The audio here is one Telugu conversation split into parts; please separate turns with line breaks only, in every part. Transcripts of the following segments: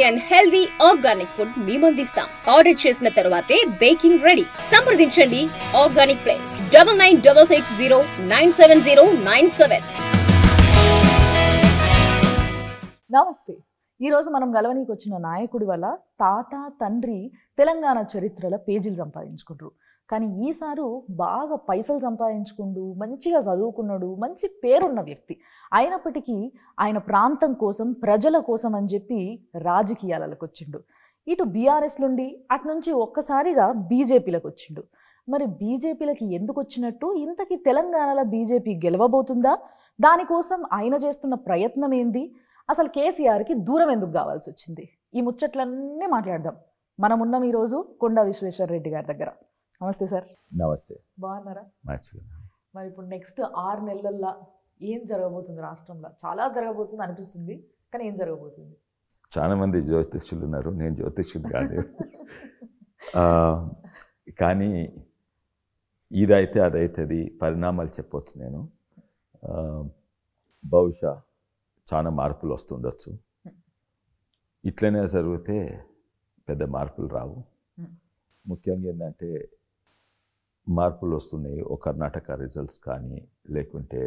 Tasty and healthy organic food మేము అందిస్తాం ఆర్డర్ చేసిన తర్వాతే బేకింగ్ రెడీ సంప్రదించండి. Organic place double nine double six zero nine seven zero nine seven
నమస్తే. ఈరోజు మనం గలవనీకి వచ్చిన నాయకుడి వల్ల తాత తండ్రి తెలంగాణ చరిత్రలో పేజీలు సంపాదించుకుంటారు కానీ ఈసారు బాగా పైసలు సంపాదించుకుండు మంచిగా చదువుకున్నాడు మంచి పేరున్న వ్యక్తి. అయినప్పటికీ ఆయన ప్రాంతం కోసం ప్రజల కోసం అని చెప్పి రాజకీయాలకు వచ్చిండు. ఇటు బీఆర్ఎస్ నుండి అటు నుంచి ఒక్కసారిగా బీజేపీలకు వచ్చిండు. మరి బీజేపీలకి ఎందుకు వచ్చినట్టు? ఇంతకీ తెలంగాణలో బీజేపీ గెలవబోతుందా? దానికోసం ఆయన చేస్తున్న ప్రయత్నం ఏంది? అసలు కేసీఆర్కి దూరం ఎందుకు కావాల్సి వచ్చింది? ఈ ముచ్చట్లన్నీ మాట్లాడదాం. మనం ఉన్నాం ఈరోజు కొండా విశ్వేశ్వర రెడ్డి గారి దగ్గర. నమస్తే సార్.
నమస్తే.
బాగున్నారా? మరి ఇప్పుడు నెక్స్ట్ ఆరు నెలల్లో ఏం జరగబోతుంది రాష్ట్రంలో? చాలా జరగబోతుంది అనిపిస్తుంది కానీ ఏం జరగబోతుంది?
చాలా మంది జ్యోతిష్యులు ఉన్నారు నేను జ్యోతిష్యులు కాదు. కానీ ఇదైతే అదైతుంది పరిణామాలు చెప్పొచ్చు నేను. బహుశా చాలా మార్పులు వస్తుండొచ్చు. ఇట్లనే జరిగితే పెద్ద మార్పులు రావు. ముఖ్యంగా ఏంటంటే మార్పులు వస్తున్నాయి. ఓ కర్ణాటక రిజల్ట్స్ కానీ లేకుంటే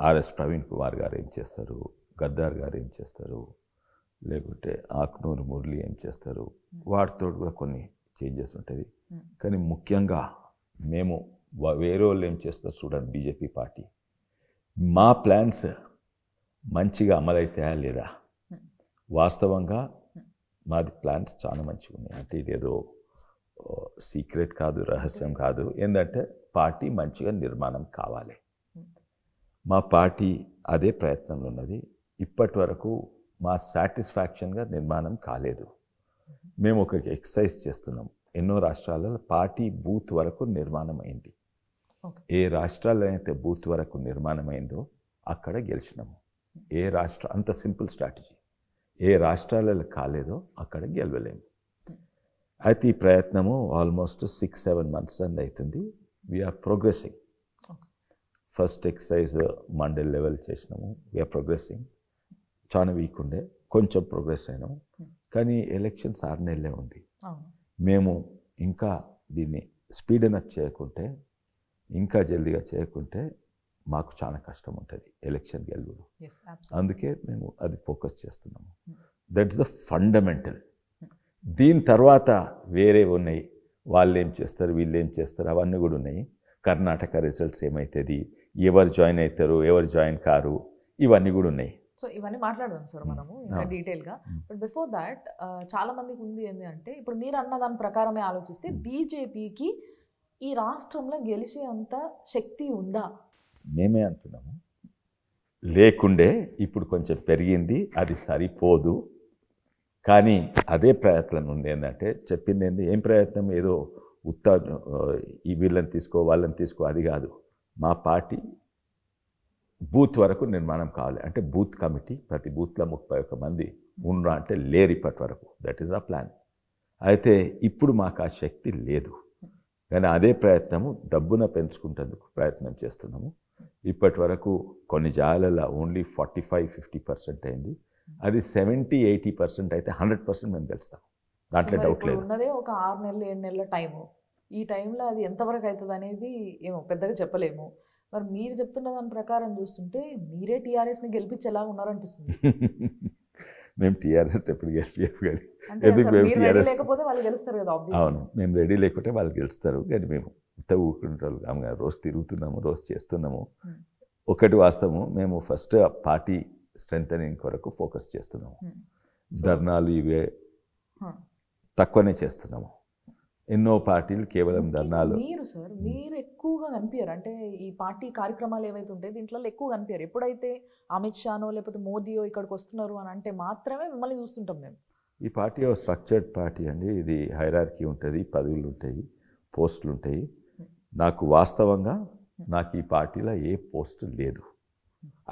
ఆర్ఎస్ ప్రవీణ్ కుమార్ గారు ఏం చేస్తారు? గద్దార్ గారు ఏం చేస్తారు? లేకుంటే ఆక్నూరు మురళి ఏం చేస్తారు? వాటితో కూడా కొన్ని చేంజెస్ ఉంటుంది. కానీ ముఖ్యంగా మేము వేరే వాళ్ళు ఏం చేస్తారు చూడండి బీజేపీ పార్టీ. మా ప్లాన్స్ మంచిగా అమలైతాయా లేదా. వాస్తవంగా మాది ప్లాన్స్ చాలా మంచిగా ఉన్నాయి అంటే ఇదేదో సీక్రెట్ కాదు రహస్యం కాదు. ఏంటంటే పార్టీ మంచిగా నిర్మాణం కావాలి. మా పార్టీ అదే ప్రయత్నంలో ఉన్నది. ఇప్పటి వరకు మా సాటిస్ఫాక్షన్గా నిర్మాణం కాలేదు. మేము ఒక ఎక్సర్సైజ్ చేస్తున్నాం. ఎన్నో రాష్ట్రాలలో పార్టీ బూత్ వరకు నిర్మాణం అయింది. ఏ రాష్ట్రాల్లో అయితే బూత్ వరకు నిర్మాణం అయిందో అక్కడ గెలిచినాము ఏ రాష్ట్ర అంత సింపుల్ స్ట్రాటజీ. ఏ రాష్ట్రాలలో కాలేదో అక్కడ గెలవలేము అయితే ఈ ప్రయత్నము almost six seven months and అవుతుంది we are progressing. First exercise mandal level చేసినాము. వీఆర్ ప్రోగ్రెసింగ్ చాలా వీక్ ఉండే. కొంచెం ప్రోగ్రెస్ అయినాము
Hmm.
కానీ ఎలక్షన్స్ ఆరు నెలలే ఉంది. మేము ఇంకా దీన్ని స్పీడ్ అప్ చేయకుంటే ఇంకా జల్దీగా చేయకుంటే మాకు చాలా కష్టం ఉంటుంది ఎలక్షన్ గెలువుడు
ఎస్
అందుకే మేము అది ఫోకస్ చేస్తున్నాము.
Hmm.
దట్స్ ద ఫండమెంటల్ దీని తర్వాత వేరే ఉన్నాయి. వాళ్ళు ఏం చేస్తారు వీళ్ళు ఏం చేస్తారు అవన్నీ కూడా ఉన్నాయి. కర్ణాటక రిజల్ట్స్ ఏమవుతుంది ఎవరు జాయిన్ అవుతారు ఎవరు జాయిన్ కారు ఇవన్నీ కూడా ఉన్నాయి.
సో ఇవన్నీ మాట్లాడదాం సార్ మనము ఇంకా. డీటెయిల్గా. బట్ బిఫోర్ దాట్ చాలా మందికి ఉంది ఏంటి అంటే ఇప్పుడు మీరు అన్న దాని ప్రకారమే ఆలోచిస్తే. బీజేపీకి ఈ రాష్ట్రంలో గెలిచే అంత శక్తి ఉందా?
మేమే అంటున్నాము. లేకుండే ఇప్పుడు కొంచెం పెరిగింది అది సరిపోదు. కానీ అదే ప్రయత్నం ఉంది ఏంటంటే చెప్పింది ఏంది ఏం ప్రయత్నం? ఏదో ఉత్త ఈ వీళ్ళని తీసుకో వాళ్ళని తీసుకో అది కాదు. మా పార్టీ బూత్ వరకు నిర్మాణం కావాలి. అంటే బూత్ కమిటీ ప్రతి బూత్లో ముప్పై ఒక్క మంది ఉండరా అంటే లేరు ఇప్పటి వరకు. దట్ ఈస్ ఆ ప్లాన్ అయితే ఇప్పుడు మాకు ఆ శక్తి లేదు. కానీ అదే ప్రయత్నము డబ్బున పెంచుకుంటేందుకు ప్రయత్నం చేస్తున్నాము. ఇప్పటి వరకు కొన్ని జాలల only forty five fifty percent అయింది. అది సెవెంటీ ఎయిటీ పర్సెంట్ అయితే హండ్రెడ్ పర్సెంట్ మేము గెలుస్తాం దాంట్లో డౌట్ లేదు
ఉన్నదే ఒక ఆరు నెలలు ఏడు నెలల టైము ఈ టైంలో అది ఎంతవరకు అవుతుంది అనేది ఏమో పెద్దగా చెప్పలేము మరి మీరు చెప్తున్న దాని ప్రకారం చూస్తుంటే మీరే టీఆర్ఎస్ని గెలిపించేలా ఉన్నారనిపిస్తుంది
మేము టీఆర్ఎస్ ఎప్పుడు గెలిపి కానీ ఎందుకు మేము
మీరు ready
TRS?
లేకపోతే వాళ్ళు గెలుస్తారు కదా obviously.
అవును మేము రెడీ లేకుంటే వాళ్ళు గెలుస్తారు కానీ మేము ఉత్త ఊరుకుంటారు రోజు తిరుగుతున్నాము రోజు చేస్తున్నాము. ఒకటి వాస్తవము మేము ఫస్ట్ పార్టీ స్ట్రెంగ్ కొరకు ఫోకస్ చేస్తున్నాము.
Hmm.
ధర్నాలు ఇవే
Hmm.
తక్కువనే చేస్తున్నాము. ఎన్నో పార్టీలు కేవలం ధర్నాలు.
మీరు సార్ మీరు ఎక్కువగా కనిపించారు అంటే ఈ పార్టీ కార్యక్రమాలు ఏవైతే ఉంటాయి దీంట్లో ఎక్కువ కనిపించారు ఎప్పుడైతే అమిత్ షానో లేకపోతే మోదీయో ఇక్కడికి వస్తున్నారు అని అంటే మాత్రమే మిమ్మల్ని చూస్తుంటాం మేము.
ఈ పార్టీ స్ట్రక్చర్డ్ పార్టీ అండి. ఇది హైరార్కీ ఉంటుంది పదవులు ఉంటాయి పోస్టులు ఉంటాయి. నాకు వాస్తవంగా నాకు ఈ పార్టీలో ఏ పోస్ట్ లేదు.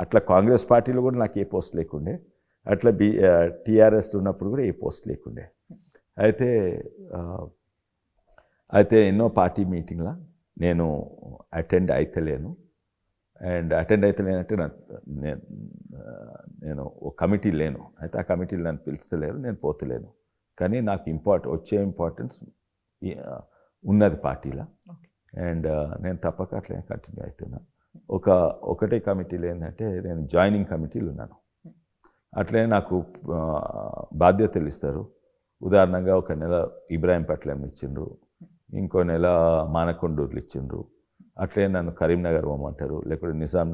అట్లా కాంగ్రెస్ పార్టీలో కూడా నాకు ఏ పోస్ట్ లేకుండే. అట్లా బి టీఆర్ఎస్ ఉన్నప్పుడు కూడా ఏ పోస్ట్ లేకుండే. అయితే అయితే ఎన్నో పార్టీ మీటింగ్ల నేను అటెండ్ అయితలేను. అండ్ అటెండ్ అయితే లేనంటే నా నేను ఒక కమిటీ లేను. అయితే ఆ కమిటీలు నన్ను పిలుస్తలేరు నేను పోతలేను. కానీ నాకు ఇంపార్ట్ వచ్చే ఇంపార్టెన్స్ ఉన్నది పార్టీలో. అండ్ నేను తప్పక అట్లే కంటిన్యూ అవుతున్నా. ఒక ఒకటే కమిటీలు ఏంటంటే నేను జాయినింగ్ కమిటీలు ఉన్నాను. అట్లే నాకు బాధ్యతలు ఇస్తారు. ఉదాహరణగా ఒక నెల ఇబ్రాహీంపట్నం ఇచ్చిండ్రు. ఇంకో నెల మానకొండూరులు ఇచ్చిండ్రు. అట్లే నన్ను కరీంనగర్ పోమంటారు. లేకపోతే నిజాం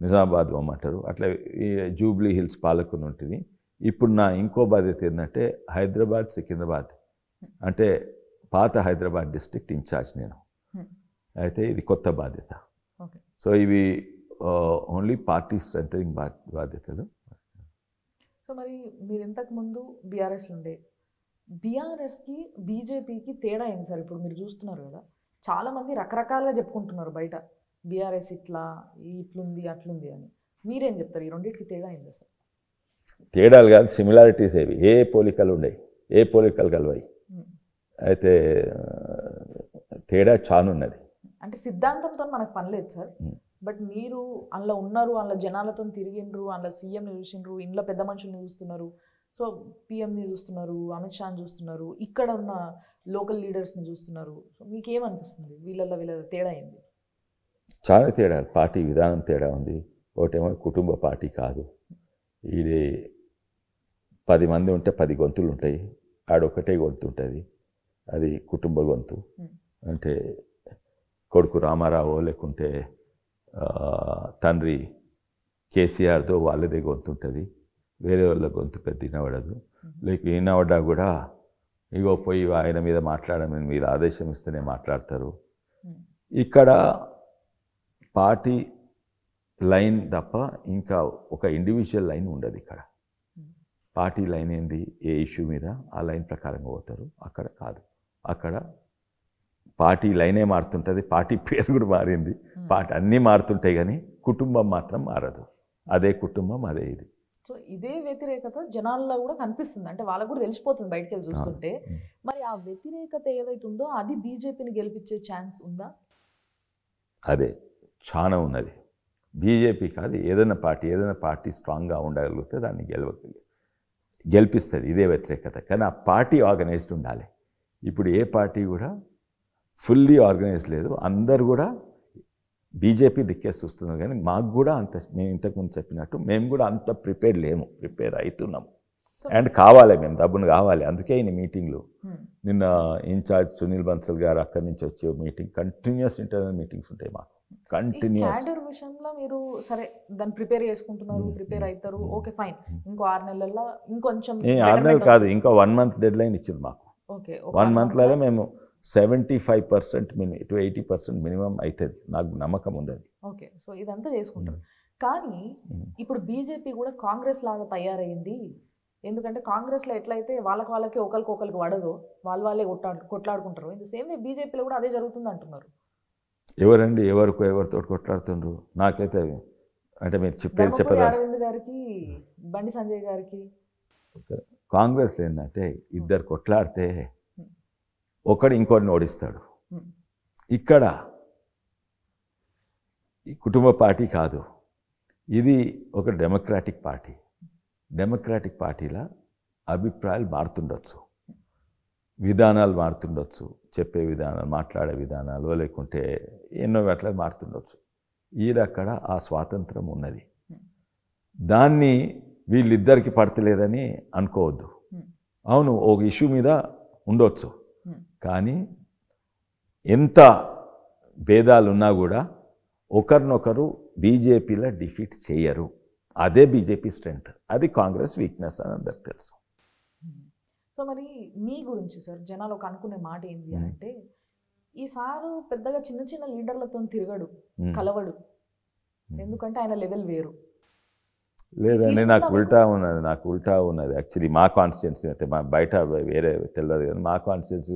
నిజామాబాద్ పోమంటారు. అట్లా ఈ జూబ్లీ హిల్స్ పాలకుని ఉంటుంది ఇప్పుడు నా ఇంకో బాధ్యత ఏంటంటే హైదరాబాద్ సికింద్రాబాద్. అంటే పాత హైదరాబాద్ డిస్ట్రిక్ట్ ఇన్ఛార్జ్ నేను. అయితే ఇది కొత్త బాధ్యత.
ఓకే.
సో ఇవి ఓన్లీ పార్టీ స్ట్రెంథనింగ్ బా బాధ్యతలు.
సో మరి మీరు ఇంతకు ముందు బీఆర్ఎస్ ఉండే బీఆర్ఎస్కి బీజేపీకి తేడా ఏంటి సార్? ఇప్పుడు మీరు చూస్తున్నారు కదా. చాలా మంది రకరకాలుగా చెప్పుకుంటున్నారు బయట. బీఆర్ఎస్ ఇట్లా ఇట్లుంది అట్లుంది అని. మీరేం చెప్తారు? ఈ రెండింటికి తేడా ఏంది సార్?
తేడాలు కాదు సిమిలారిటీస్ ఏవి? ఏ పోలికలు ఉండయి? ఏ పోలికలు కలవాయి. అయితే తేడా చానున్నది.
అంటే సిద్ధాంతంతో మనకు పని లేదు సార్.
Hmm.
బట్ మీరు అందులో ఉన్నారు అందులో జనాలతో తిరిగిండ్రు అందులో సీఎంని చూసిండ్రు ఇంట్లో పెద్ద మనుషుల్ని చూస్తున్నారు. సో పిఎంని చూస్తున్నారు అమిత్ షాని చూస్తున్నారు ఇక్కడ ఉన్న లోకల్ లీడర్స్ని చూస్తున్నారు. సో మీకేమనిపిస్తుంది? వీళ్ళల్లో వీళ్ళ తేడా ఏంది?
చాలా తేడా. పార్టీ విధానం తేడా ఉంది. ఒకటేమో కుటుంబ పార్టీ కాదు. ఇది పది మంది ఉంటే పది గొంతులు ఉంటాయి. ఆడొకటే గొంతు ఉంటుంది. అది కుటుంబ గొంతు.
Hmm.
అంటే కొడుకు రామారావు లేకుంటే తండ్రి కేసీఆర్తో వాళ్ళదే గొంతు ఉంటుంది వేరే వాళ్ళ గొంతు పెద్ద వినబడదు. లేక వినబడ్డా కూడా ఇగో పోయి ఆయన మీద మాట్లాడమని మీరు ఆదేశం ఇస్తేనే మాట్లాడతారు. ఇక్కడ పార్టీ లైన్ తప్ప ఇంకా ఒక ఇండివిజువల్ లైన్ ఉండదు ఇక్కడ. పార్టీ లైన్ ఏంది ఏ ఇష్యూ మీద ఆ లైన్ ప్రకారంగా పోతారు. అక్కడ కాదు. అక్కడ పార్టీ లైనే మారుతుంటుంది పార్టీ పేరు కూడా మారింది. పార్టీ అన్నీ మారుతుంటాయి కానీ కుటుంబం మాత్రం మారదు. అదే కుటుంబం అదే ఇది.
సో ఇదే వ్యతిరేకత జనాల్లో కూడా కనిపిస్తుంది. అంటే వాళ్ళకు కూడా తెలిసిపోతుంది బయటకు వెళ్ళి చూస్తుంటే. మరి ఆ వ్యతిరేకత ఏదైతే ఉందో అది బీజేపీని గెలిపించే ఛాన్స్ ఉందా?
అదే చాలా ఉన్నది. బీజేపీ కాదు ఏదైనా పార్టీ ఏదైనా పార్టీ స్ట్రాంగ్గా ఉండగలిగితే దాన్ని గెలవ గెలిపిస్తుంది. ఇదే వ్యతిరేకత. కానీ ఆ పార్టీ ఆర్గనైజ్డ్ ఉండాలి. ఇప్పుడు ఏ పార్టీ కూడా ఫుల్లీ ఆర్గనైజ్ లేదు. అందరు కూడా బీజేపీ దిక్కేసి చూస్తున్నారు కానీ మాకు కూడా అంత నేను ఇంతకుముందు చెప్పినట్టు మేము కూడా అంత ప్రిపేర్ లేము. ప్రిపేర్ అవుతున్నాము అండ్ కావాలి మేము డబ్బును కావాలి. అందుకే ఈ మీటింగ్లు.
Hmm.
నిన్న ఇన్ఛార్జ్ సునీల్ బన్సల్ గారు అక్కడి నుంచి వచ్చే మీటింగ్ కంటిన్యూస్ ఇంటర్నల్ మీటింగ్స్ ఉంటాయి మాకు. కంటిన్యూస్.
విషయంలో మీరు సరే దాన్ని ప్రిపేర్ చేసుకుంటున్నారు
Hmm.
ప్రిపేర్ అవుతారు
Hmm.
Okay fine. ఇంకో ఆరు నెలల్లో ఇంకొంచెం
ఆరు నెలలు కాదు. ఇంకా వన్ మంత్ డెడ్ లైన్ ఇచ్చింది మాకు
ఓకే.
వన్ మంత్లలో మేము seventy five percent mini to eighty percent minimum అవుతుంది నాకు నమ్మకం ఉంది అది.
ఓకే. సో ఇదంతా చేసుకుంటారు కానీ. ఇప్పుడు బీజేపీ కూడా కాంగ్రెస్ లాగా తయారైంది. ఎందుకంటే కాంగ్రెస్లో ఎట్లయితే వాళ్ళకి వాళ్ళకి ఒకరికి ఒకరికి పడదు వాళ్ళు వాళ్ళే కొట్లాడు కొట్లాడుకుంటారు. ఇంత సేమ్ బీజేపీలో కూడా అదే జరుగుతుంది అంటున్నారు.
ఎవరండి? ఎవరికి ఎవరితో కొట్లాడుతుండ్రు? నాకైతే అంటే మీరు చెప్పేది చెప్పదలుచు
అరవింద్ గారికి బండి సంజయ్ గారికి.
కాంగ్రెస్లో ఏంటంటే ఇద్దరు కొట్లాడితే ఒకడు ఇంకోటిని ఓడిస్తాడు. ఇక్కడ ఈ కుటుంబ పార్టీ కాదు. ఇది ఒక డెమోక్రాటిక్ పార్టీ. డెమోక్రాటిక్ పార్టీల అభిప్రాయాలు మారుతుండొచ్చు. విధానాలు మారుతుండొచ్చు. చెప్పే విధానాలు మాట్లాడే విధానాలు లేకుంటే ఎన్నో అట్లా మారుతుండొచ్చు. ఈడక్కడ ఆ స్వాతంత్రం ఉన్నది. దాన్ని వీళ్ళిద్దరికి పడతలేదని అనుకోవద్దు. అవును ఒక ఇష్యూ మీద ఉండొచ్చు. కానీ ఎంత భేదాలు ఉన్నా కూడా ఒకరినొకరు బీజేపీలో డిఫీట్ చేయరు అదే బీజేపీ స్ట్రెంగ్త్ అది కాంగ్రెస్ వీక్నెస్ అని అందరికి తెలుసు
సో మరి మీ గురించి సార్ జనాలు ఒక అనుకునే మాట ఏంటి. అంటే ఈ సారు పెద్దగా చిన్న చిన్న లీడర్లతో తిరగడు. కలవడు. ఎందుకంటే ఆయన లెవెల్ వేరు
లేదండి నాకు ఉల్టా ఉన్నది నాకు ఉల్టా ఉన్నది యాక్చువల్లీ మా కాన్స్టిట్యున్సీ అయితే మా బయట వేరే తెలియదు కానీ మా కాన్స్టిట్యున్సీ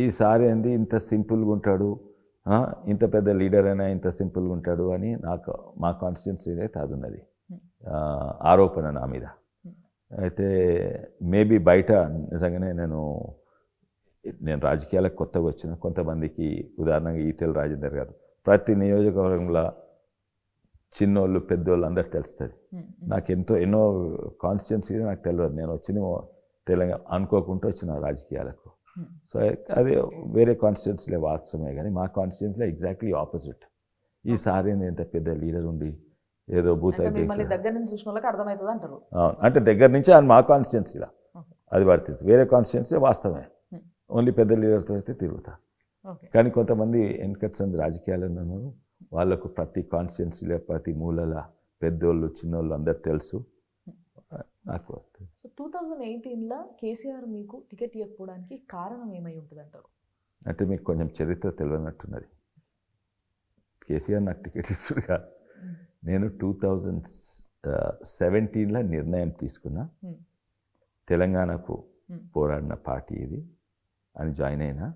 ఈసారి ఏంది ఇంత సింపుల్గా ఉంటాడు ఇంత పెద్ద లీడర్ అయినా ఇంత సింపుల్గా ఉంటాడు అని నాకు మా కాన్స్టిట్యున్సీ అయితే అది ఉన్నది ఆ, ఆరోపణ నా మీద. అయితే మేబీ బయట నిజంగానే నేను నేను రాజకీయాలకు కొత్తగా వచ్చిన కొంతమందికి ఉదాహరణగా ఈటెల రాజేందర్ గారు ప్రతి నియోజకవర్గంలో చిన్నోళ్ళు పెద్దోళ్ళు అందరికి తెలుస్తుంది.
ఉమ్.
నాకు ఎంతో ఎన్నో కాన్స్టిట్యున్సీ నాకు తెలియదు. నేను వచ్చింది తెలంగాణ అనుకోకుండా వచ్చిన రాజకీయాలకు.
Hmm.
సో అది వేరే కాన్స్టిట్యున్సీలే వాస్తవమే కానీ మా కాన్స్టిట్యున్సీలో ఎగ్జాక్ట్లీ ఆపోజిట్ ఈసారి ఎంత పెద్ద లీడర్ ఉండి ఏదో బూత్ అధ్యక్షుడు
దగ్గర నుంచి చూసిన వాళ్ళకి అర్థమవుతుంది అంటారు.
అవును. అంటే దగ్గర నుంచి ఆయన మా కాన్స్టిట్యున్సీలో. అది వర్తించి వేరే కాన్స్టిట్యున్సీ వాస్తవమే. ఓన్లీ పెద్ద లీడర్తో అయితే తిరుగుతా. కానీ కొంతమంది వెనకట్స్ అంది రాజకీయాలు ఉన్నారు వాళ్ళకు ప్రతి కాన్స్టిట్యున్సీలో ప్రతి మూలల పెద్దోళ్ళు చిన్నోళ్ళు అందరు తెలుసు. నాకు
సో టూ థౌజండ్ ఎయిటీన్లో కేసీఆర్ మీకు టికెట్ ఇవ్వకపోవడానికి కారణం ఏమై ఉంటుంది అంటారు
అంటే మీకు కొంచెం చరిత్ర తెలియనట్టున్నది. కేసీఆర్ నాకు టికెట్ ఇస్తుడుగా నేను టూ థౌజండ్ సెవెంటీన్లో నిర్ణయం తీసుకున్నా.
Hmm.
తెలంగాణకు
Hmm.
పోరాడిన పార్టీ ఇది. అని జాయిన్ అయినా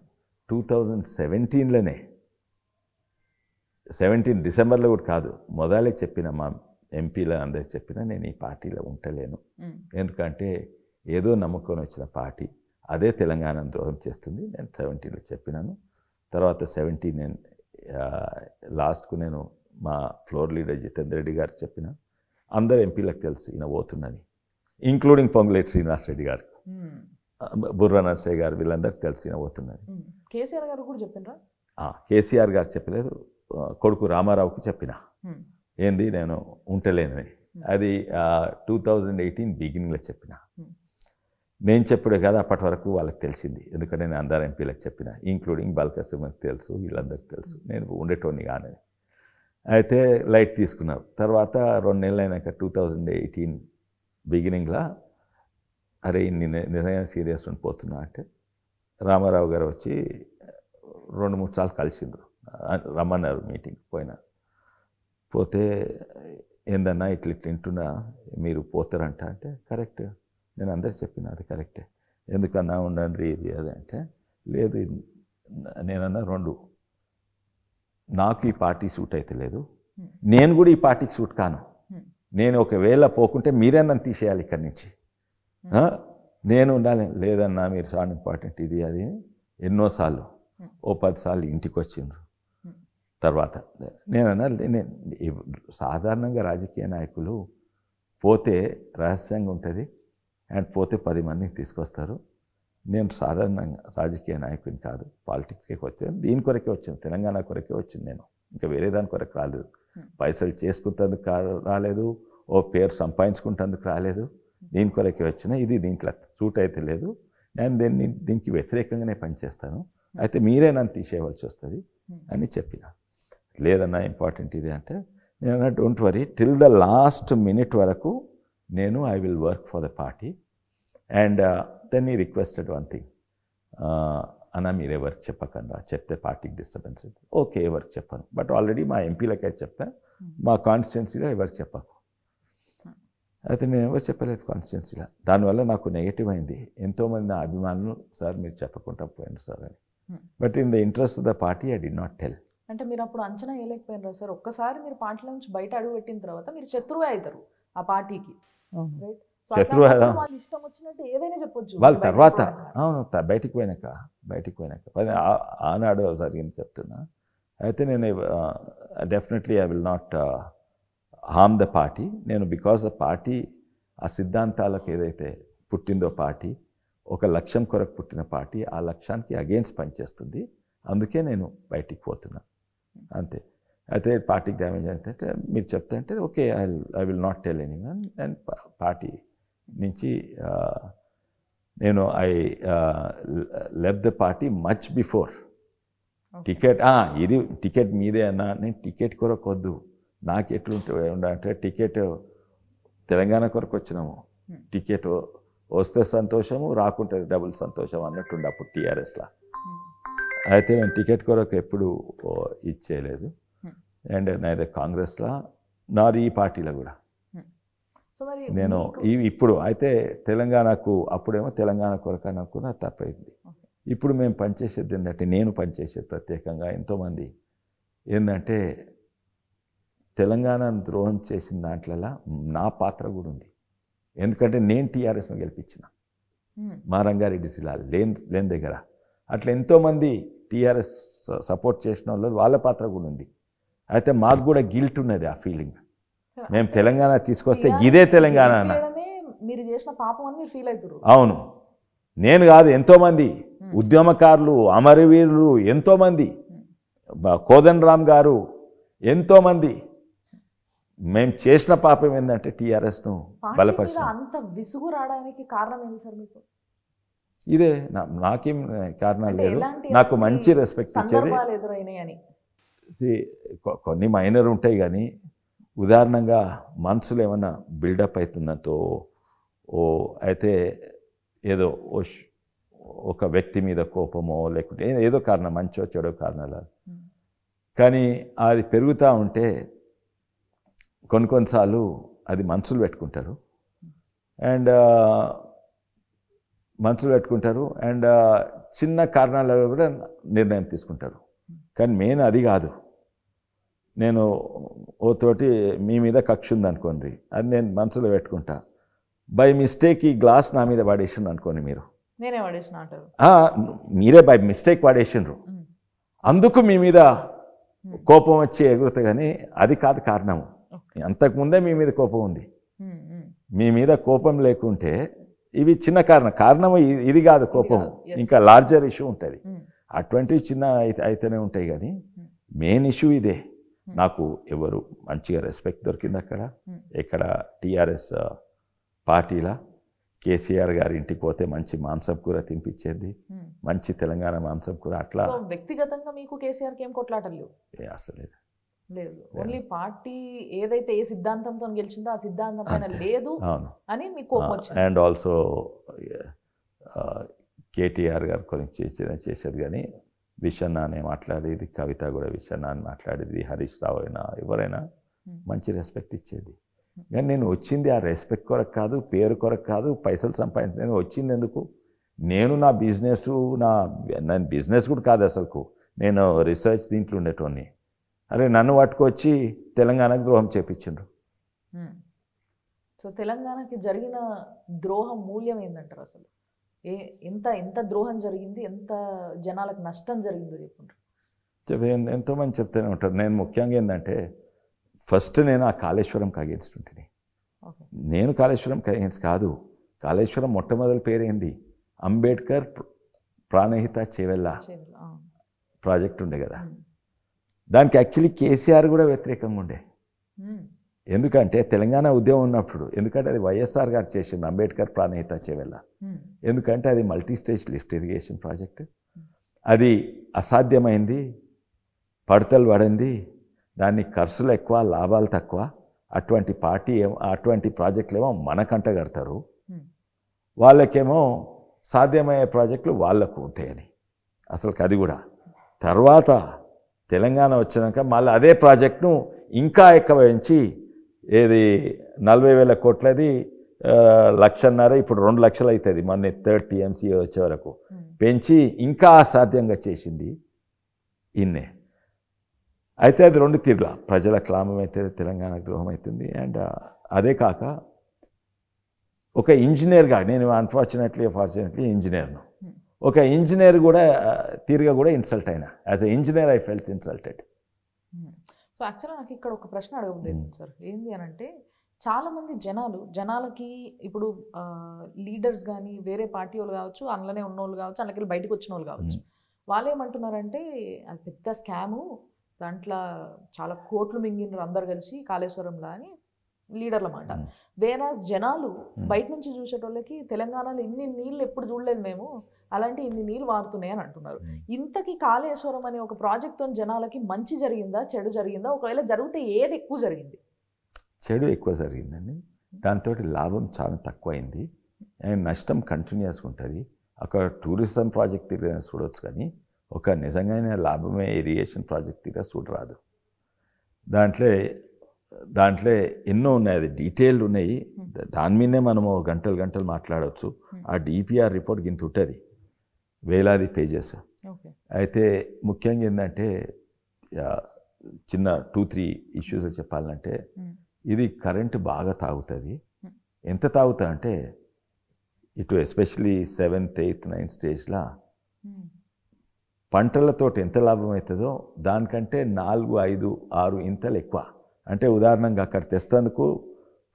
టూ థౌజండ్ సెవెంటీన్లోనే సెవెంటీన్ డిసెంబర్లో కూడా కాదు మొదలే చెప్పిన మా ఎంపీల అందరికి చెప్పిన నేను ఈ పార్టీలో ఉండలేను. ఎందుకంటే ఏదో నమ్ముకొని వచ్చిన పార్టీ. అదే తెలంగాణను ద్రోహం చేస్తుంది. నేను సెవెంటీన్లో చెప్పినాను. తర్వాత సెవెంటీన్ నేను లాస్ట్కు నేను మా ఫ్లోర్ లీడర్ జితేందర్ రెడ్డి గారికి చెప్పిన అందరు ఎంపీలకు తెలుసు ఈయన పోతుందని ఇంక్లూడింగ్ పొంగులేటి శ్రీనివాస్ రెడ్డి గారు బుర్ర నర్సయ్య గారు వీళ్ళందరికీ తెలుసు ఈయన పోతుందని
ఉమ్. కేసీఆర్ గారు కూడా చెప్పిండ్రా
ఆ, కేసీఆర్ గారు చెప్పలేదు. కొడుకు రామారావుకి చెప్పిన. ఏంది? నేను ఉంటలేనని. అది టూ థౌజండ్ ఎయిటీన్ బిగినింగ్లో చెప్పిన. నేను చెప్పుడే కదా అప్పటి వరకు వాళ్ళకి తెలిసింది. ఎందుకంటే నేను అందరు ఎంపీలకు చెప్పిన. ఇంక్లూడింగ్ బాలకృష్ణకి తెలుసు వీళ్ళందరికీ తెలుసు. నేను ఉండేటోని కానీ అయితే లైట్ తీసుకున్నారు. తర్వాత రెండు నెలలు అయినాక టూ థౌజండ్ ఎయిటీన్ బిగినింగ్లో అరే నిజంగా సీరియస్ ఉండిపోతున్నా అంటే రామారావు గారు వచ్చి రెండు మూడు సార్లు కలిసిండ్రు. రమ్మన్నారు మీటింగ్ పోయినా. పోతే ఏందన్నా ఇట్లా ఇట్లా వింటున్నా మీరు పోతారంట అంటే కరెక్ట్. నేను అందరు చెప్పిన అది కరెక్టే. ఎందుకన్నా ఉండండి ఇది అది అంటే లేదు నేనన్నా రెండు. నాకు ఈ పార్టీ సూట్ అయితే లేదు. నేను కూడా ఈ పార్టీకి సూట్ కాను.
Hmm.
నేను ఒకవేళ పోకుంటే మీరే నన్ను తీసేయాలి ఇక్కడి నుంచి. ఆ? నేను ఉండాలి. లేదన్నా మీరు చాలా ఇంపార్టెంట్ ఇది అది. ఎన్నోసార్లు
Hmm.
ఓ పదిసార్లు ఇంటికి వచ్చిండ్రు.
Hmm.
తర్వాత నేనన్నా నేను సాధారణంగా రాజకీయ నాయకులు పోతే రహస్యంగా ఉంటుంది అండ్ పోతే పది మందిని తీసుకొస్తారు. నేను సాధారణంగా రాజకీయ నాయకుని కాదు పాలిటిక్స్కి వచ్చాను దీని కొరకే వచ్చింది తెలంగాణ కొరకే వచ్చింది నేను. ఇంకా వేరే దాని కొరకు రాలేదు. పైసలు చేసుకుంటందుకు రాలేదు ఓ పేరు సంపాదించుకుంటందుకు రాలేదు దీని కొరకే వచ్చిన ఇది దీంట్లో సూట్ అయితే లేదు నేను దీన్ని దీనికి వ్యతిరేకంగానే పనిచేస్తాను. అయితే మీరే నన్ను తీసేయవలసి వస్తుంది. అని చెప్పిన. లేదన్నా ఇంపార్టెంట్ ఇది అంటే నేను don't worry till the last minute వరకు నేను I will work for the party and then ఈ రిక్వెస్టెడ్ వన్ థింగ్ అన్న మీరు ఎవరికి చెప్పకండి చెప్తే పార్టీకి డిస్టర్బెన్స్ ఓకే ఎవరికి చెప్పను. బట్ ఆల్రెడీ మా ఎంపీలకైతే చెప్తా మా కాన్స్టిట్యున్సీలో ఎవరికి చెప్పకు. అయితే నేను ఎవరు చెప్పలేదు కాన్స్టిట్యున్సీలో దానివల్ల నాకు నెగిటివ్ అయింది. ఎంతోమంది నా అభిమానులు సార్ మీరు చెప్పకుండా పోయారు సార్ అని.
Hmm.
But in the interest of the party I did not tell
అంటే మీరు అప్పుడు అంచనా వేయలేకపోయినారా సార్. ఒక్కసారి మీరు పార్టీల నుంచి బయట అడుగు పెట్టిన తర్వాత మీరు శత్రువే అవుతారు ఆ పార్టీకి. రైట్
శత్రువే,
ఇష్టం వచ్చినట్టు ఏదైనా చెప్పొచ్చు.
వాళ్ళ తర్వాత. అవును బయటికి పోయినాక బయటికి పోయినాక. ఆనాడు జరిగింది చెప్తున్నా. అయితే నేను definitely I will not harm the party నేను బికాస్ ద పార్టీ ఆ సిద్ధాంతాలకు ఏదైతే పుట్టిందో పార్టీ ఒక లక్ష్యం కొరకు పుట్టిన పార్టీ ఆ లక్ష్యానికి అగేన్స్ట్ పనిచేస్తుంది. అందుకే నేను బయటికి పోతున్నా. అంతే అయితే పార్టీకి డ్యామేజ్ అయితే మీరు చెప్తే అంటే okay I I will not tell anyone and party నుంచి నేను I left the party much before. Ticket ఇది టికెట్ మీదే అన్నా నేను టికెట్ కొరకు వద్దు నాకు ఎట్లుంటే అంటే టికెట్ తెలంగాణ కొరకు వచ్చినాము. టికెట్ వస్తే సంతోషము రాకుంటే డబుల్ సంతోషం అన్నట్టుండే అప్పుడు టీఆర్ఎస్లో. అయితే నేను టికెట్ కొరకు ఎప్పుడు ఇచ్చేయలేదు. అండ్ నైదే కాంగ్రెస్లో నారు ఈ పార్టీలో కూడా. నేను ఇప్పుడు అయితే తెలంగాణకు అప్పుడేమో తెలంగాణ కొరకు అని అనుకున్నా తప్పైంది. ఇప్పుడు మేము పనిచేసేది ఏంటంటే నేను పనిచేసేది ప్రత్యేకంగా ఎంతోమంది ఏంటంటే తెలంగాణను ద్రోహం చేసిన దాంట్లలో నా పాత్ర కూడా ఉంది. ఎందుకంటే నేను టీఆర్ఎస్ను గెలిపించిన. మా రంగారెడ్డి జిల్లా లేని లేని దగ్గర. అట్లా ఎంతోమంది టీఆర్ఎస్ సపోర్ట్ చేసిన వాళ్ళు వాళ్ళ పాత్ర కూడా ఉంది. అయితే మాకు కూడా గిల్ట్ ఉన్నది ఆ ఫీలింగ్ మేము తెలంగాణ తీసుకొస్తే ఇదే తెలంగాణ
మీరు చేసిన పాపం అని మీరు ఫీల్ అవుతారు
అవును. నేను కాదు ఎంతోమంది ఉద్యమకారులు అమరవీరులు ఎంతోమంది కోదండ రామ్ గారు ఎంతోమంది. మేము చేసిన పాపం ఏంటంటే టీఆర్ఎస్ను
పార్టీ మీద
బలపరిచాం
అంత విసుగు రావడానికి కారణం ఏంటి సార్ మీకు?
ఇదే నా- నాకేం కారణాలు లేదు నాకు మంచి రెస్పెక్ట్ ఇచ్చేది కొన్ని మైనర్ ఉంటాయి కానీ ఉదాహరణంగా మనసులో ఏమన్నా బిల్డప్ అవుతుందంతో ఓ అయితే ఏదో ఒక వ్యక్తి మీద కోపమో లేకుంటే ఏదో కారణం మంచో చెడో కారణాలు. కానీ అది పెరుగుతూ ఉంటే కొన్ని కొన్నిసార్లు అది మనసులు పెట్టుకుంటారు. అండ్ మనసులు పెట్టుకుంటారు. అండ్ చిన్న కారణాల కూడా నిర్ణయం తీసుకుంటారు. కానీ మెయిన్ అది కాదు. నేను ఓ తోటి మీ మీద కక్ష ఉందనుకోండి. అది నేను మనసులో పెట్టుకుంటా. బై మిస్టేక్ ఈ గ్లాస్ నా మీద పడేసిండు అనుకోండి మీరు. మీరే బై మిస్టేక్ పడేసిండ్రు. అందుకు మీ మీద కోపం వచ్చి ఎగురుతా కానీ అది కాదు కారణము. అంతకుముందే మీ మీద కోపం ఉంది. మీ మీద కోపం లేకుంటే ఇవి చిన్న కారణం. కారణం ఇది కాదు కోపం. ఇంకా లార్జర్ ఇష్యూ ఉంటుంది. అటువంటివి చిన్న అయితే అయితేనే ఉంటాయి కానీ
Hmm.
మెయిన్ ఇష్యూ ఇదే. నాకు ఎవరు మంచిగా రెస్పెక్ట్ దొరికింది అక్కడ.
Hmm.
ఇక్కడ టీఆర్ఎస్ పార్టీలా కేసీఆర్ గారి ఇంటికి పోతే మంచి మాంసం కూర తినిపించేది. మంచి తెలంగాణ మాంసం కూర అట్లా.
వ్యక్తిగతంగా మీకు కేసీఆర్ ఏం కొట్లాటలు
అసలే
లేదు. ఓన్లీ పార్టీ ఏదైతే ఏ సిద్ధాంతంతో గెలిచిందో ఆ సిద్ధాంతం పైన. లేదు అని మీకు
అండ్ ఆల్సో కేటీఆర్ గారు కొన్ని చేసిన చేసేది కానీ విషన్న అనే మాట్లాడేది కవిత కూడా విషన్న అని మాట్లాడేది హరీష్ రావు అయినా ఎవరైనా
Hmm.
మంచి రెస్పెక్ట్ ఇచ్చేది. కానీ నేను వచ్చింది ఆ రెస్పెక్ట్ కొరకు కాదు పేరు కొరకు కాదు పైసలు సంపాదించి నేను వచ్చింది ఎందుకు? నేను నా బిజినెస్ నా నేను బిజినెస్ కూడా కాదు అసలుకు. నేను రీసెర్చ్ దీంట్లో ఉండేటోని అరే నన్ను పట్టుకొచ్చి తెలంగాణకు ద్రోహం చేపించిండ్రు.
సో తెలంగాణకి జరిగిన ద్రోహం మూల్యం ఏందంటారు అసలు? ఏ ఎంత ఎంత ద్రోహం జరిగింది ఎంత జనాలకు నష్టం జరిగిందో చెప్పండి
చెప్పే ఎంతోమంది చెప్తూనే ఉంటారు. నేను ముఖ్యంగా ఏంటంటే ఫస్ట్ నేను ఆ కాళేశ్వరంకి అగేన్స్ట్ ఉంటుంది నేను కాళేశ్వరంకి అగేన్స్ట్ కాదు. కాళేశ్వరం మొట్టమొదటి పేరేంది అంబేద్కర్ ప్ర- ప్రాణహిత
ఆ.
ప్రాజెక్ట్ ఉండే కదా. దానికి యాక్చువల్లీ కేసీఆర్ కూడా వ్యతిరేకంగా ఉండే.
ఉమ్.
ఎందుకంటే తెలంగాణ ఉద్యమం ఉన్నప్పుడు ఎందుకంటే అది వైఎస్ఆర్ గారు చేసింది అంబేద్కర్ ప్రాణహిత చేవెళ్ళ.
ఉమ్.
ఎందుకంటే అది multi stage lift irrigation project. అది అసాధ్యమైంది పడతలు పడింది దాన్ని ఖర్చులు ఎక్కువ లాభాలు తక్కువ అటువంటి పార్టీ ఏమో అటువంటి ప్రాజెక్టులు ఏమో మనకంట కడతారు. వాళ్ళకేమో సాధ్యమయ్యే ప్రాజెక్టులు వాళ్ళకు ఉంటాయని. అసలు అది కూడా. తర్వాత తెలంగాణ వచ్చినాక మళ్ళీ అదే ప్రాజెక్టును ఇంకా ఎక్కువ పెంచి ఏది నలభై వేల కోట్లది లక్షన్నర ఇప్పుడు రెండు లక్షలు అవుతుంది మొన్న థర్డ్ టీఎంసీ వచ్చే వరకు. పెంచి ఇంకా అసాధ్యంగా చేసింది ఇన్నే అయితే అది రెండు తీరుల ప్రజలకు లాభం అయితే తెలంగాణకు ద్రోహం అవుతుంది అండ్ అదే కాక ఒక ఇంజనీర్గా నేను అన్ఫార్చునేట్లీ ఫార్చునేట్లీ ఇంజనీర్ను. ఒక ఇంజనీర్ కూడా తీరుగా కూడా ఇన్సల్ట్ అయినా. As a engineer I felt insulted.
So యాక్చువల్గా నాకు ఇక్కడ ఒక ప్రశ్న అడగబోతుంది సార్. ఏంది అని అంటే చాలా మంది జనాలు జనాలకి ఇప్పుడు లీడర్స్ కానీ వేరే పార్టీ వాళ్ళు కావచ్చు అందులోనే ఉన్న వాళ్ళు కావచ్చు అందులోకి బయటకు వచ్చిన వాళ్ళు కావచ్చు. వాళ్ళు ఏమంటున్నారంటే అది పెద్ద స్కాము దాంట్లో చాలా కోట్లు మింగినరు అందరు కలిసి కాళేశ్వరంలో అని. లీడర్ల మాట. వేరాజ్ జనాలు బయట నుంచి చూసేటోళ్ళకి తెలంగాణలో ఇన్ని నీళ్ళు ఎప్పుడు చూడలేదు మేము అలాంటి ఇన్ని నీళ్ళు వారుతున్నాయి అని అంటున్నారు. ఇంతకీ కాళేశ్వరం అనే ఒక ప్రాజెక్ట్తో జనాలకి మంచి జరిగిందా చెడు జరిగిందా? ఒకవేళ జరిగితే ఏది ఎక్కువ జరిగింది?
చెడు ఎక్కువ జరిగిందండి. దాంతో లాభం చాలా తక్కువైంది. అండ్ నష్టం కంటిన్యూస్గా ఉంటుంది. అక్కడ టూరిజం ప్రాజెక్ట్ తిరిగిన చూడవచ్చు కానీ ఒక నిజంగానే లాభమే ఇరిగేషన్ ప్రాజెక్ట్ తిరిగా చూడరాదు. దాంట్లో దాంట్లో ఎన్నో ఉన్నాయి. అది డీటెయిల్డ్ ఉన్నాయి. దా- దాని మీదనే మనము గంటలు గంటలు మాట్లాడవచ్చు ఆ డిపిఆర్ రిపోర్ట్ గింత ఉంటుంది. వేలాది పేజెస్. అయితే ముఖ్యంగా ఏంటంటే చిన్న టూ త్రీ ఇష్యూస్ చెప్పాలంటే ఇది కరెంటు బాగా తాగుతుంది.
Hmm.
ఎంత తాగుతా అంటే ఇటు ఎస్పెషలీ సెవెంత్ ఎయిత్ నైన్త్ స్టేజ్లో పంటలతో ఎంత లాభం అవుతుందో దానికంటే నాలుగు ఐదు ఆరు ఇంతలు ఎక్కువ. అంటే ఉదాహరణగా అక్కడ తెస్తందుకు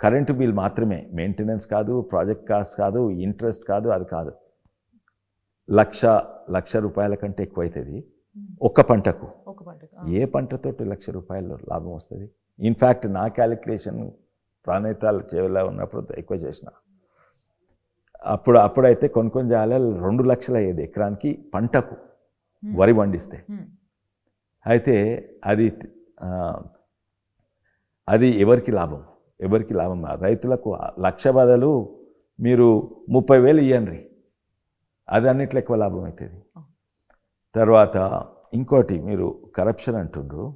కరెంటు బిల్ మాత్రమే. మెయింటెనెన్స్ కాదు ప్రాజెక్ట్ కాస్ట్ కాదు ఇంట్రెస్ట్ కాదు అది కాదు. లక్ష లక్ష రూపాయల కంటే ఎక్కువ అవుతుంది ఒక్క పంటకు. ఏ పంటతో లక్ష రూపాయలు లాభం వస్తుంది? ఇన్ఫ్యాక్ట్ నా క్యాలిక్యులేషన్ ప్రాణహితాలు చేయాల ఉన్నప్పుడు ఎక్కువ చేసిన. అప్పుడు అప్పుడైతే కొన్ని కొన్ని జాగాలలో రెండు లక్షలు అయ్యేది ఎకరానికి పంటకు వరి పండిస్తే. అయితే అది అది ఎవరికి లాభం? ఎవరికి లాభం? రైతులకు లక్ష బదులు మీరు ముప్పై వేలు ఇవ్వండి అది అన్నిట్లో ఎక్కువ లాభం అవుతుంది తర్వాత ఇంకోటి మీరు కరప్షన్ అంటుండ్రు.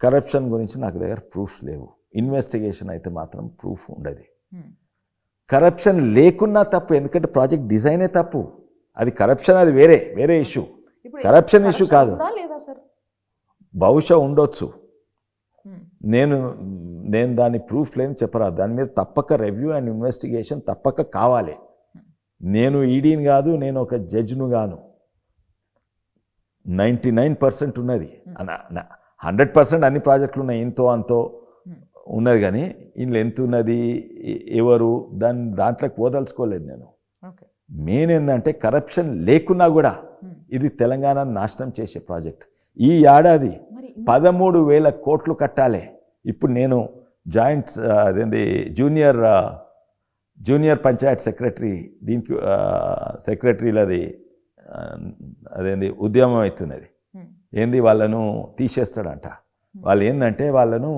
కరప్షన్ గురించి నాకు దగ్గర ప్రూఫ్స్ లేవు. ఇన్వెస్టిగేషన్ అయితే మాత్రం ప్రూఫ్ ఉండదు. కరప్షన్ లేకున్నా తప్పు ఎందుకంటే ప్రాజెక్ట్ డిజైనే తప్పు. అది కరప్షన్ అది వేరే వేరే ఇష్యూ issue
corruption
కాదు. బహుశా ఉండొచ్చు. నేను నేను దాని ప్రూఫ్ లేని చెప్పరా దాని మీద తప్పక రివ్యూ అండ్ ఇన్వెస్టిగేషన్ తప్పక కావాలి. నేను ఈడీని కాదు నేను ఒక జడ్జ్ను గాను. నైంటీ నైన్ పర్సెంట్ ఉన్నది. హండ్రెడ్ పర్సెంట్ అన్ని ప్రాజెక్టులు ఉన్నాయి ఇంతో అంతో ఉన్నది కానీ ఇందులో ఎంత ఉన్నది ఎవరు దాన్ని దాంట్లోకి పోదలుచుకోలేదు నేను. మెయిన్ ఏంటంటే కరప్షన్ లేకున్నా కూడా
Hmm.
ఇది తెలంగాణ నాశనం చేసే ప్రాజెక్ట్ ఈ ఏడాది పదమూడు వేల కోట్లు కట్టాలి. ఇప్పుడు నేను జాయింట్ ఆ, అదేంది జూనియర్ జూనియర్ పంచాయత్ సెక్రటరీ దీనికి సెక్రటరీలది అదేంది ఉద్యమం అవుతున్నది.
Hmm.
ఏంది వాళ్ళను తీసేస్తాడంట. వాళ్ళు ఏంటంటే వాళ్ళను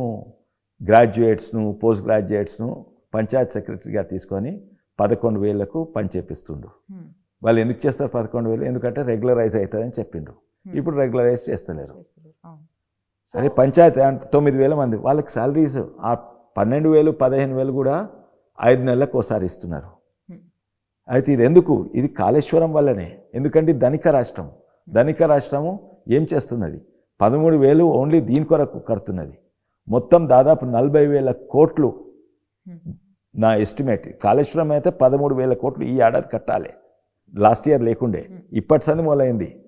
గ్రాడ్యుయేట్స్ను పోస్ట్ గ్రాడ్యుయేట్స్ను పంచాయత్ సెక్రటరీగా తీసుకొని పదకొండు వేలకు పని చేపిస్తుండు.
Hmm.
వాళ్ళు ఎందుకు చేస్తారు పదకొండు వేలు? ఎందుకంటే రెగ్యులరైజ్ అవుతుందని చెప్పిండ్రు
Hmm.
ఇప్పుడు రెగ్యులరైజ్ చేస్తలేరు. అదే పంచాయతీ తొమ్మిది వేల మంది. వాళ్ళకి శాలరీస్ ఆ పన్నెండు వేలు పదిహేను వేలు కూడా ఐదు నెలలకు ఒకసారి ఇస్తున్నారు. అయితే ఇది ఎందుకు? ఇది కాళేశ్వరం వల్లనే. ఎందుకంటే ధనిక రాష్ట్రం. ధనిక రాష్ట్రము ఏం చేస్తున్నది? పదమూడు వేలు ఓన్లీ దీని కొరకు కడుతున్నది. మొత్తం దాదాపు నలభై వేల కోట్లు. నా ఎస్టిమేట్. కాళేశ్వరం అయితే పదమూడు వేల కోట్లు ఈ ఏడాది కట్టాలి. లాస్ట్ ఇయర్ లేకుండే. ఇప్పటి సంది మొదలైంది.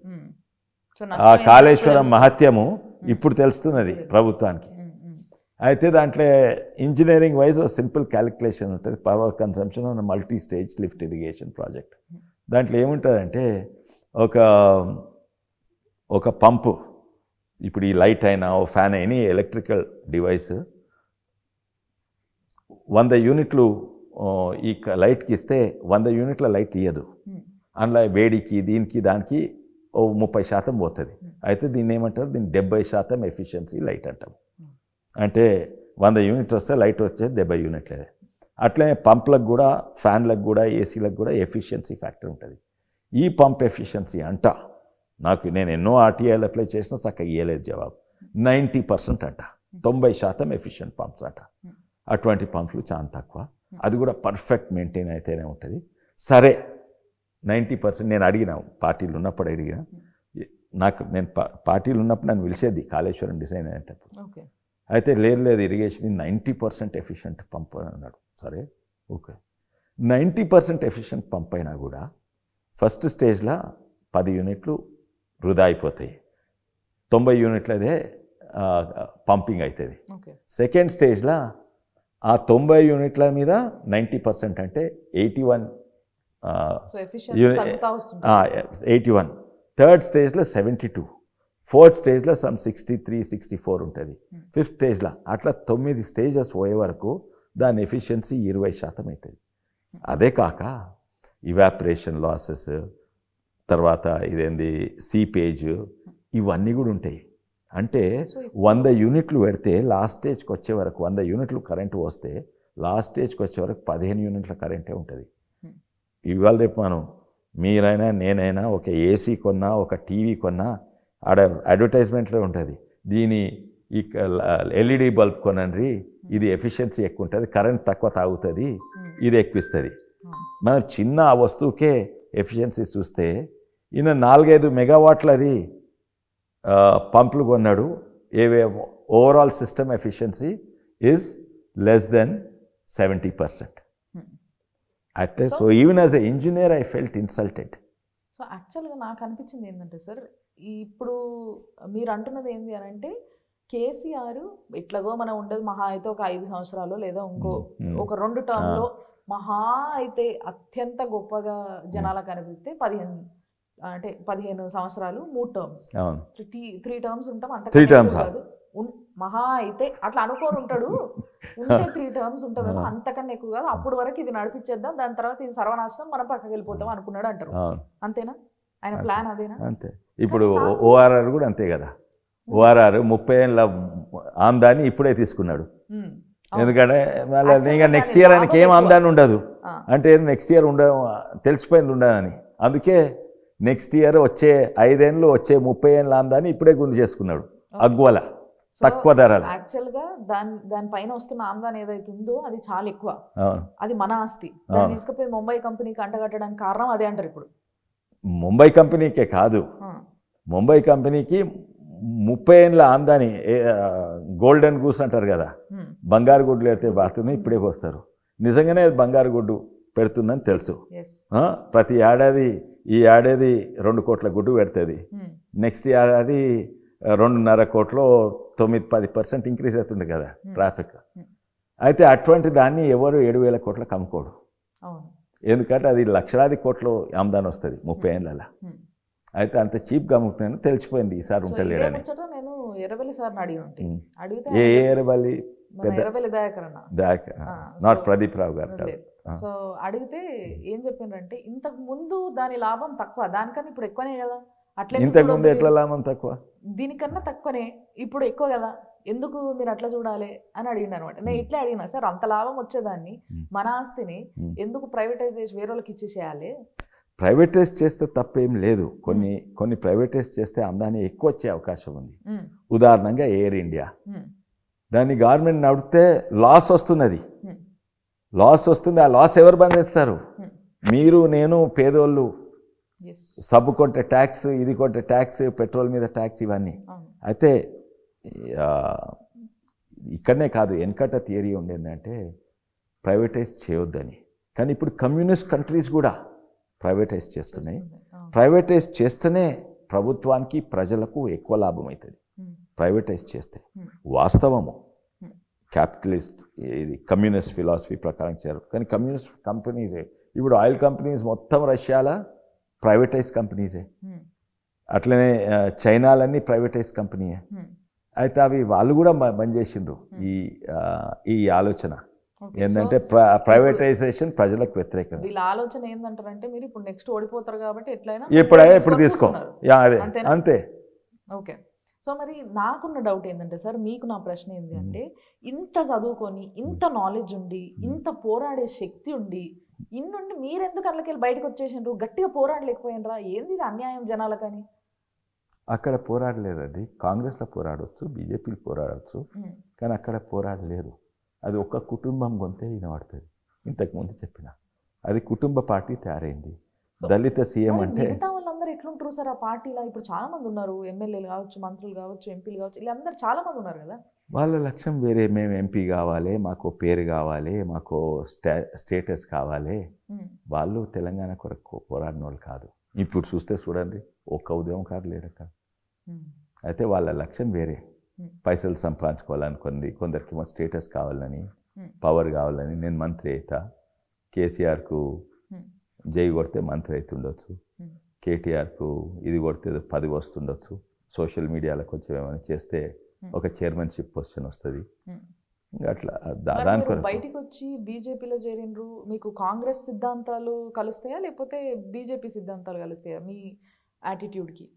ఆ కాళేశ్వరం. మహత్యము ఇప్పుడు తెలుస్తున్నది ప్రభుత్వానికి. అయితే దాంట్లో ఇంజనీరింగ్ వైజ్ సింపుల్ క్యాలిక్యులేషన్ ఉంటుంది. Power consumption on multi stage lift irrigation project. దాంట్లో ఏముంటుందంటే ఒక ఒక పంపు ఇప్పుడు ఈ లైట్ అయినా ఓ ఫ్యాన్ అయినా ఎలక్ట్రికల్ డివైస్ వంద యూనిట్లు ఈ లైట్కి ఇస్తే వంద యూనిట్ల లైట్ ఇయ్యదు. అందులో వేడికి దీనికి దానికి ఓ ముప్పై శాతం పోతుంది. అయితే దీన్ని ఏమంటారు? దీన్ని డెబ్బై శాతం ఎఫిషియన్సీ లైట్ అంటాం అంటే వంద యూనిట్ వస్తే లైట్ వచ్చేది డెబ్బై యూనిట్లే. అట్లనే పంప్లకు కూడా ఫ్యాన్లకు కూడా ఏసీలకు కూడా ఎఫిషియన్సీ ఫ్యాక్టర్ ఉంటుంది. ఈ పంప్ ఎఫిషియన్సీ అంట. నాకు నేను ఎన్నో ఆర్టీఐలు అప్లై చేసినా చక్కగా ఇవ్వలేదు జవాబు. నైంటీ పర్సెంట్ అంట. తొంభై శాతం ఎఫిషియెంట్ పంప్స్ అంట. అటువంటి పంప్లు చాలా తక్కువ. అది కూడా పర్ఫెక్ట్ మెయింటైన్ అయితేనే ఉంటుంది. సరే నైంటీ పర్సెంట్ నేను అడిగిన పార్టీలు ఉన్నప్పుడు అడిగిన నాకు నేను పార్టీలు ఉన్నప్పుడు నన్ను పిలిచేది కాళేశ్వరం డిజైన్ అనేటప్పుడు. అయితే లేదు లేదు irrigation ninety percent efficient pump అని అన్నాడు. సరే okay. Ninety percent efficient pump అయినా కూడా ఫస్ట్ స్టేజ్లో పది యూనిట్లు వృధా అయిపోతాయి. తొంభై యూనిట్లదే పంపింగ్ అవుతుంది సెకండ్ స్టేజ్లో ఆ తొంభై యూనిట్ల మీద నైంటీ పర్సెంట్ అంటే eighty one eighty one third స్టేజ్లో సెవెంటీ టూ ఫోర్త్ స్టేజ్లో some sixty three sixty four ఉంటుంది. ఫిఫ్త్ స్టేజ్లో అట్లా తొమ్మిది స్టేజెస్ పోయే వరకు దాని ఎఫిషియన్సీ ఇరవై శాతం అవుతుంది అదే కాక ఇవాపరేషన్ లాసెస్ తర్వాత ఇదేంది సీపేజ్ ఇవన్నీ కూడా ఉంటాయి. అంటే వంద యూనిట్లు పెడితే లాస్ట్ స్టేజ్కి వచ్చే వరకు వంద యూనిట్లు కరెంటు వస్తే లాస్ట్ స్టేజ్కి వచ్చే వరకు పదిహేను యూనిట్ల కరెంటే ఉంటుంది.
Hmm.
ఇవాళ రేపు మనం మీరైనా నేనైనా ఒక ఏసీ కొన్నా ఒక టీవీ కొన్నా ఆడ అడ్వర్టైజ్మెంట్లో ఉంటుంది. దీని ఈ ఎల్ఈడి బల్బ్ కొనండి ఇది ఎఫిషియన్సీ ఎక్కువ ఉంటుంది కరెంట్ తక్కువ తాగుతుంది ఇది ఎక్కువిస్తుంది. మనం చిన్న ఆ వస్తువుకే ఎఫిషియన్సీ చూస్తే ఈయన నాలుగైదు మెగావాట్లది పంపులు కొన్నాడు. ఏవే overall system efficiency is less than seventy percent. At so even as a engineer I felt insulted
so యాక్చువల్గా నాకు అనిపించింది ఏంటంటే సార్ ఇప్పుడు మీరు అంటున్నది ఏంటి అని అంటే కేసీఆర్ ఇట్లాగో మనం ఉండదు మహా అయితే ఒక ఐదు సంవత్సరాలు లేదా ఇంకో ఒక రెండు టర్మ్లో మహా అయితే అత్యంత గొప్పగా జనాలకు కనిపిస్తే పదిహేను అంటే పదిహేను సంవత్సరాలు మూడు టర్మ్స్. త్రీ త్రీ టర్మ్స్ ఉంటాం అంత
ఆ?
మహా అయితే అట్లా అనుకోని ఉంటాడు. ఉంటే త్రీ టర్మ్స్ ఉంటామేమో. అంతకన్నా ఎక్కువ కాదు. అప్పుడు వరకు ఇది నడిపించేద్దాం దాని తర్వాత ఇది సర్వనాశనం మనం పక్కకి వెళ్ళిపోతాం అనుకున్నాడు అంటారు. అంతేనా? ఆయన. ప్లాన్ అదేనా?
అంతే. ఇప్పుడు ఓఆర్ఆర్ కూడా అంతే కదా. ఓఆర్ఆర్ ముప్పై ఏళ్ళ ఆమ్దాని ఇప్పుడే తీసుకున్నాడు. ఎందుకంటే మళ్ళీ ఇంకా నెక్స్ట్ ఇయర్ ఆయనకి ఏం. ఆమ్దాని ఉండదు. అంటే నెక్స్ట్ ఇయర్ ఉండ తెలిసిపోయింది ఉండదని. అందుకే నెక్స్ట్ ఇయర్ వచ్చే ఐదేళ్ళు వచ్చే ముప్పై ఏళ్ళ ఆమ్దాని ఇప్పుడే గుండు చేసుకున్నాడు. అగ్వల. తక్కువ ధరలు.
యాక్చువల్గా దాని దానిపైన వస్తున్న ఆమ్దాన్ ఏదైతే ఉందో అది చాలా ఎక్కువ. అది మన ఆస్తి. దాన్ని. తీసుకుపోయి ముంబై కంపెనీకి అంటగట్టడానికి కారణం అదే అంటారు ఇప్పుడు.
ముంబై కంపెనీకే కాదు. ముంబై కంపెనీకి ముప్పై ఏళ్ళ ఆమ్దాని గోల్డెన్ గూస్ అంటారు కదా. బంగారు గుడ్లు అయితే బాతున్నాయి ఇప్పుడే వస్తారు నిజంగానే అది బంగారు గుడ్డు పెడుతుందని తెలుసు. ప్రతి ఏడాది ఈ ఏడాది రెండు కోట్ల గుడ్డు పెడుతుంది. నెక్స్ట్ ఏడాది రెండున్నర కోట్లు తొమ్మిది పది పర్సెంట్ ఇంక్రీజ్ అవుతుంది కదా
Hmm.
ట్రాఫిక్.
Hmm.
అయితే అటువంటి దాన్ని ఎవరు ఏడు వేల కోట్లకు అమ్ముకోడు ఎందుకంటే అది లక్షలాది కోట్లు ఆమ్దాని వస్తుంది ముప్పై ఏళ్ళ
ఉమ్.
అయితే అంత చీప్గా అమ్ముతున్నాను తెలిసిపోయింది ఈసారి ఉంటలేడని
నేను ఎర్రబెల్లి సార్ని అడిగి ఉంటే.
ఉమ్.
అడిగితే
ఏ
ఎర్రబెల్లి?
నాట్ ప్రదీప్ రావు గారు.
సో అడిగితే ఏం చెప్పిండ్రంటే ఇంతకు ముందు దాని లాభం తక్కువ దానికన్నా ఇప్పుడు ఎక్కువనే కదా. అట్లా ఎందుకు
ఇంతకు ముందు
చూడొద్దు
ఎట్లా? లాభం తక్కువ?
దీనికన్నా తక్కువనే. ఇప్పుడు ఎక్కువ కదా. ఎందుకు మీరు అట్లా చూడాలి అని అడిగిండు అనమాట నేను ఇట్లా అడిగినా సార్ అంత లాభం వచ్చేదాన్ని. మన ఆస్తిని. ఎందుకు ప్రైవేటైజ్ చేసి వేరే వాళ్ళకి ఇచ్చేసేయాలి?
ప్రైవేటైజ్ చేస్తే తప్పేం లేదు. కొన్ని కొన్ని ప్రైవేటైజ్ చేస్తే ఆమ్దాని ఎక్కువ వచ్చే అవకాశం ఉంది. ఉదాహరణంగా ఎయిర్ ఇండియా. దాన్ని గవర్నమెంట్ నడిపితే లాస్ వస్తున్నది. లాస్ వస్తుంది. ఆ లాస్ ఎవరు బంద్ చేస్తారు. మీరు నేను పేదోళ్ళు.
ఎస్
సబ్బు కొంటే ట్యాక్స్ ఇది కొంటే ట్యాక్స్ పెట్రోల్ మీద ట్యాక్స్ ఇవన్నీ. అయితే ఇక్కడనే కాదు వెనకట థియరీ ఉండేందంటే ప్రైవేటైజ్ చేయొద్దని. కానీ ఇప్పుడు కమ్యూనిస్ట్ కంట్రీస్ కూడా ప్రైవేటైజ్ చేస్తున్నాయి. ప్రైవేటైజ్ చేస్తేనే ప్రభుత్వానికి ప్రజలకు ఎక్కువ లాభం అవుతుంది. ప్రైవేటైజ్ చేస్తే. వాస్తవము. క్యాపిటలిస్ట్ ఇది కమ్యూనిస్ట్ ఫిలాసఫీ ప్రకారం చేయరు కానీ కమ్యూనిస్ట్ కంపెనీసే ఇప్పుడు ఆయిల్ కంపెనీస్ మొత్తం రష్యాలో? ప్రైవేటైజ్ కంపెనీసే. అట్లనే చైనాలన్నీ ప్రైవేటైజ్ కంపెనీయే. అయితే అవి వాళ్ళు కూడా బంద్ చేసిండ్రు. ఈ ఈ ఆలోచన. ఏంటంటే ప్రైవేటైజేషన్ ప్రజలకు వ్యతిరేకం
వీళ్ళ ఆలోచన ఏంటంటారంటే మీరు ఇప్పుడు నెక్స్ట్ ఓడిపోతారు కాబట్టి ఎట్లయినా
ఎప్పుడే
control
ఇప్పుడు తీసుకో అదే? అంతే.
ఓకే. సో మరి నాకున్న డౌట్ ఏంటంటే సార్ మీకు నా ప్రశ్న ఏంటి అంటే ఇంత చదువుకొని ఇంత నాలెడ్జ్ ఉండి ఇంత పోరాడే శక్తి ఉండి ఇన్నుండి మీరెందుకు అట్లకెళ్ళి బయటకు వచ్చేసిండ్రు? గట్టిగా పోరాడలేకపోయినరా? ఏంది ఇది అన్యాయం జనాలకని?
అక్కడ పోరాడలేదండి. కాంగ్రెస్లో పోరాడవచ్చు బీజేపీలో పోరాడవచ్చు కానీ అక్కడ పోరాడలేదు అది ఒక కుటుంబం గొంతే వినబడుతుంది. ఇంతకుముందు చెప్పిన. అది కుటుంబ పార్టీ తయారైంది. దళిత సీఎం అంటే
వాళ్ళందరూ ఎట్లుంటారు సార్ ఆ పార్టీలో? ఇప్పుడు చాలా మంది ఉన్నారు. ఎమ్మెల్యేలు కావచ్చు మంత్రులు కావచ్చు ఎంపీలు కావచ్చు వీళ్ళందరూ చాలా మంది ఉన్నారు కదా?
వాళ్ళ లక్ష్యం వేరే మేము ఎంపీ కావాలి మాకు పేరు కావాలి మాకు స్టా స్టేటస్ కావాలి వాళ్ళు తెలంగాణ కొరకు పోరాడిన వాళ్ళు కాదు ఇప్పుడు చూస్తే చూడండి ఒక్క ఉద్యమకారు లేడు అక్కడ అయితే వాళ్ళ లక్ష్యం వేరే. పైసలు సంపాదించుకోవాలనుకుంది కొందరికి మా స్టేటస్ కావాలని. పవర్ కావాలని నేను మంత్రి అవుతా కేసీఆర్కు. జై కొడితే మంత్రి అవుతుండొచ్చు. కేటీఆర్కు ఇది కొడితే పది వస్తుండొచ్చు సోషల్ మీడియాలో కొంచెం ఏమైనా చేస్తే. ఒక చైర్మన్షిప్ పొజిషన్ వస్తుంది.
Hmm.
అట్లా
బయటికి వచ్చి బీజేపీలో చేరిండ్రు. మీకు కాంగ్రెస్ సిద్ధాంతాలు కలుస్తాయా? లేకపోతే బీజేపీ సిద్ధాంతాలు కలుస్తాయా? మీ యాటిట్యూడ్కి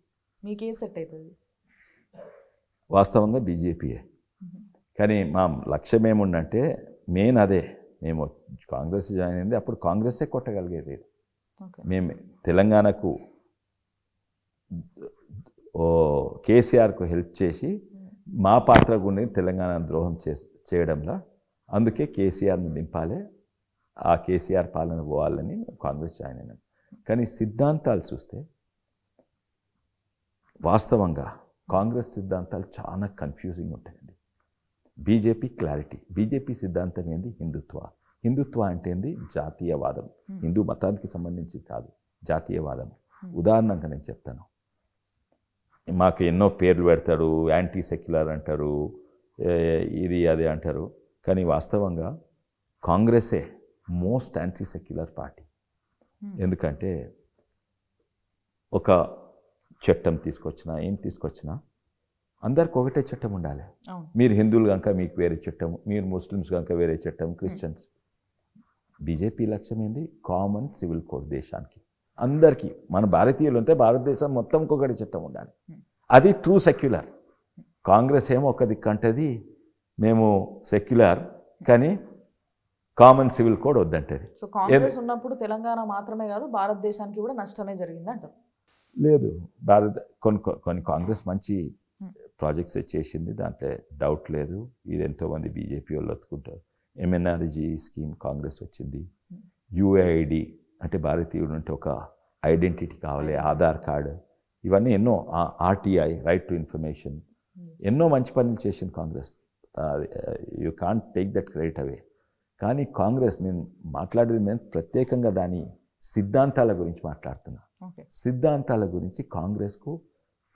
మీకు ఏ సెట్ అవుతుంది
వాస్తవంగా బీజేపీయే కానీ మా లక్ష్యం ఏముందంటే మెయిన్ అదే. మేము కాంగ్రెస్ జాయిన్ అయింది. అప్పుడు కాంగ్రెస్సే కొట్టగలిగేది. మేము తెలంగాణకు ఓ కేసీఆర్కు హెల్ప్ చేసి మా పాత్ర కూడా తెలంగాణ ద్రోహం చే చేయడంలో అందుకే కేసీఆర్ని దింపాలి ఆ కేసీఆర్ పాలన పోవాలని కాంగ్రెస్ జాయిన్ అయినాం. కానీ సిద్ధాంతాలు చూస్తే వాస్తవంగా కాంగ్రెస్ సిద్ధాంతాలు చాలా కన్ఫ్యూజింగ్ ఉంటాయండి. బీజేపీ క్లారిటీ బీజేపీ సిద్ధాంతం ఏంది? హిందుత్వ. హిందుత్వ అంటే ఏంది? జాతీయవాదం. హిందూ మతానికి సంబంధించి కాదు జాతీయవాదం. ఉదాహరణగా నేను చెప్తాను. మాకు ఎన్నో పేర్లు పెడతారు యాంటీ సెక్యులర్ అంటారు ఇది అది అంటారు. కానీ వాస్తవంగా కాంగ్రెసే మోస్ట్ యాంటీ సెక్యులర్ పార్టీ ఎందుకంటే ఒక చట్టం తీసుకొచ్చినా ఏం తీసుకొచ్చినా అందరికి ఒకటే చట్టం ఉండాలి. మీరు హిందువులు కనుక మీకు వేరే చట్టం మీరు ముస్లిమ్స్ కనుక వేరే చట్టం క్రిస్టియన్స్. బీజేపీ లక్ష్యం ఏంది కామన్ సివిల్ కోడ్ దేశానికి. అందరికీ మన భారతీయులు ఉంటే భారతదేశం మొత్తంకి ఒకటి చట్టం ఉండాలి. అది ట్రూ సెక్యులర్ కాంగ్రెస్ ఏమో ఒక దిక్కు అంటది మేము సెక్యులర్ కానీ కామన్ సివిల్ కోడ్ వద్దంటది.
సో కాంగ్రెస్ ఉన్నప్పుడు తెలంగాణ మాత్రమే కాదు భారతదేశానికి కూడా నష్టమే జరిగింది అంటారు.
లేదు భారత కొన్ని కొన్ని కాంగ్రెస్ మంచి
Hmm.
ప్రాజెక్ట్స్ చేసింది దాంట్లో డౌట్ లేదు. ఇది ఎంతోమంది బీజేపీ వాళ్ళు ఒత్తుకుంటారు ఎంఎన్ఆర్జీ స్కీమ్ కాంగ్రెస్ వచ్చింది. యుఏఐడి అంటే భారతీయుడు అంటే ఒక ఐడెంటిటీ కావాలి ఆధార్ కార్డు. ఇవన్నీ ఎన్నో ఆర్టీఐ రైట్ టు ఇన్ఫర్మేషన్ ఎన్నో మంచి పనులు చేసింది Congress. You can't take that credit అవే కానీ కాంగ్రెస్ నేను మాట్లాడేది నేను ప్రత్యేకంగా దాని సిద్ధాంతాల గురించి మాట్లాడుతున్నా. సిద్ధాంతాల గురించి కాంగ్రెస్కు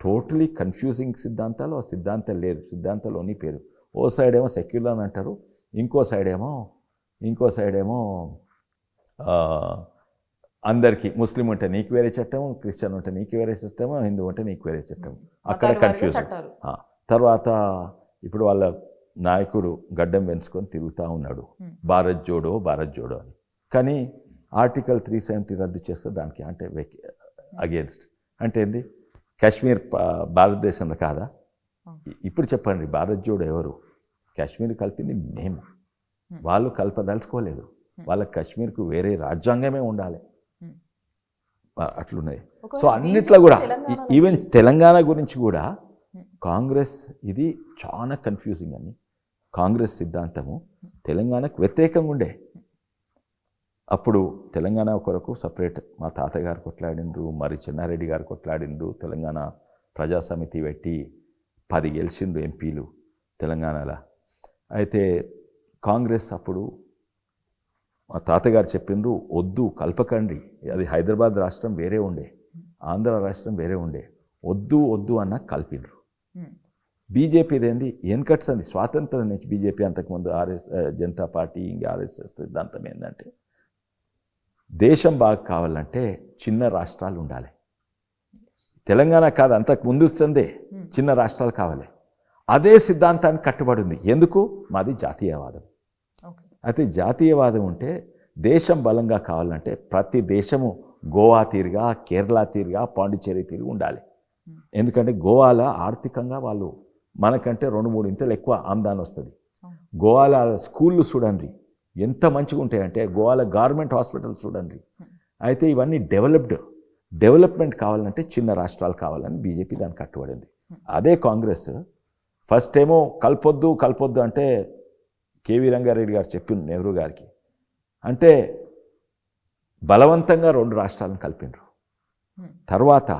టోటలీ కన్ఫ్యూజింగ్ సిద్ధాంతాలు ఆ సిద్ధాంతాలు లేరు సిద్ధాంతాలు ఓనీ పేరు. ఓ సైడ్ ఏమో సెక్యులర్ అని అంటారు. ఇంకో సైడ్ ఏమో ఇంకో సైడ్ ఏమో ఆ, అందరికీ ముస్లిం ఉంటే నీకు వేరే చట్టం క్రిస్టియన్ ఉంటే నీకు వేరే చట్టం హిందూ ఉంటే నీకు వేరే చట్టం. అక్కడ కన్ఫ్యూజన్
చట్టాలు.
తర్వాత ఇప్పుడు వాళ్ళ నాయకుడు గడ్డం పెంచుకొని తిరుగుతూ ఉన్నాడు. భారత్ జోడో భారత్ జోడో అని. కానీ ఆర్టికల్ త్రీ సెవెంటీ రద్దు చేస్తే దానికి అంటే అగేన్స్ట్ అంటే ఏంది? కాశ్మీర్ భారతదేశంలో కాదా? ఇప్పుడు చెప్పండి భారత్ జోడో ఎవరు? కాశ్మీర్ కలిపింది మేము. వాళ్ళు కలపదలుచుకోలేదు వాళ్ళకి కాశ్మీర్కు వేరే రాజ్యాంగమే ఉండాలి. అట్లున్నది
ఒకవేళ
సో అన్నిట్లో కూడా ఈవెన్ తెలంగాణ గురించి కూడా. కాంగ్రెస్ ఇది చాలా కన్ఫ్యూజింగ్ అని. కాంగ్రెస్ సిద్ధాంతము తెలంగాణకు వ్యతిరేకంగా ఉండే. అప్పుడు తెలంగాణ కొరకు సపరేట్ మా తాతగారు కొట్లాడిండ్రు మరి చెన్నారెడ్డి గారు కొట్లాడిండ్రు తెలంగాణ ప్రజాసమితి పెట్టి పది గెలిచిండ్రు ఎంపీలు తెలంగాణలో. అయితే కాంగ్రెస్ అప్పుడు మా తాతగారు చెప్పిండ్రు వద్దు కల్పకండి. అది హైదరాబాద్ రాష్ట్రం వేరే ఉండే. ఆంధ్ర రాష్ట్రం వేరే ఉండే. వద్దు వద్దు అన్న కలిపిండ్రు. బీజేపీది ఏంది వెనకట్స్ అంది? స్వాతంత్రం నుంచి బీజేపీ అంతకుముందు ఆర్ఎస్ జనతా పార్టీ ఇంకా ఆర్ఎస్ఎస్ సిద్ధాంతం ఏంటంటే దేశం బాగా కావాలంటే చిన్న రాష్ట్రాలు ఉండాలి. తెలంగాణ కాదు అంతకు ముందు
Hmm.
చిన్న రాష్ట్రాలు కావాలి. అదే సిద్ధాంతానికి కట్టుబడి ఉంది. ఎందుకు? మాది జాతీయవాదం. అయితే జాతీయవాదం ఉంటే దేశం బలంగా కావాలంటే ప్రతి దేశము గోవా తీరుగా కేరళ తీరుగా పాండిచ్చేరి తీరుగా ఉండాలి. ఎందుకంటే గోవాలో ఆర్థికంగా వాళ్ళు మనకంటే రెండు మూడు ఇంతలు ఎక్కువ ఆమ్దాన్ వస్తుంది. గోవాలో స్కూళ్ళు చూడండి. ఎంత మంచిగా ఉంటాయంటే గోవాలో గవర్నమెంట్ హాస్పిటల్స్ చూడండి. అయితే ఇవన్నీ డెవలప్డ్ డెవలప్మెంట్ కావాలంటే చిన్న రాష్ట్రాలు కావాలని బీజేపీ దానికి కట్టుబడింది అదే కాంగ్రెస్. ఫస్ట్ ఏమో కలపొద్దు కలపొద్దు అంటే కేవీ రంగారెడ్డి గారు చెప్పింది నెహ్రూ గారికి. అంటే బలవంతంగా రెండు రాష్ట్రాలను కలిపిండ్రు.
Hmm.
తర్వాత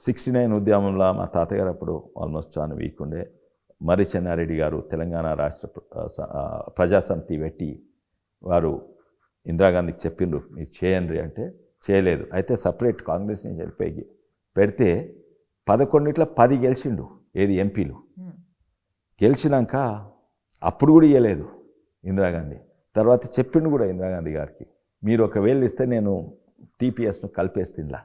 సిక్స్టీ నైన్ ఉద్యమంలో మా తాతగారు అప్పుడు ఆల్మోస్ట్ చాలా వీక్ ఉండే. మరి చెన్నారెడ్డి గారు తెలంగాణ రాష్ట్ర ప్రజాసమితి పెట్టి వారు ఇందిరాగాంధీకి చెప్పిండ్రు మీరు చేయండి అంటే చేయలేదు. అయితే సపరేట్ కాంగ్రెస్ నుంచి వెళ్ళిపోయి పెడితే పదకొండిట్లో పది గెలిచిండు ఏది ఎంపీలు. గెలిచినాక అప్పుడు కూడా ఇవ్వలేదు ఇందిరాగాంధీ. తర్వాత చెప్పిండు కూడా ఇందిరాగాంధీ గారికి మీరు ఒకవేళ ఇస్తే నేను టీపీఎస్ను కలిపేస్తుందా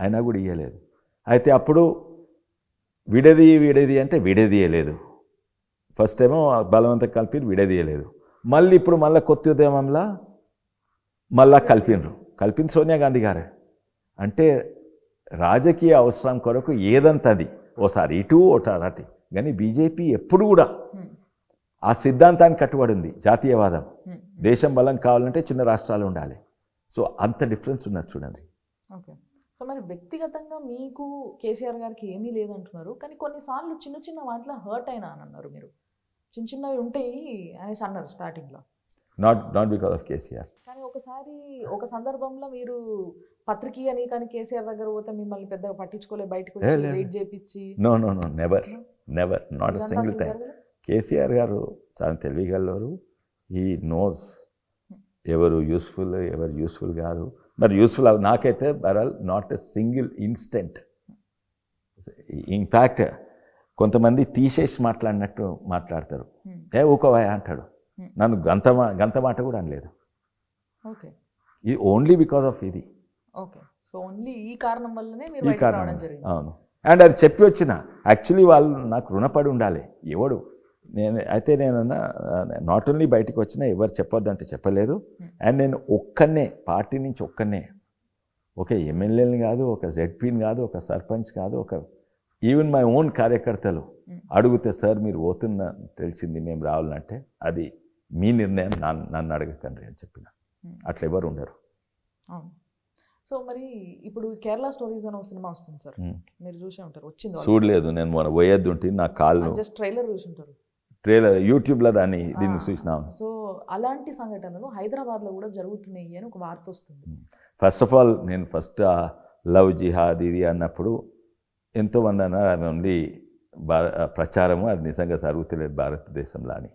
అయినా కూడా ఇవ్వలేదు అయితే అప్పుడు విడది విడది అంటే విడదీయలేదు ఫస్ట్ ఏమో బలవంతం కలిపి విడదీయలేదు మళ్ళీ ఇప్పుడు మళ్ళీ కొత్త ఉద్యమంలో మళ్ళా కలిపినరు. కలిపింది సోనియా గాంధీ గారే. అంటే రాజకీయ అవసరం కొరకు ఏదంత అది ఓసారి ఇటు ఓటారు అటు. కానీ బీజేపీ ఎప్పుడు కూడా. ఆ సిద్ధాంతానికి కట్టుబడి ఉంది జాతీయవాదం.
Hmm.
దేశం బలం కావాలంటే చిన్న రాష్ట్రాలు ఉండాలి. సో అంత డిఫరెన్స్ ఉన్నది చూడండి.
ఓకే. సో మరి వ్యక్తిగతంగా మీకు కేసీఆర్ గారికి ఏమీ లేదంటున్నారు. కానీ కొన్నిసార్లు చిన్న చిన్న వాటిలో హర్ట్ అయినా అని అన్నారు మీరు. చిన్న చిన్నవి ఉంటాయి అనేసి అన్నారు స్టార్టింగ్లో
not not because of KCR.
కానీ ఒకసారి ఒక సందర్భంలో మీరు పత్రికీ అని కానీ కేసీఆర్ దగ్గర పోతే మిమ్మల్ని పెద్దగా పట్టించుకోలే బయటకు. వెయిట్ చేపించి
no no no never never not single time? KCR గారు చాలా తెలివిగలరు ఈ నోస్ ఎవరు యూస్ఫుల్ ఎవరు యూస్ఫుల్ కాదు. మరి యూస్ఫుల్ నాకైతే బరాల్ not a single instant in fact కొంతమంది తీసేసి మాట్లాడినట్టు మాట్లాడతారు.
Hmm.
ఏ ఊకోవా అంటాడు.
Hmm.
నన్ను గంత మా- గంత మాట కూడా అనలేదు.
ఓకే.
ఇది ఓన్లీ బికాస్ ఆఫ్ ఇది.
ఓకే. సో ఓన్లీ ఈ కారణం వల్లనే మీరు
ఈ అవును. అండ్ అది చెప్పి వచ్చిన యాక్చువల్లీ వాళ్ళు నాకు రుణపడి ఉండాలి ఎవడు నేను అయితే నేనన్నా నాట్ ఓన్లీ బయటికి వచ్చినా ఎవరు చెప్పొద్దంటే చెప్పలేదు. అండ్ నేను ఒక్కనే పార్టీ నుంచి ఒక్కనే ఒక ఎమ్మెల్యేని కాదు ఒక జెడ్పీని కాదు ఒక సర్పంచ్ కాదు ఒక ఈవెన్ మై ఓన్ కార్యకర్తలు. అడిగితే సార్ మీరు పోతున్న తెలిసింది మేము రావాలంటే అది మీ నిర్ణయం నన్ను నన్ను అడగకండి అని చెప్పిన. అట్లా ఎవరు ఉండరు
సో మరి ఇప్పుడు కేరళ స్టోరీస్ అనే ఒక సినిమా వస్తుంది సార్. మీరు చూసే ఉంటారు వచ్చింది
చూడలేదు నేను మొన్న పోయేద్దు ఉంటే నా కాళ్ళు
జస్ట్ ట్రైలర్ చూసి ఉంటారు.
ట్రైలర్ యూట్యూబ్లో దాన్ని దీన్ని
ఆ,
చూసినాను
సో అలాంటి సంఘటనలు హైదరాబాద్లో కూడా జరుగుతున్నాయి అని ఒక వార్త వస్తుంది.
ఫస్ట్ ఆఫ్ ఆల్ నేను ఫస్ట్ లవ్ జిహాద్ ఇది అన్నప్పుడు ఎంతోమంది అన్నారు అది ఓన్లీ ప్రచారము అది నిజంగా జరుగుతలేదు భారతదేశంలో అని.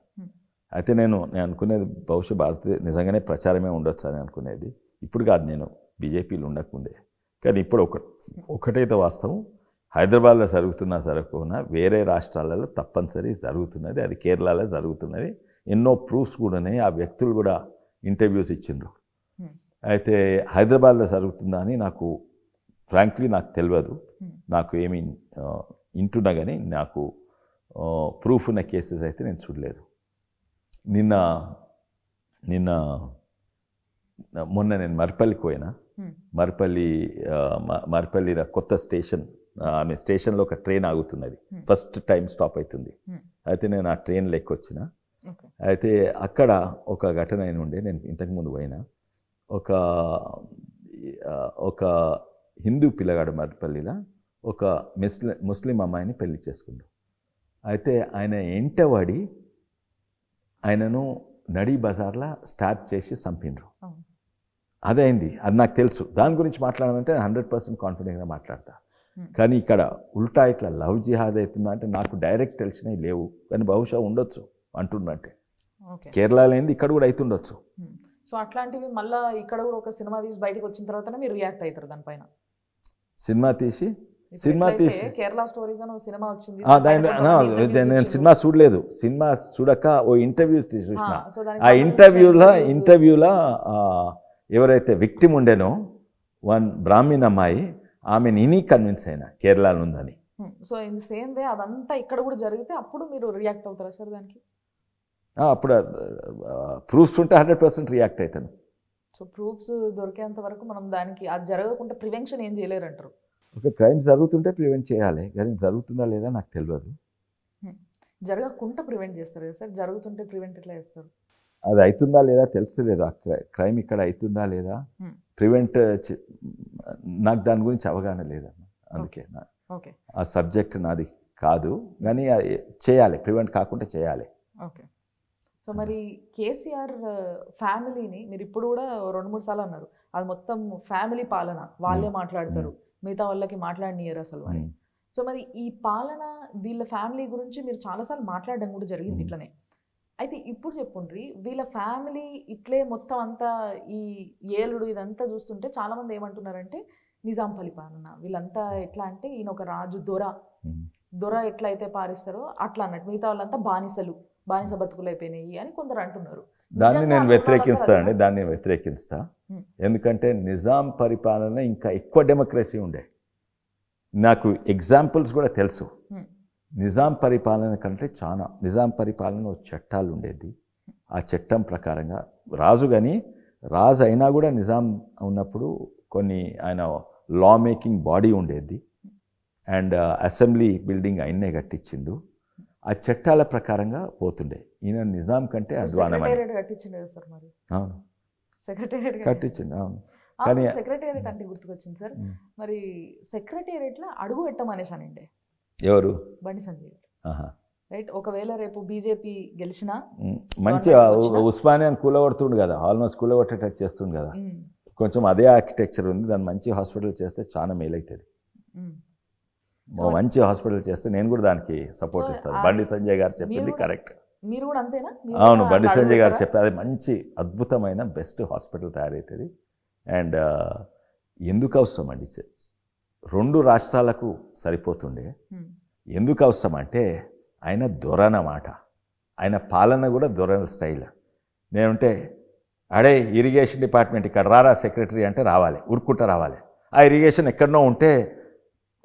అయితే నేను నేను అనుకునేది బహుశా భారత నిజంగానే ప్రచారమే ఉండొచ్చు అని అనుకునేది. ఇప్పుడు కాదు నేను. బీజేపీలో ఉండకముందే కానీ ఇప్పుడు ఒక ఒకటైతే వాస్తవం. హైదరాబాద్లో జరుగుతున్నా జరగకున్నా వేరే రాష్ట్రాలలో తప్పనిసరి జరుగుతున్నది. అది కేరళలో జరుగుతున్నది. ఎన్నో ప్రూఫ్స్ కూడా ఉన్నాయి. ఆ వ్యక్తులు కూడా ఇంటర్వ్యూస్ ఇచ్చిండ్రు. అయితే హైదరాబాద్లో జరుగుతుందా అని నాకు ఫ్రాంక్లీ నాకు తెలియదు. నాకు ఏమి ఇంటున్నా కానీ నాకు ప్రూఫ్ ఉన్న కేసెస్ అయితే నేను చూడలేదు. నిన్న నిన్న మొన్న నేను మరిపల్లికి పోయినా. మరిపల్లి ఆ, మ- మరిపల్లిలో కొత్త స్టేషన్ ఆమె స్టేషన్లో ఒక ట్రైన్ ఆగుతున్నది.
Hmm.
ఫస్ట్ టైం స్టాప్ అవుతుంది
Hmm.
అయితే నేను ఆ ట్రైన్ లెక్కొచ్చిన. అయితే అక్కడ ఒక ఘటన అయిన ఉండే నేను ఇంతకుముందు పోయినా. ఒక ఒక హిందూ పిల్లగాడు మరిపల్లిలో ఒక ముస్లిం ముస్లిం అమ్మాయిని పెళ్ళి చేసుకుండు. అయితే ఆయన ఎంటవాడి ఆయనను నడి బజార్లో స్టాప్ చేసి చంపిండ్రు.
అవును.
అదైంది అది నాకు తెలుసు. దాని గురించి మాట్లాడాలంటే హండ్రెడ్ పర్సెంట్ కాన్ఫిడెంట్గా మాట్లాడతా. కానీ ఇక్కడ ఉల్టా ఇట్లా లవ్ జిహాద్ అవుతుందా అంటే నాకు డైరెక్ట్ తెలిసినవి లేవు. కానీ బహుశా ఉండొచ్చు
ఓకే.
కేరళలో ఏంది ఇక్కడ కూడా అవుతుండొచ్చు
సో అట్లాంటివి మళ్ళా ఇక్కడ కూడా ఒక సినిమా తీసి బయటకు వచ్చిన తర్వాతనే మీరు రియాక్ట్ అవుతారు దానిపైన
సినిమా తీసి? సినిమా తీసి-
కేరళ స్టోరీస్ అని సినిమా వచ్చింది.
దాని నేను. సినిమా చూడలేదు. సినిమా చూడక ఓ ఇంటర్వ్యూ చూసిన.
ఆ,
ఇంటర్వ్యూలో ఇంటర్వ్యూలో ఎవరైతే విక్టిమ్ ఉండేనో వన్ బ్రాహ్మణ్ అమ్మాయి ఆమెను ఇని కన్విన్స్ అయినా కేరళలో ఉందని.
Hmm. So in same way అదంతా ఇక్కడ కూడా జరిగితే అప్పుడు మీరు రియాక్ట్ అవుతారా సార్ దానికి?
అప్పుడు ప్రూఫ్స్ ఉంటే హండ్రెడ్ పర్సెంట్ రియాక్ట్ అవుతాను
సో ప్రూఫ్స్ దొరికేంత వరకు మనం దానికి అది జరగకుండా ప్రివెన్షన్ ఏం చేయలేరు అంటారు
ఒక క్రైమ్ జరుగుతుంటే ప్రివెంట్ చేయాలి. కానీ జరుగుతుందా లేదా నాకు తెలియదు
జరగకుండా ప్రివెంట్ చేస్తారు కదా సార్? జరుగుతుంటే ప్రివెంట్ ఎట్లా చేస్తారు?
అది అవుతుందా లేదా తెలుస్తలేదు. ఆ క్రై- క్రైమ్ ఇక్కడ అవుతుందా లేదా. ప్రివెంట్ నాకు దాని గురించి అవగాహన లేదన్న అందుకే ఆ సబ్జెక్ట్ నాది కాదు. కానీ చేయాలి. ప్రివెంట్ కాకుండా చేయాలి.
ఓకే. సో మరి కేసీఆర్ ఫ్యామిలీని మీరు ఇప్పుడు కూడా రెండు మూడు సార్లు అన్నారు. అది మొత్తం ఫ్యామిలీ పాలన. వాళ్ళే. మాట్లాడతారు. మిగతా వాళ్ళకి మాట్లాడనియరు అసలు అని. సో మరి ఈ పాలన వీళ్ళ ఫ్యామిలీ గురించి మీరు చాలాసార్లు మాట్లాడడం కూడా జరిగింది. ఇట్లనే. అయితే ఇప్పుడు చెప్పుండ్రి వీళ్ళ ఫ్యామిలీ ఇట్లే మొత్తం అంతా ఈ ఏలుడు ఇదంతా చూస్తుంటే చాలా మంది ఏమంటున్నారంటే నిజాం పరిపాలన వీళ్ళంతా ఎట్లా అంటే ఈయన ఒక రాజు దొర. దొర ఎట్లయితే పారిస్తారో అట్లా అన్నట్టు. మిగతా వాళ్ళంతా బానిసలు బానిస బతుకులు అయిపోయినాయి అని కొందరు అంటున్నారు.
దాన్ని నేను వ్యతిరేకిస్తానండి
వాళ్ళందరూ
దాన్ని నేను వ్యతిరేకిస్తా. ఎందుకంటే నిజాం పరిపాలన ఇంకా ఎక్కువ డెమోక్రసీ ఉండే. నాకు ఎగ్జాంపుల్స్ కూడా తెలుసు. నిజాం పరిపాలన కంటే చాలా నిజాం పరిపాలన చట్టాలు ఉండేది. ఆ చట్టం ప్రకారంగా రాజు కానీ రాజు అయినా కూడా నిజాం ఉన్నప్పుడు కొన్ని ఆయన లా మేకింగ్ బాడీ ఉండేది. అండ్ అసెంబ్లీ బిల్డింగ్ ఆయన్నే కట్టించిండు. ఆ చట్టాల ప్రకారంగా పోతుండే. ఈయన నిజాం కంటే
మరి?
అవును. కట్టించిండు. అవును. కానీ-
సెక్రటేరియట్ అంటే గుర్తుకొచ్చింది సార్. మరి సెక్రటేరియట్లో అడుగు పెట్టమనేసానండి
ఎవరు?
బండి సంజయ్. రైట్ ఒకవేళ రేపు బీజేపీ గెలిచినా వచ్చినా?
ఉస్మానియాని కూలగొడుతుండు కదా ఆల్మోస్ట్ కూలగొట్టేటట్టు చేస్తుండు కదా. కొంచెం అదే ఆర్కిటెక్చర్ ఉంది దాన్ని మంచి హాస్పిటల్ చేస్తే చాలా మేలవుతుంది మంచి హాస్పిటల్ చేస్తే నేను కూడా దానికి సపోర్ట్ ఇస్తాను. బండి సంజయ్ గారు చెప్పింది కరెక్ట్.
మీరు కూడా అంతేనా?
అవును బండి సంజయ్ గారు? చెప్పారు అది మంచి అద్భుతమైన బెస్ట్ హాస్పిటల్ తయారవుతుంది అండ్ ఎందుకు అవసరం అండి? రెండు రాష్ట్రాలకు సరిపోతుండే. ఎందుకు అవసరం అంటే ఆయన దొరనమాట ఆయన పాలన కూడా దొరన స్టైల్. నేనుంటే అడే ఇరిగేషన్ డిపార్ట్మెంట్ ఇక్కడ రారా సెక్రటరీ అంటే రావాలి ఉరుక్కుంటా రావాలి. ఆ ఇరిగేషన్ ఎక్కడనో ఉంటే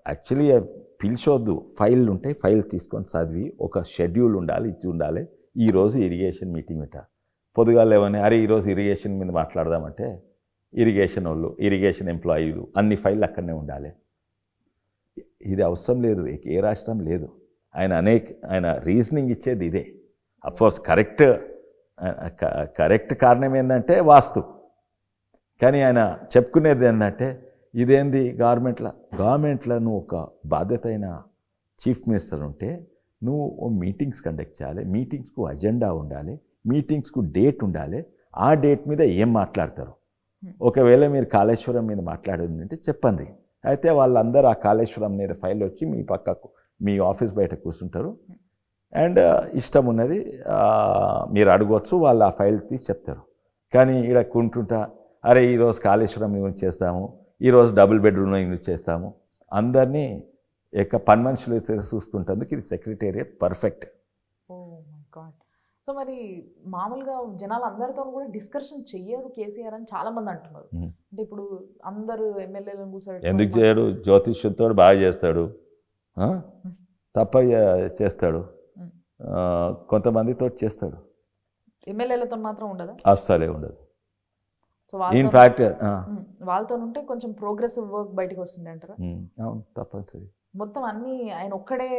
యాక్చువల్లీ పిలిచొద్దు. ఫైల్ ఉంటే ఫైల్ తీసుకొని చదివి ఒక షెడ్యూల్ ఉండాలి ఇచ్చి ఉండాలి. ఈరోజు ఇరిగేషన్ మీటింగ్ పెట్ట పొద్దుగాలు ఏమని అరే ఈరోజు ఇరిగేషన్ మీద మాట్లాడదామంటే ఇరిగేషన్ వాళ్ళు ఇరిగేషన్ ఎంప్లాయీలు అన్ని ఫైళ్ళు అక్కడనే ఉండాలి. ఇది అవసరం లేదు ఏ- రాష్ట్రం లేదు. ఆయన అనేక ఆయన రీజనింగ్ ఇచ్చేది ఇదే. అఫ్కోర్స్ కరెక్ట్ కరెక్ట్ కారణం ఏంటంటే వాస్తు. కానీ ఆయన చెప్పుకునేది ఏంటంటే ఇదేంది గవర్నమెంట్ల గవర్నమెంట్లో నువ్వు ఒక బాధ్యత అయిన చీఫ్ మినిస్టర్ ఉంటే నువ్వు ఓ మీటింగ్స్ కండక్ట్ చేయాలి మీటింగ్స్కు అజెండా ఉండాలి మీటింగ్స్కు డేట్ ఉండాలి ఆ డేట్ మీద ఏం మాట్లాడతారు? ఒకవేళ మీరు కాళేశ్వరం మీద మాట్లాడేది ఉంటే చెప్పండి. అయితే వాళ్ళందరూ ఆ కాళేశ్వరం మీద ఫైల్ వచ్చి మీ పక్కకు మీ ఆఫీస్ బయట కూర్చుంటారు. అండ్ ఇష్టం ఉన్నది మీరు అడగవచ్చు వాళ్ళు ఆ ఫైల్ తీసి చెప్తారు. కానీ ఇక్కడ కుంటుంటా అరే ఈరోజు కాళేశ్వరం యూజ్ చేస్తాము ఈరోజు డబుల్ బెడ్రూమ్ యూజ్ చేస్తాము. అందరినీ యొక్క పని మనుషులు చూసుకుంటేందుకు ఇది సెక్రటేరియట్ పర్ఫెక్ట్.
సో మరి మామూలుగా జనాలు అందరితో కూడా డిస్కషన్ చెయ్యరు కేసీఆర్ అని చాలా మంది అంటున్నారు. అంటే ఇప్పుడు అందరూ ఎమ్మెల్యేలను కూర్చోబెట్టుకొని
ఎందుకు చేయడు? జ్యోతిష్యంతో బాగా చేస్తాడు? తప్ప చేస్తాడు. కొంతమందితో చేస్తాడు.
ఎమ్మెల్యేలతో మాత్రం ఉండదా?
అస్సలే ఉండదు.
సో
ఇన్
వాళ్ళతో
ఫ్యాక్ట్
వాళ్ళతో ఉంటే కొంచెం ప్రోగ్రెసివ్ వర్క్ బయటకు వస్తుంది అంటారా?
అవును తప్పనిసరి.
మొత్తం అన్ని ఆయన ఒక్కడే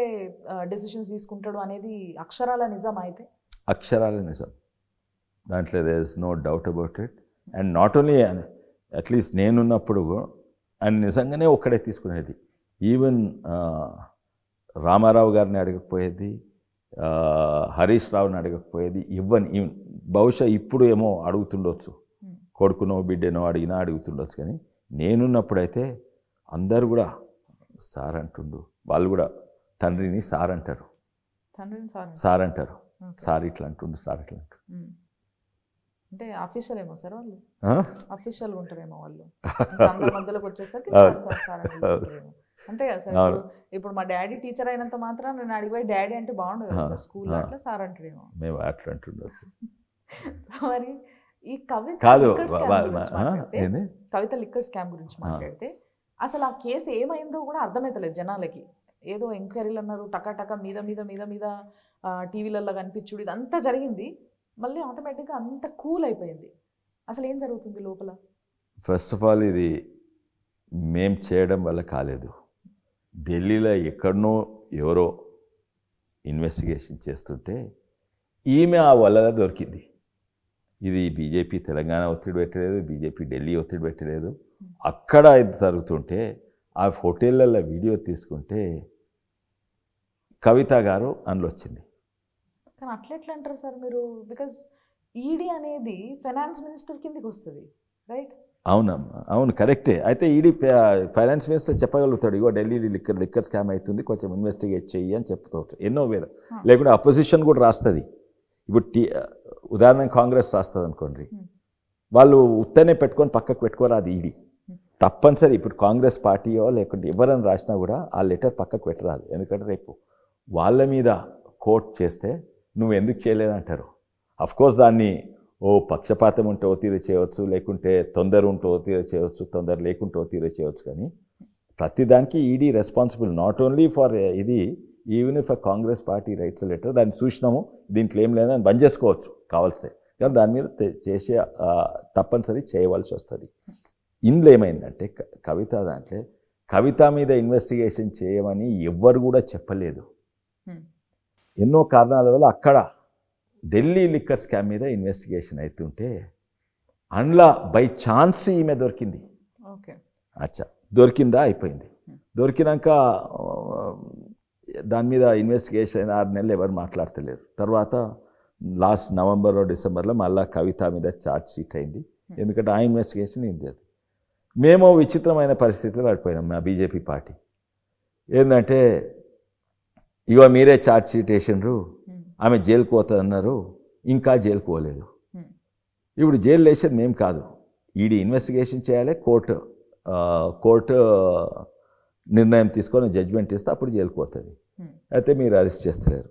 డెసిషన్స్ తీసుకుంటాడు అనేది అక్షరాల నిజం అయితే.
అక్షరాల నిజం. దాంట్లో there is no doubt about it and not only at least నేనున్నప్పుడు ఆయన నిజంగానే ఒక్కడే తీసుకునేది. ఈవెన్ రామారావు గారిని అడగకపోయేది హరీష్ రావుని అడగకపోయేది ఇవ్వని ఈవెన్ బహుశా ఇప్పుడు ఏమో అడుగుతుండొచ్చు.
Hmm.
కొడుకునో బిడ్డనో అడిగినా అడుగుతుండొచ్చు కానీ నేనున్నప్పుడైతే అందరు కూడా సార్ అంటుండు. వాళ్ళు కూడా తండ్రిని సార్ అంటారు.
తండ్రిని సార్
సార్ అంటారు. సార్ ఇట్లా అంటుండు సార్ ఇట్లా అంటుండు.
అంటే అఫీషియల్ ఏమో సార్ వాళ్ళు
ఆ?
అఫీషియల్ ఉంటారేమో వాళ్ళు మధ్యలోకి వచ్చేసరికి. అంతే కదా సార్. ఇప్పుడు మా డాడీ టీచర్ అయినంత మాత్రం నేను అడిగిపోయి డాడీ అంటే బాగుండదు కదా సార్ స్కూల్లో. అట్లా సార్ అంటారేమో
మేము అట్లా అంటుండొచ్చు
మరి ఈ కవిత
కాదు
కవిత లిక్కర్ స్కామ్ గురించి మాట్లాడితే అసలు ఆ కేసు ఏమైందో కూడా అర్థమవుతలేదు జనాలకి ఏదో ఎంక్వైరీలు అన్నారు టకా టకా మీద మీద మీద మీద టీవీలలో కనిపించుడు. ఇదంతా జరిగింది. మళ్ళీ ఆటోమేటిక్గా అంత కూల్ అయిపోయింది. అసలు ఏం జరుగుతుంది లోపల?
ఫస్ట్ ఆఫ్ ఆల్ ఇది మేం చేయడం వల్ల కాలేదు. ఢిల్లీలో ఎక్కడనో ఎవరో ఇన్వెస్టిగేషన్ చేస్తుంటే ఈమె ఆ వల్ల దొరికింది. ఇది బీజేపీ తెలంగాణ ఒత్తిడి పెట్టలేదు బీజేపీ ఢిల్లీ ఒత్తిడి పెట్టలేదు. అక్కడ ఇది జరుగుతుంటే ఆ హోటళ్ళల్లో వీడియో తీసుకుంటే కవిత గారు అందులో వచ్చింది
కానీ అట్లా ఎట్లా అంటారు సార్ మీరు? బికాజ్ ఈడీ అనేది ఫైనాన్స్ మినిస్టర్ కిందకి వస్తుంది రైట్?
అవునమ్మా అవును కరెక్టే. అయితే ఈడీ ఫైనాన్స్ మినిస్టర్ చెప్పగలుగుతాడు ఇగో ఢిల్లీ లిక్కర్ లిక్కర్ స్కామ్ అవుతుంది కొంచెం ఇన్వెస్టిగేట్ చెయ్యి అని చెప్తాడు ఎన్నో
Hmm.
లేకుంటే అపోజిషన్ కూడా రాస్తుంది. ఇప్పుడు టీ ఉదాహరణ కాంగ్రెస్ రాస్తుంది అనుకోండి. వాళ్ళు ఉత్తనే పెట్టుకొని పక్కకు పెట్టుకోరు అది ఈడీ. తప్పనిసరి. ఇప్పుడు కాంగ్రెస్ పార్టీయో లేకుంటే ఎవరైనా రాసినా కూడా ఆ లెటర్ పక్కకు పెట్టరాదు. ఎందుకంటే రేపు వాళ్ళ మీద కోర్ట్ చేస్తే నువ్వు ఎందుకు చేయలేదంటారు? కోర్స్ దాన్ని ఓ పక్షపాతం ఉంటే ఓ తీరు చేయవచ్చు లేకుంటే తొందర ఉంటే ఓ తీరు చేయవచ్చు తొందర లేకుంటే ఓ తీరు చేయవచ్చు కానీ ప్రతిదానికి ED responsible not only for ఇది even for Congress party writes letter దాన్ని చూసినాము దీంట్లో ఏం లేదని బంద్ చేసుకోవచ్చు కావాల్సి కానీ దాని మీద చేసే తప్పనిసరి చేయవలసి వస్తుంది. ఇందులో ఏమైందంటే క- కవిత దాంట్లో కవిత మీద ఇన్వెస్టిగేషన్ చేయమని ఎవ్వరు కూడా చెప్పలేదు. ఎన్నో కారణాల వల్ల అక్కడ ఢిల్లీ లిక్కర్ స్కామ్ మీద ఇన్వెస్టిగేషన్ అవుతుంటే అందులో బై ఛాన్స్ ఈమె దొరికింది.
ఓకే.
అచ్చా దొరికిందా అయిపోయింది. దొరికినాక దాని మీద ఇన్వెస్టిగేషన్ ఆరు నెలలు ఎవరు మాట్లాడతలేరు. తర్వాత లాస్ట్ నవంబర్ డిసెంబర్లో మళ్ళీ కవిత మీద ఛార్జ్ షీట్ అయింది. ఎందుకంటే ఆ ఇన్వెస్టిగేషన్ ఇది మేము విచిత్రమైన పరిస్థితిలో పడిపోయినాం మా బీజేపీ పార్టీ. ఏంటంటే ఇగో మీరే ఛార్జ్ షీట్ వేసిండ్రు ఆమె జైలుకు పోతుంది అన్నారు ఇంకా జైలుకు పోలేదు.
Hmm.
ఇప్పుడు జైలు వేసేది మేము కాదు. ఈడీ ఇన్వెస్టిగేషన్ చేయాలి కోర్టు కోర్టు నిర్ణయం తీసుకొని జడ్జ్మెంట్ ఇస్తే అప్పుడు జైలుకు పోతుంది.
Hmm.
అయితే మీరు అరెస్ట్ చేస్తలేరు.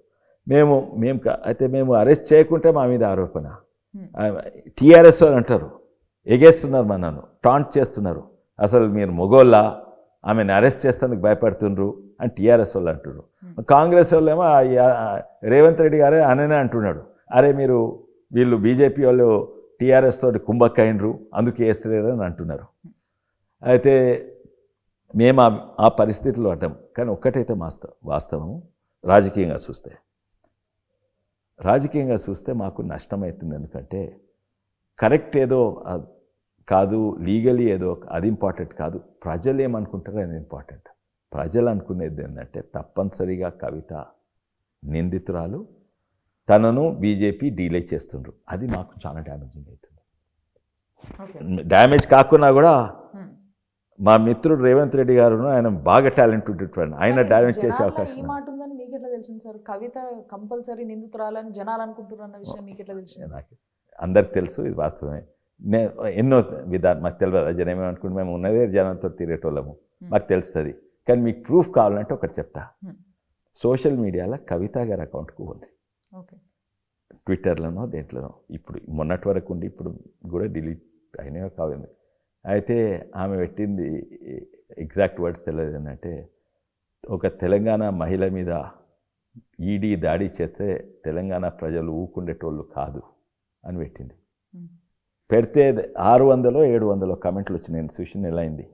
మేము మేము కా- అయితే మేము అరెస్ట్ చేయకుంటే మా మీద ఆరోపణ.
Hmm.
టీఆర్ఎస్ వాళ్ళు అంటారు ఎగేస్తున్నారు మనను టాంట్ చేస్తున్నారు. అసలు మీరు మొగోళ్ళ? ఆమెను అరెస్ట్ చేస్తేందుకు భయపడుతుండ్రు అని టీఆర్ఎస్ వాళ్ళు అంటున్నారు కాంగ్రెస్ వాళ్ళు ఏమో రేవంత్ రెడ్డి గారే అననే అంటున్నాడు. అరే మీరు వీళ్ళు బీజేపీ వాళ్ళు టీఆర్ఎస్ తోటి కుంభక్కైనరు అందుకే వేస్తలేరు అని అంటున్నారు. అయితే మేము ఆ పరిస్థితిలో అంటాం కానీ ఒక్కటైతే వాస్తవం వాస్తవం రాజకీయంగా చూస్తే. రాజకీయంగా చూస్తే మాకు నష్టమవుతుంది ఎందుకంటే కరెక్ట్ ఏదో కాదు లీగలీ ఏదో అది ఇంపార్టెంట్ కాదు. ప్రజలు ఏమనుకుంటారో అది ఇంపార్టెంట్ ప్రజలు అనుకునేది ఏంటంటే తప్పనిసరిగా కవిత నిందితురాలు తనను బీజేపీ డీలే చేస్తుండ్రు. అది మాకు చాలా డ్యామేజింగ్ అవుతుంది డ్యామేజ్ కాకున్నా కూడా
Hmm.
మా మిత్రుడు రేవంత్ రెడ్డి గారు ఆయన బాగా టాలెంట్ ఉండేటువంటి ఆయన డ్యామేజ్ చేసే అవకాశం
మీకు ఎట్లా తెలిసింది సార్? కవిత కంపల్సరీ నిందితురాలని జనాలు అనుకుంటున్నారు అన్న విషయం మీకు ఎట్లా తెలిసింది?
నాకు అందరికి తెలుసు ఇది వాస్తవమే. ఎన్నో విధాలు మాకు తెలియదు జనం ఏమనుకుంటే మేము ఉన్నదే జనంతో తిరిగేటోళ్ళము. మాకు తెలుస్తుంది. కానీ మీకు ప్రూఫ్ కావాలంటే ఒకటి చెప్తా. సోషల్ మీడియాలో కవిత గారి అకౌంట్కు ఉంది
ఓకే.
ట్విట్టర్లోనో దేంట్లోనో. ఇప్పుడు మొన్నటి వరకు ఉండి ఇప్పుడు కూడా డిలీట్ అయినా కావాలి అయితే ఆమె పెట్టింది ఎగ్జాక్ట్ వర్డ్స్ తెలియదు ఏంటంటే ఒక తెలంగాణ మహిళ మీద ఈడీ దాడి చేస్తే తెలంగాణ ప్రజలు ఊకుండేటోళ్ళు కాదు అని పెట్టింది. పెడితే ఆరు వందలో ఏడు వందలో కమెంట్లు వచ్చినాయి. నేను చూసి నెల అయింది.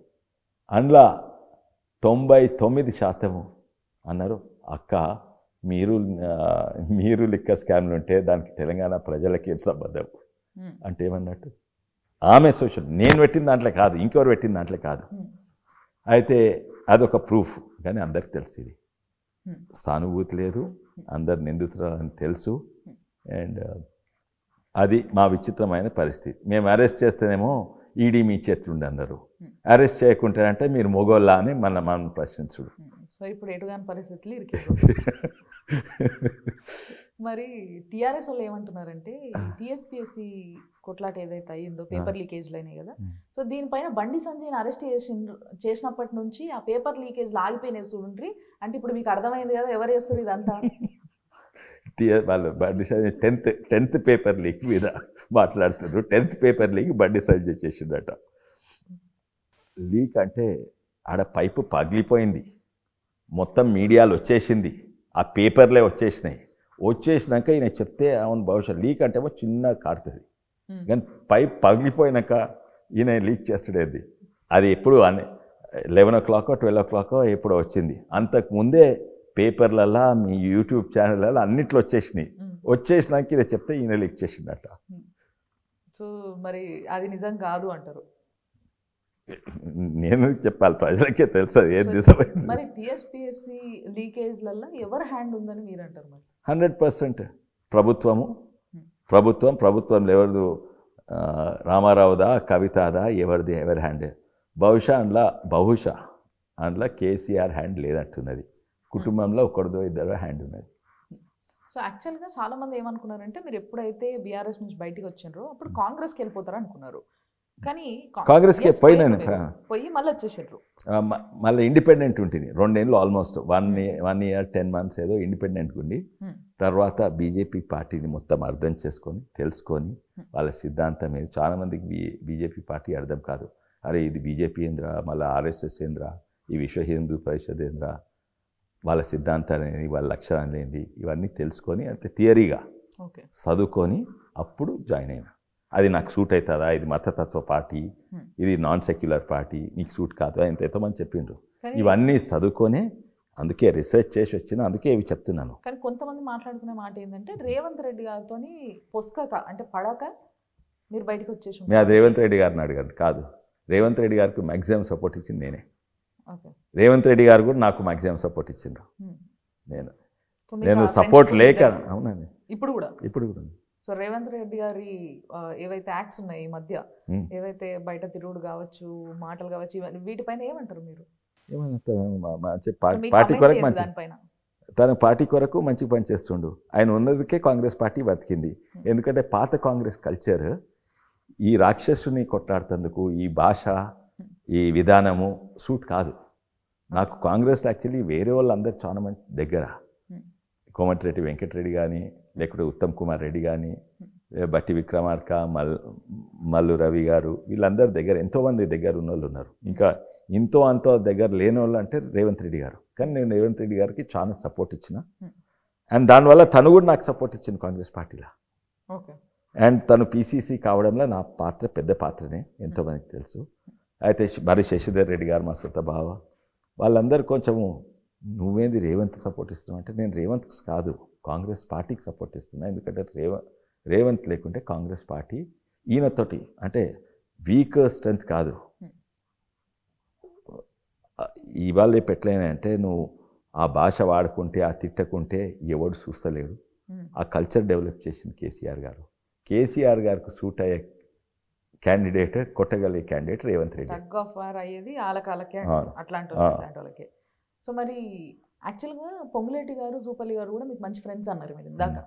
అందులో తొంభై తొమ్మిది శాతము అన్నారు అక్క మీరు మీరు లిక్క స్కామ్లు ఉంటే దానికి తెలంగాణ ప్రజలకి ఏం సంబంధం. అంటే ఏమన్నట్టు ఆమె సోషల్ నేను పెట్టిన దాంట్లో కాదు ఇంకెవరు పెట్టిన దాంట్లో కాదు. అయితే అదొక ప్రూఫ్ కానీ అందరికి తెలుసు ఇది.
Hmm.
సానుభూతి లేదు అందరు నిందితులని తెలుసు. అండ్ అది మా విచిత్రమైన పరిస్థితి. మేము అరెస్ట్ చేస్తేనేమో ఈడీ మీ చేతులుండి అన్నారు అరెస్ట్ చేయకుంటే అంటే మీరు మొగోళ్ళా అని మన మనం ప్రశ్నించుడు.
సో ఇప్పుడు ఎటుగాని పరిస్థితులు మరి టిఆర్ఎస్ వాళ్ళు ఏమంటున్నారంటే టీఎస్పీఎస్సీ కొట్లాట ఏదైతే అయ్యిందో పేపర్ లీకేజ్లు అయినాయి కదా. సో దీనిపైన బండి సంజయ్ని అరెస్ట్ చేసి చేసినప్పటి నుంచి ఆ పేపర్ లీకేజ్లు ఆగిపోయినాయి చూడండి అంటే ఇప్పుడు మీకు అర్థమైంది కదా ఎవరు చేస్తారు ఇదంతా?
టీఆర్ వాళ్ళు Bandi Sanjay tenth tenth paper leak మీద మాట్లాడుతున్నారు tenth paper leak Bandi Sanjay చేసిందట లీక్ అంటే ఆడ పైపు పగిలిపోయింది. మొత్తం మీడియాలో వచ్చేసింది. ఆ పేపర్లే వచ్చేసినాయి. వచ్చేసినాక ఈయన చెప్తే అవును బహుశా లీక్ అంటే చిన్న కాడుతుంది. కానీ పైప్ పగిలిపోయినాక ఈయన లీక్ చేస్తాడేది అది ఎప్పుడు అని లెవెన్ ఓ క్లాకో ట్వెల్వ్ ఓ క్లాకో ఎప్పుడో వచ్చింది. అంతకు ముందే పేపర్లల్లో మీ యూట్యూబ్ ఛానళ్ళలో అన్నిట్లో వచ్చేసినాయి. వచ్చేసినాక ఈయన చెప్తే ఈయన లీక్ చేసిండట.
సో మరి అది నిజం కాదు అంటారు.
నేను చెప్పాలి ప్రజలకే తెలుసు ఏం నిజమైంది.
మరి టీఎస్పీఎస్సీ లీకేజ్లలో ఎవరు హ్యాండ్ ఉందని మీరు అంటారు మరి?
హండ్రెడ్ పర్సెంట్ ప్రభుత్వము. ప్రభుత్వం ప్రభుత్వంలో ఎవరిది రామారావుదా కవితాదా ఎవరిది ఎవరి హ్యాండ్? బహుశా అందులో బహుశా అందులో కేసీఆర్ హ్యాండ్ లేదంటున్నది. కుటుంబంలో ఒకరిదో ఇద్దరు హ్యాండ్ ఉన్నది.
సో యాక్చువల్గా చాలా మంది ఏమనుకున్నారంటే మీరు ఎప్పుడైతే బీఆర్ఎస్ నుంచి బయటికి వచ్చిండ్రో అప్పుడు కాంగ్రెస్కి వెళ్ళిపోతారు అనుకున్నారు. కానీ
కాంగ్రెస్కి పోయినాను.
పోయి మళ్ళీ వచ్చేసారు
మళ్ళీ ఇండిపెండెంట్ ఉంటుంది రెండేళ్ళు almost one one year ten months ఏదో ఇండిపెండెంట్గా ఉండి. తర్వాత బీజేపీ పార్టీని మొత్తం అర్థం చేసుకొని తెలుసుకొని వాళ్ళ సిద్ధాంతం ఏది? చాలామందికి బీ బీజేపీ పార్టీ అర్థం కాదు. అరే ఇది బీజేపీ ఏంద్రా? మళ్ళీ ఆర్ఎస్ఎస్ ఏంద్రా? ఈ విశ్వ హిందూ పరిషత్ ఏంద్రా? వాళ్ళ సిద్ధాంతాలు ఏంది వాళ్ళ లక్ష్యాలు ఏంది ఇవన్నీ తెలుసుకొని అంతే థియరీగా
ఓకే.
చదువుకొని అప్పుడు జాయిన్ అయినా. అది నాకు సూట్ అవుతుందా? ఇది మతతత్వ పార్టీ. ఇది నాన్ సెక్యులర్ పార్టీ నీకు సూట్ కాదు ఇంత ఎంతోమంది చెప్పిండ్రు. ఇవన్నీ చదువుకొనే అందుకే రీసెర్చ్ చేసి వచ్చిన అందుకే ఇవి చెప్తున్నాను.
కానీ కొంతమంది మాట్లాడుకునే మాట ఏంటంటే రేవంత్ రెడ్డి గారితో పొస్కక అంటే పడక మీరు బయటకు వచ్చేసి
అది రేవంత్ రెడ్డి గారిని అడిగాను కాదు. రేవంత్ రెడ్డి గారికి మ్యాక్సిమం సపోర్ట్ ఇచ్చింది నేనే.
ఓకే.
రేవంత్ రెడ్డి గారు కూడా నాకు మ్యాక్సిమం సపోర్ట్ ఇచ్చిండ్రు. నేను. నేను సపోర్ట్ లేక? అవునండి.
ఇప్పుడు కూడా?
ఇప్పుడు కూడా
సో రేవంత్ రెడ్డి గారి ఏవైతే యాక్ట్స్ ఉన్నాయి ఈ మధ్య. ఏవైతే బయట తిరుగుడు కావచ్చు మాటలు కావచ్చు ఇవన్నీ వీటిపైన ఏమంటారు మీరు?
పార్టీ కొరకు మంచి తన పార్టీ కొరకు మంచి పని చేస్తుండు. ఆయన ఉన్నదికే కాంగ్రెస్ పార్టీ బతికింది. ఎందుకంటే పాత కాంగ్రెస్ కల్చర్ ఈ రాక్షసుని కొట్లాడుతందుకు ఈ భాష ఈ విధానము సూట్ కాదు. నాకు కాంగ్రెస్ యాక్చువల్లీ వేరే వాళ్ళందరూ చాలా మంచి దగ్గర. కోమటిరెడ్డి వెంకటరెడ్డి కానీ లేకుంటే ఉత్తమ్ కుమార్ రెడ్డి కానీ బట్టి విక్రమార్క మల్ మల్లు రవి గారు వీళ్ళందరి దగ్గర ఎంతోమంది దగ్గర ఉన్న వాళ్ళు ఉన్నారు. ఇంకా ఇంతో అంతో దగ్గర లేని వాళ్ళు అంటే రేవంత్ రెడ్డి గారు. కానీ నేను రేవంత్ రెడ్డి గారికి చాలా సపోర్ట్ ఇచ్చిన. అండ్ దానివల్ల తను కూడా నాకు సపోర్ట్ ఇచ్చింది కాంగ్రెస్ పార్టీలో.
ఓకే.
అండ్ తను పీసీసీ కావడంలో నా పాత్ర పెద్ద పాత్రనే ఎంతోమందికి తెలుసు. అయితే మరి శశిధర్ రెడ్డి గారు మా సొంత బావ. వాళ్ళందరూ కొంచెము నువ్వేంది రేవంత్ సపోర్ట్ ఇస్తున్నావు? అంటే నేను రేవంత్ కాదు కాంగ్రెస్ పార్టీకి సపోర్ట్ ఇస్తున్నా. ఎందుకంటే రేవ రేవంత్ లేకుంటే కాంగ్రెస్ పార్టీ ఈయనతోటి అంటే వీక్ స్ట్రెంత్ కాదు. ఇవాళ రేపు ఎట్లయినా అంటే నువ్వు ఆ భాష వాడుకుంటే ఆ తిట్టకుంటే ఎవడు చూస్తలేడు. ఆ కల్చర్ డెవలప్ చేసింది కేసీఆర్ గారు. కేసీఆర్ గారికి సూట్ అయ్యే candidate కొట్టగలిగే candidate Revanth Reddy.
Tug of war అయ్యేది ఆలకాలకే. అట్లాంటి వాళ్ళకి. సో మరి యాక్చువల్గా పొంగులేటి గారు జూపల్లి గారు కూడా మీకు మంచి ఫ్రెండ్స్ అన్నారు మీరు ఇందాక.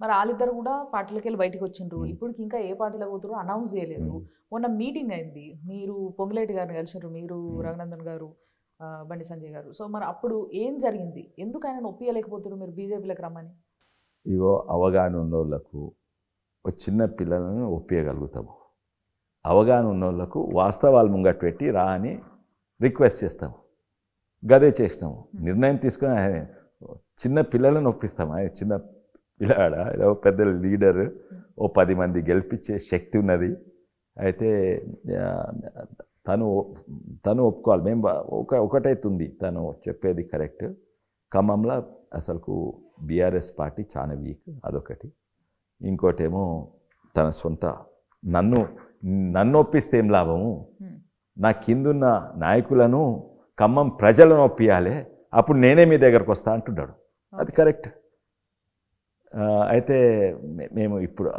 మరి వాళ్ళిద్దరు కూడా పార్టీలకి వెళ్ళి బయటకు వచ్చిండ్రు. ఇప్పుడు ఇంకా ఏ పార్టీలో పోతారో అనౌన్స్ చేయలేదు. మొన్న మీటింగ్ అయింది. మీరు పొంగులేటి గారిని కలిసారు మీరు. రఘునందన్ గారు బండి సంజయ్ గారు. సో మరి అప్పుడు ఏం జరిగింది? ఎందుకు ఆయన ఒప్పియలేకపోతారు మీరు బీజేపీలోకి రమ్మని?
ఇగో అవగాహన ఉన్నోళ్ళకు ఒక చిన్న పిల్లలను ఒప్పించగలుగుతాము అవగాహన ఉన్నోళ్ళకు వాస్తవాలు ముంగట్ పెట్టి రా అని రిక్వెస్ట్ చేస్తాము గదే చేసినాము నిర్ణయం తీసుకుని ఆయన చిన్న పిల్లలను ఒప్పిస్తాము? ఆయన చిన్న పిల్లాడ? ఏదో పెద్ద లీడర్ ఓ పది మంది గెలిపించే శక్తి ఉన్నది. అయితే తను తను ఒప్పుకోవాలి. మేము ఒక ఒకటైతుంది తను చెప్పేది కరెక్ట్. ఖమ్మంలో అసలుకు బీఆర్ఎస్ పార్టీ చాలా వీక్ అదొకటి. ఇంకోటేమో తన సొంత నన్ను నన్ను ఒప్పిస్తే ఏం లాభము. నా కిందున్న నాయకులను ఖమ్మం ప్రజలను ఒప్పియాలి అప్పుడు నేనే మీ దగ్గరకు వస్తా అంటున్నాడు. అది. కరెక్ట్. అయితే మేము ఇప్పుడు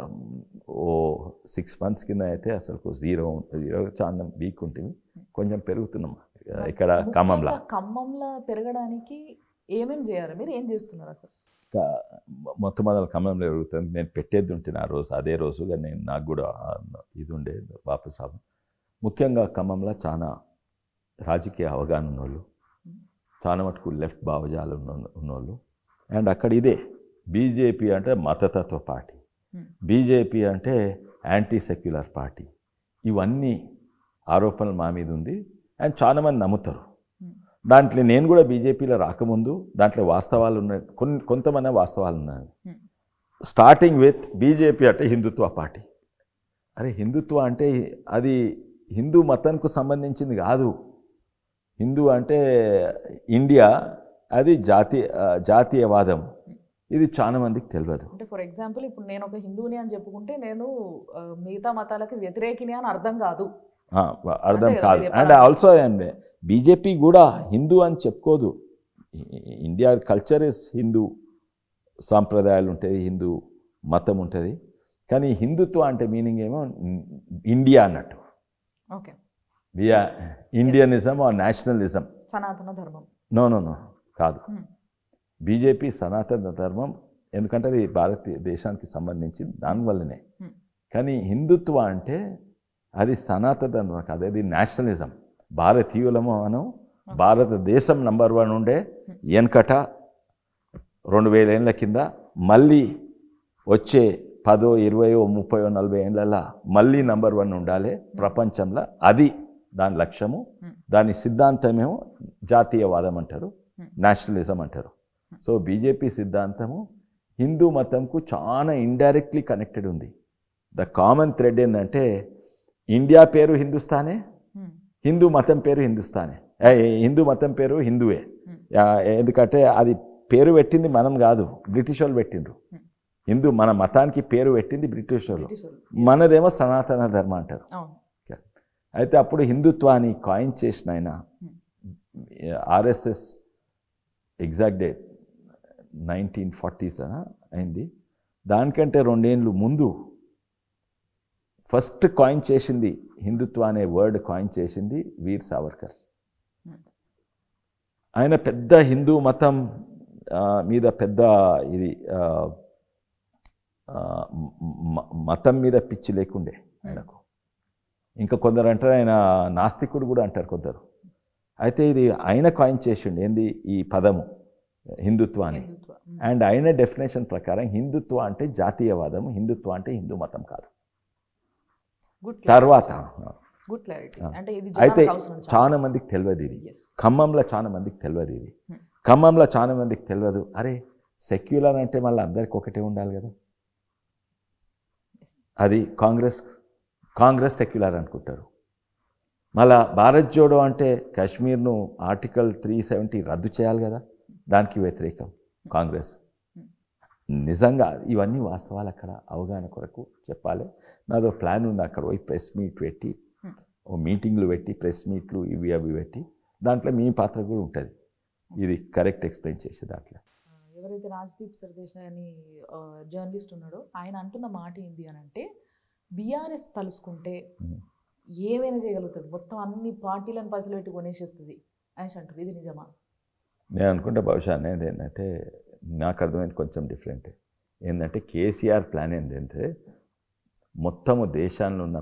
ఓ సిక్స్ మంత్స్ కింద అయితే అసలు జీరో జీరో చాలా వీక్ ఉంటుంది కొంచెం పెరుగుతున్నాం ఇక్కడ ఖమ్మంలో.
ఖమ్మంలో పెరగడానికి ఏమేం చేయాలి? మీరు ఏం చేస్తున్నారు అసలు?
మొదలు ఖమ్మంలో పెరుగుతుంది నేను పెట్టేది ఉంటుంది ఆ రోజు అదే రోజుగా నేను నాకు కూడా ఇది ఉండే వాపస్ అవ్వ. ముఖ్యంగా ఖమ్మంలో చాలా రాజకీయ అవగాహన ఉన్నోళ్ళు చాలా మటుకు లెఫ్ట్ భావజాలు ఉన్న ఉన్నోళ్ళు. అండ్ అక్కడ ఇదే బీజేపీ అంటే మతతత్వ పార్టీ. బీజేపీ అంటే యాంటీ సెక్యులర్ పార్టీ. ఇవన్నీ ఆరోపణలు మా మీద ఉంది. అండ్ చాలామంది నమ్ముతారు. దాంట్లో నేను కూడా బీజేపీలో రాకముందు దాంట్లో వాస్తవాలు ఉన్నాయి కొన్ని కొంతమంది వాస్తవాలు ఉన్నాయి. స్టార్టింగ్ విత్ బీజేపీ అంటే హిందుత్వ పార్టీ. అరే హిందుత్వ అంటే అది హిందూ మతానికి సంబంధించింది కాదు. హిందూ అంటే ఇండియా అది జాతీయ జాతీయవాదం. ఇది చాలా మందికి తెలియదు.
అంటే ఫర్ ఎగ్జాంపుల్ ఇప్పుడు నేను ఒక హిందువుని అని చెప్పుకుంటే నేను మిగతా మతాలకు వ్యతిరేకిని అని అర్థం కాదు.
అర్థం
కదా
అండ్. ఆల్సో అండ్ బీజేపీ కూడా హిందూ అని చెప్పుకోదు. ఇండియా కల్చర్ ఇస్ హిందూ సాంప్రదాయాలు ఉంటాయి హిందూ మతం ఉంటుంది. కానీ హిందుత్వ అంటే మీనింగ్ ఏమో ఇండియా అన్నట్టు.
Okay.
Via Indianism or nationalism
సనాతన ధర్మం.
నో నో నో కాదు.
Hmm.
బీజేపీ సనాతన ధర్మం ఎందుకంటే అది భారతదేశానికి సంబంధించి దానివల్లనే
Hmm.
కానీ హిందుత్వ అంటే అది సనాతన ధర్మం కాదు. అది నేషనలిజం. భారతీయులము మనం భారతదేశం నంబర్ వన్ ఉండే వెనకట రెండు వేల ఏళ్ళ కింద మళ్ళీ వచ్చే పదో ఇరవయో ముప్పయో నలభై ఏళ్ళలో మళ్ళీ నంబర్ వన్ ఉండాలి ప్రపంచంలో. అది దాని లక్ష్యము. దాని సిద్ధాంతమేమో జాతీయవాదం అంటారు నేషనలిజం అంటారు. సో బీజేపీ సిద్ధాంతము హిందూ మతంకు చాలా ఇండైరెక్ట్లీ కనెక్టెడ్ ఉంది. ద కామన్ థ్రెడ్ ఏంటంటే ఇండియా పేరు హిందుస్థానే. హిందూ మతం పేరు హిందుస్థానే. హిందూ మతం పేరు హిందువే. ఎందుకంటే అది పేరు పెట్టింది మనం కాదు బ్రిటిష్ వాళ్ళు పెట్టిండ్రు. హిందూ మన మతానికి పేరు పెట్టింది బ్రిటిష్ వాళ్ళు. మనదేమో సనాతన ధర్మం అంటారు. అయితే అప్పుడు హిందుత్వాన్ని కాయిన్ చేసిన ఆయన RSS exact date nineteen forties అయింది. దానికంటే రెండేళ్ళు ముందు ఫస్ట్ కాయిన్ చేసింది హిందుత్వ అనే వర్డ్ కాయిన్ చేసింది వీర్ సావర్కర్. ఆయన పెద్ద హిందూ మతం మీద పెద్ద ఇది మతం మీద పిచ్చి లేకుండే ఆయనకు ఇంకా కొందరు అంటారు ఆయన నాస్తికుడు కూడా అంటారు కొందరు అయితే ఇది ఆయన కాయిన్ చేసిండు ఏంది ఈ పదము హిందుత్వ అని
హిందుత్వ ఉమ్.
అండ్ ఆయన డెఫినేషన్ ప్రకారం హిందుత్వ అంటే జాతీయవాదం హిందుత్వ అంటే హిందూ మతం కాదు తర్వాత.
గుడ్ క్లారిటీ
ఆ.
అంటే ఇది
అయితే చాలా. మందికి తెలియదు ఇది. ఖమ్మంలో చాలా మందికి తెలియదు ఇది.
Hmm.
ఖమ్మంలో చాలా మందికి తెలియదు. అరే సెక్యులర్ అంటే మళ్ళీ అందరికి ఒకటే ఉండాలి కదా. అది కాంగ్రెస్ కాంగ్రెస్ సెక్యులర్ అనుకుంటారు. మళ్ళా భారత్ జోడో అంటే కాశ్మీర్ను ఆర్టికల్ త్రీ సెవెంటీ రద్దు చేయాలి కదా. దానికి వ్యతిరేకం కాంగ్రెస్. నిజంగా ఇవన్నీ వాస్తవాలు అక్కడ అవగాహన కొరకు చెప్పాలి. నాదో ప్లాన్ ఉంది అక్కడ పోయి ప్రెస్ మీట్ పెట్టి
Hmm.
ఓ మీటింగ్లు పెట్టి ప్రెస్ మీట్లు ఇవి అవి పెట్టి దాంట్లో మీ పాత్ర కూడా ఉంటుంది. ఇది కరెక్ట్ ఎక్స్ప్లెయిన్ చేసే దాంట్లో.
ఎవరైతే రాజ్దీప్ సర్దేశాయ్ అని జర్నలిస్ట్ ఉన్నాడో ఆయన అంటున్న మాట ఏంటి అని అంటే బీఆర్ఎస్ తలుసుకుంటే
Hmm.
ఏమైనా చేయగలుగుతుంది మొత్తం అన్ని పార్టీలను పైసలు పెట్టి కొనేసేస్తుంది అనేసి అంటారు. ఇది నిజమా?
నేను అనుకుంటే బహుశా అనేది ఏంటంటే నాకు అర్థమైంది కొంచెం డిఫరెంట్ ఏంటంటే కేసీఆర్ ప్లాన్ ఏంటంటే మొత్తము దేశాల్లో ఉన్న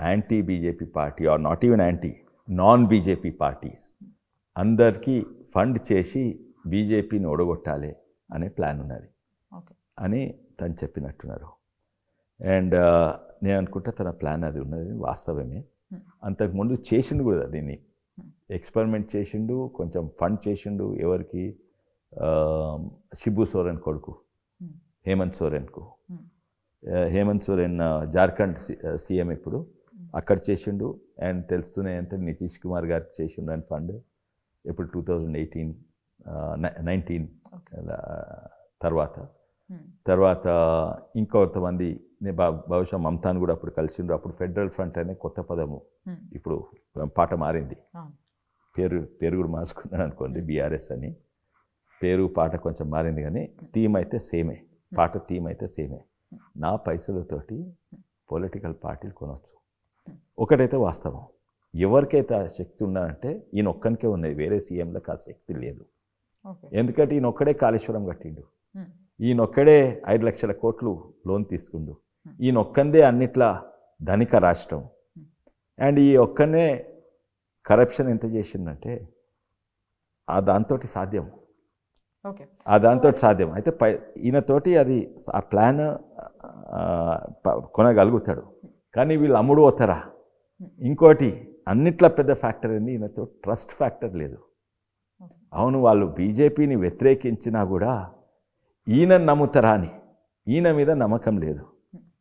anti BJP party or not even anti non BJP parties అందరికీ ఫండ్ చేసి బీజేపీని ఓడగొట్టాలి అనే ప్లాన్ ఉన్నది అని తను చెప్పినట్టున్నారు అండ్ నేను అనుకుంటా తన ప్లాన్ అది ఉన్నది వాస్తవమే
Hmm.
అంతకుముందు చేసిండు కూడా దీన్ని
Hmm.
ఎక్స్పెరిమెంట్ చేసిండు కొంచెం ఫండ్ చేసిండు ఎవరికి శిబు సోరెన్ కొడుకు
Hmm.
హేమంత్ సోరెన్కు
Hmm.
హేమంత్ సోరెన్ జార్ఖండ్ సీఎం ఇప్పుడు. అక్కడ చేసిండు అండ్ తెలుస్తున్నాయి అంటే నితీష్ కుమార్ గారికి చేసిండు అని ఫండ్. ఇప్పుడు టూ థౌజండ్ ఎయిటీన్ నైన్టీన్ తర్వాత. తర్వాత ఇంకొంతమంది బహుశా మమతాను కూడా అప్పుడు కలిసిండ్రు. అప్పుడు ఫెడరల్ ఫ్రంట్ అనే కొత్త పదము ఇప్పుడు పాట మారింది. పేరు పేరు కూడా మార్చుకున్నాను అనుకోండి బీఆర్ఎస్ అని. పేరు పాట కొంచెం మారింది కానీ థీమ్ అయితే సేమే. పాట థీమ్ అయితే సేమే. నా పైసలతోటి పొలిటికల్ పార్టీలు కొనవచ్చు ఒకటైతే వాస్తవం. ఎవరికైతే ఆ శక్తి ఉన్నారంటే ఈయన ఒక్కనికే ఉన్నది వేరే సీఎంలకు ఆ శక్తి లేదు. ఎందుకంటే ఈయన ఒక్కడే కాళేశ్వరం కట్టిండు. ఈయన ఒక్కడే ఐదు లక్షల కోట్లు లోన్ తీసుకుండు. ఈయన ఒక్కందే అన్నిట్లా ధనిక రాష్ట్రం. అండ్ ఈ ఒక్కనే కరప్షన్ ఎంత చేసిందంటే ఆ దాంతో సాధ్యం. ఆ దాంతో సాధ్యం. అయితే పై ఈయనతోటి అది ఆ ప్లాన్ కొనగలుగుతాడు. కానీ వీళ్ళు అమ్ముడు పోతారా? ఇంకోటి అన్నిట్లా పెద్ద ఫ్యాక్టర్ ఏంది? ఈయనతో ట్రస్ట్ ఫ్యాక్టర్ లేదు. అవును వాళ్ళు బీజేపీని వ్యతిరేకించినా కూడా ఈయన నమ్ముతారా అని ఈయన మీద నమ్మకం లేదు.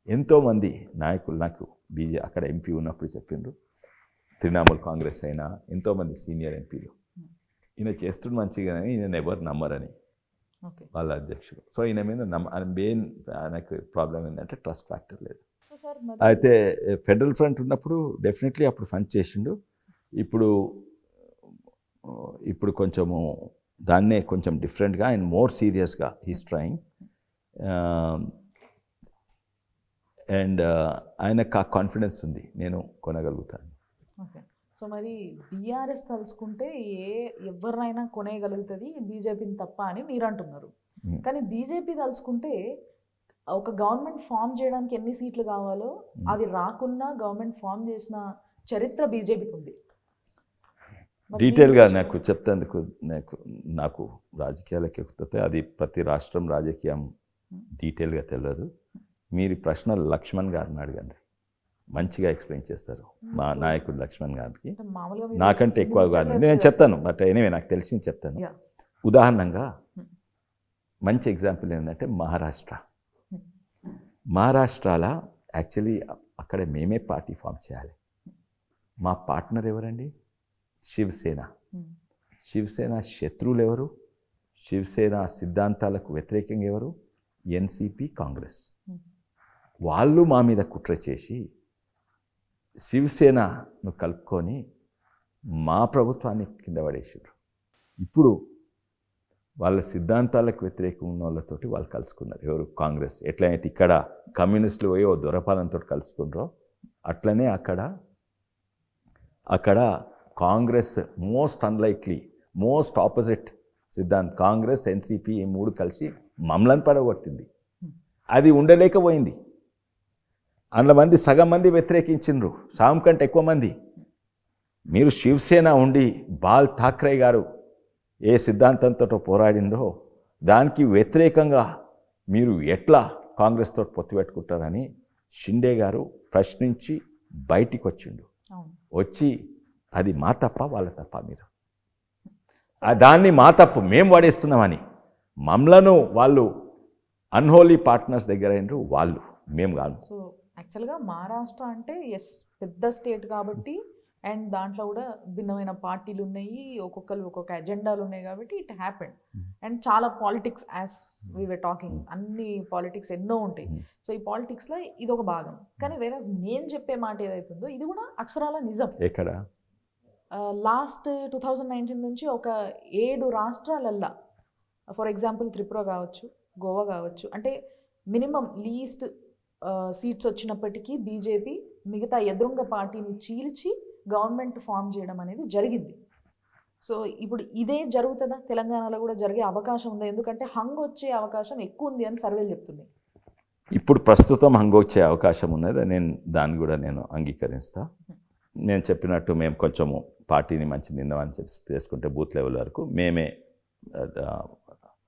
ఎంతోమంది నాయకులు నాకు బీజే అక్కడ ఎంపీ ఉన్నప్పుడు చెప్పిండ్రు. తృణమూల్ కాంగ్రెస్ అయినా ఎంతోమంది సీనియర్ ఎంపీలు. ఈయన చేస్తున్న మంచిగానే ఈయన ఎవరు నమ్మరని
ఓకే.
వాళ్ళ అధ్యక్షుడు. సో ఈయన మీద నమ్మ మెయిన్ ఆయనకు ప్రాబ్లం ఏంటంటే ట్రస్ట్ ఫ్యాక్టర్ లేదు. అయితే ఫెడరల్ ఫ్రంట్ ఉన్నప్పుడు డెఫినెట్లీ అప్పుడు ఫండ్ చేసిండు. ఇప్పుడు ఇప్పుడు కొంచెము దాన్నే కొంచెం డిఫరెంట్గా అండ్ మోర్ సీరియస్గా హీస్ ట్రయింగ్. అండ్ ఆయనకు ఆ కాన్ఫిడెన్స్ ఉంది. నేను కొనగలుగుతాను.
ఓకే. సో మరి బీఆర్ఎస్ తలుచుకుంటే ఏ ఎవరినైనా కొనేయగలుగుతుంది బీజేపీని తప్ప అని మీరు అంటున్నారు. కానీ బీజేపీ తలుచుకుంటే ఒక గవర్నమెంట్ ఫామ్ చేయడానికి ఎన్ని సీట్లు కావాలో. అవి రాకున్నా గవర్నమెంట్ ఫామ్ చేసిన చరిత్ర బీజేపీకి ఉంది
డీటెయిల్గా నాకు చెప్తేందుకు నాకు నాకు రాజకీయాలకు ఎక్కుతే అది ప్రతి రాష్ట్రం రాజకీయం డీటెయిల్గా తెలియదు మీరు ప్రశ్న లక్ష్మణ్ గారిని అడగండి. మంచిగా ఎక్స్ప్లెయిన్ చేస్తారు మా నాయకుడు లక్ష్మణ్ గారికి నాకంటే ఎక్కువ కాదు నేను. చెప్తాను బట్ ఎనివే నాకు తెలిసింది చెప్తాను. ఉదాహరణంగా. మంచి ఎగ్జాంపుల్ ఏంటంటే మహారాష్ట్ర. మహారాష్ట్రలో యాక్చువల్లీ అక్కడ మేమే పార్టీ ఫామ్ చేయాలి మా పార్ట్నర్ ఎవరండి శివసేన. శివసేన శత్రువులు ఎవరు శివసేన సిద్ధాంతాలకు వ్యతిరేకంగా ఎవరు ఎన్సిపి కాంగ్రెస్. వాళ్ళు మా మీద కుట్ర చేసి శివసేనను కలుపుకొని మా ప్రభుత్వాన్ని కింద పడేసారు ఇప్పుడు వాళ్ళ సిద్ధాంతాలకు వ్యతిరేకం ఉన్న వాళ్ళతోటి వాళ్ళు కలుసుకున్నారు. ఎవరు కాంగ్రెస్ ఎట్లయితే ఇక్కడ కమ్యూనిస్టులు పోయో ఓ దొరపాలంతో కలుసుకున్నారో అట్లనే అక్కడ అక్కడ Congress most unlikely most opposite Siddhant Congress NCP ఈ మూడు కలిసి మమ్మలను పడగొట్టింది. అది ఉండలేకపోయింది. అందులో మంది సగం మంది వ్యతిరేకించిండ్రు సగం కంటే ఎక్కువ మంది. మీరు శివసేన ఉండి బాల్ ఠాక్రే గారు ఏ సిద్ధాంతంతో పోరాడిందో దానికి వ్యతిరేకంగా మీరు ఎట్లా కాంగ్రెస్తో పొత్తు పెట్టుకుంటారని షిండే గారు ప్రశ్నించి బయటికి వచ్చిండు వచ్చి అది మా తప్ప వాళ్ళ తప్ప మీరు. ఆ దాన్ని మా తప్పు మేము వాడేస్తున్నామని మమ్మలను వాళ్ళు అన్హోలీ పార్ట్నర్స్ దగ్గర అయినరు వాళ్ళు. మేము కాదు.
సో యాక్చువల్గా మహారాష్ట్ర అంటే ఎస్ పెద్ద స్టేట్ కాబట్టి అండ్ దాంట్లో కూడా భిన్నమైన పార్టీలు ఉన్నాయి ఒక్కొక్కరు ఒక్కొక్క ఎజెండాలు ఉన్నాయి కాబట్టి ఇట్ హ్యాపెండ్. అండ్ చాలా politics as we were talking అన్ని పాలిటిక్స్ ఎన్నో ఉంటాయి.
Hmm.
సో ఈ పాలిటిక్స్లో ఇది ఒక భాగం కానీ వేరే నేను చెప్పే మాట ఏదైతుందో ఇది కూడా అక్షరాల నిజం.
ఎక్కడ?
లాస్ట్ టూ థౌజండ్ నైన్టీన్ నుంచి ఒక ఏడు రాష్ట్రాలల్లా ఫర్ ఎగ్జాంపుల్ త్రిపుర కావచ్చు గోవా కావచ్చు అంటే మినిమం లీస్ట్ సీట్స్ వచ్చినప్పటికీ బీజేపీ మిగతా ఎదురుంగ పార్టీని చీల్చి గవర్నమెంట్ ఫామ్ చేయడం అనేది జరిగింది. సో ఇప్పుడు ఇదే జరుగుతుందా? తెలంగాణలో కూడా జరిగే అవకాశం ఉంది? ఎందుకంటే హంగ్ వచ్చే అవకాశం ఎక్కువ ఉంది అని సర్వేలు చెప్తున్నాయి.
ఇప్పుడు ప్రస్తుతం హంగొచ్చే అవకాశం ఉన్నది. నేను దాన్ని కూడా నేను అంగీకరిస్తా. నేను చెప్పినట్టు మేము కొంచెము పార్టీని మంచి నిర్ణయం చేసి చేసుకుంటే బూత్ లెవెల్ వరకు మేమే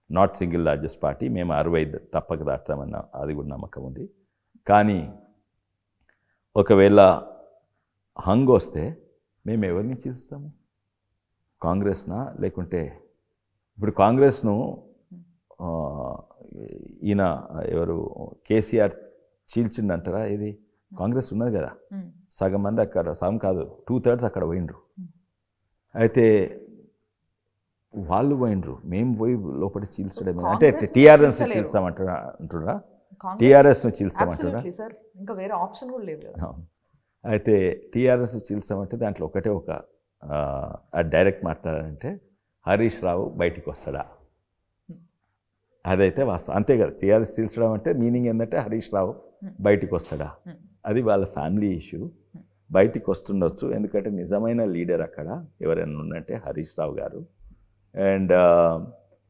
నాట్ సింగిల్ లార్జెస్ట్ పార్టీ మేము అరవై తప్పక దాటుతామన్న అది కూడా నమ్మకం ఉంది. కానీ ఒకవేళ హంగ్ వస్తే మేము ఎవరిని చీల్స్తాము? కాంగ్రెస్నా? లేకుంటే ఇప్పుడు కాంగ్రెస్ను ఈయన ఎవరు? కేసీఆర్ చీల్చిండంటారా ఇది? కాంగ్రెస్ ఉన్నది కదా. సగం మంది అక్కడ సగం కాదు టూ థర్డ్స్ అక్కడ పోయిండ్రు. అయితే వాళ్ళు పోయిండ్రు. మేము పోయి లోపల చీల్చడమే. అంటే టీఆర్ఎస్. చీల్స్తామంటారా అంటురా
కాంగ్రెస్
టీఆర్ఎస్ను చీల్స్తామంటారా?
ఇంకా వేరే ఆప్షన్ కూడా లేదు.
అయితే టీఆర్ఎస్ చీల్చామంటే దాంట్లో ఒకటే ఒక డైరెక్ట్ మాట్లాడాలంటే హరీష్ రావు బయటికి వస్తాడా? అదైతే వాస్తవం. అంతే కదా టీఆర్ఎస్ చీల్చడం అంటే మీనింగ్ ఏంటంటే హరీష్ రావు బయటికి వస్తాడా?
Hmm.
అది వాళ్ళ ఫ్యామిలీ ఇష్యూ. బయటికి వస్తుండొచ్చు ఎందుకంటే నిజమైన లీడర్ అక్కడ ఎవరైనా ఉన్నట్టే హరీష్ రావు గారు. అండ్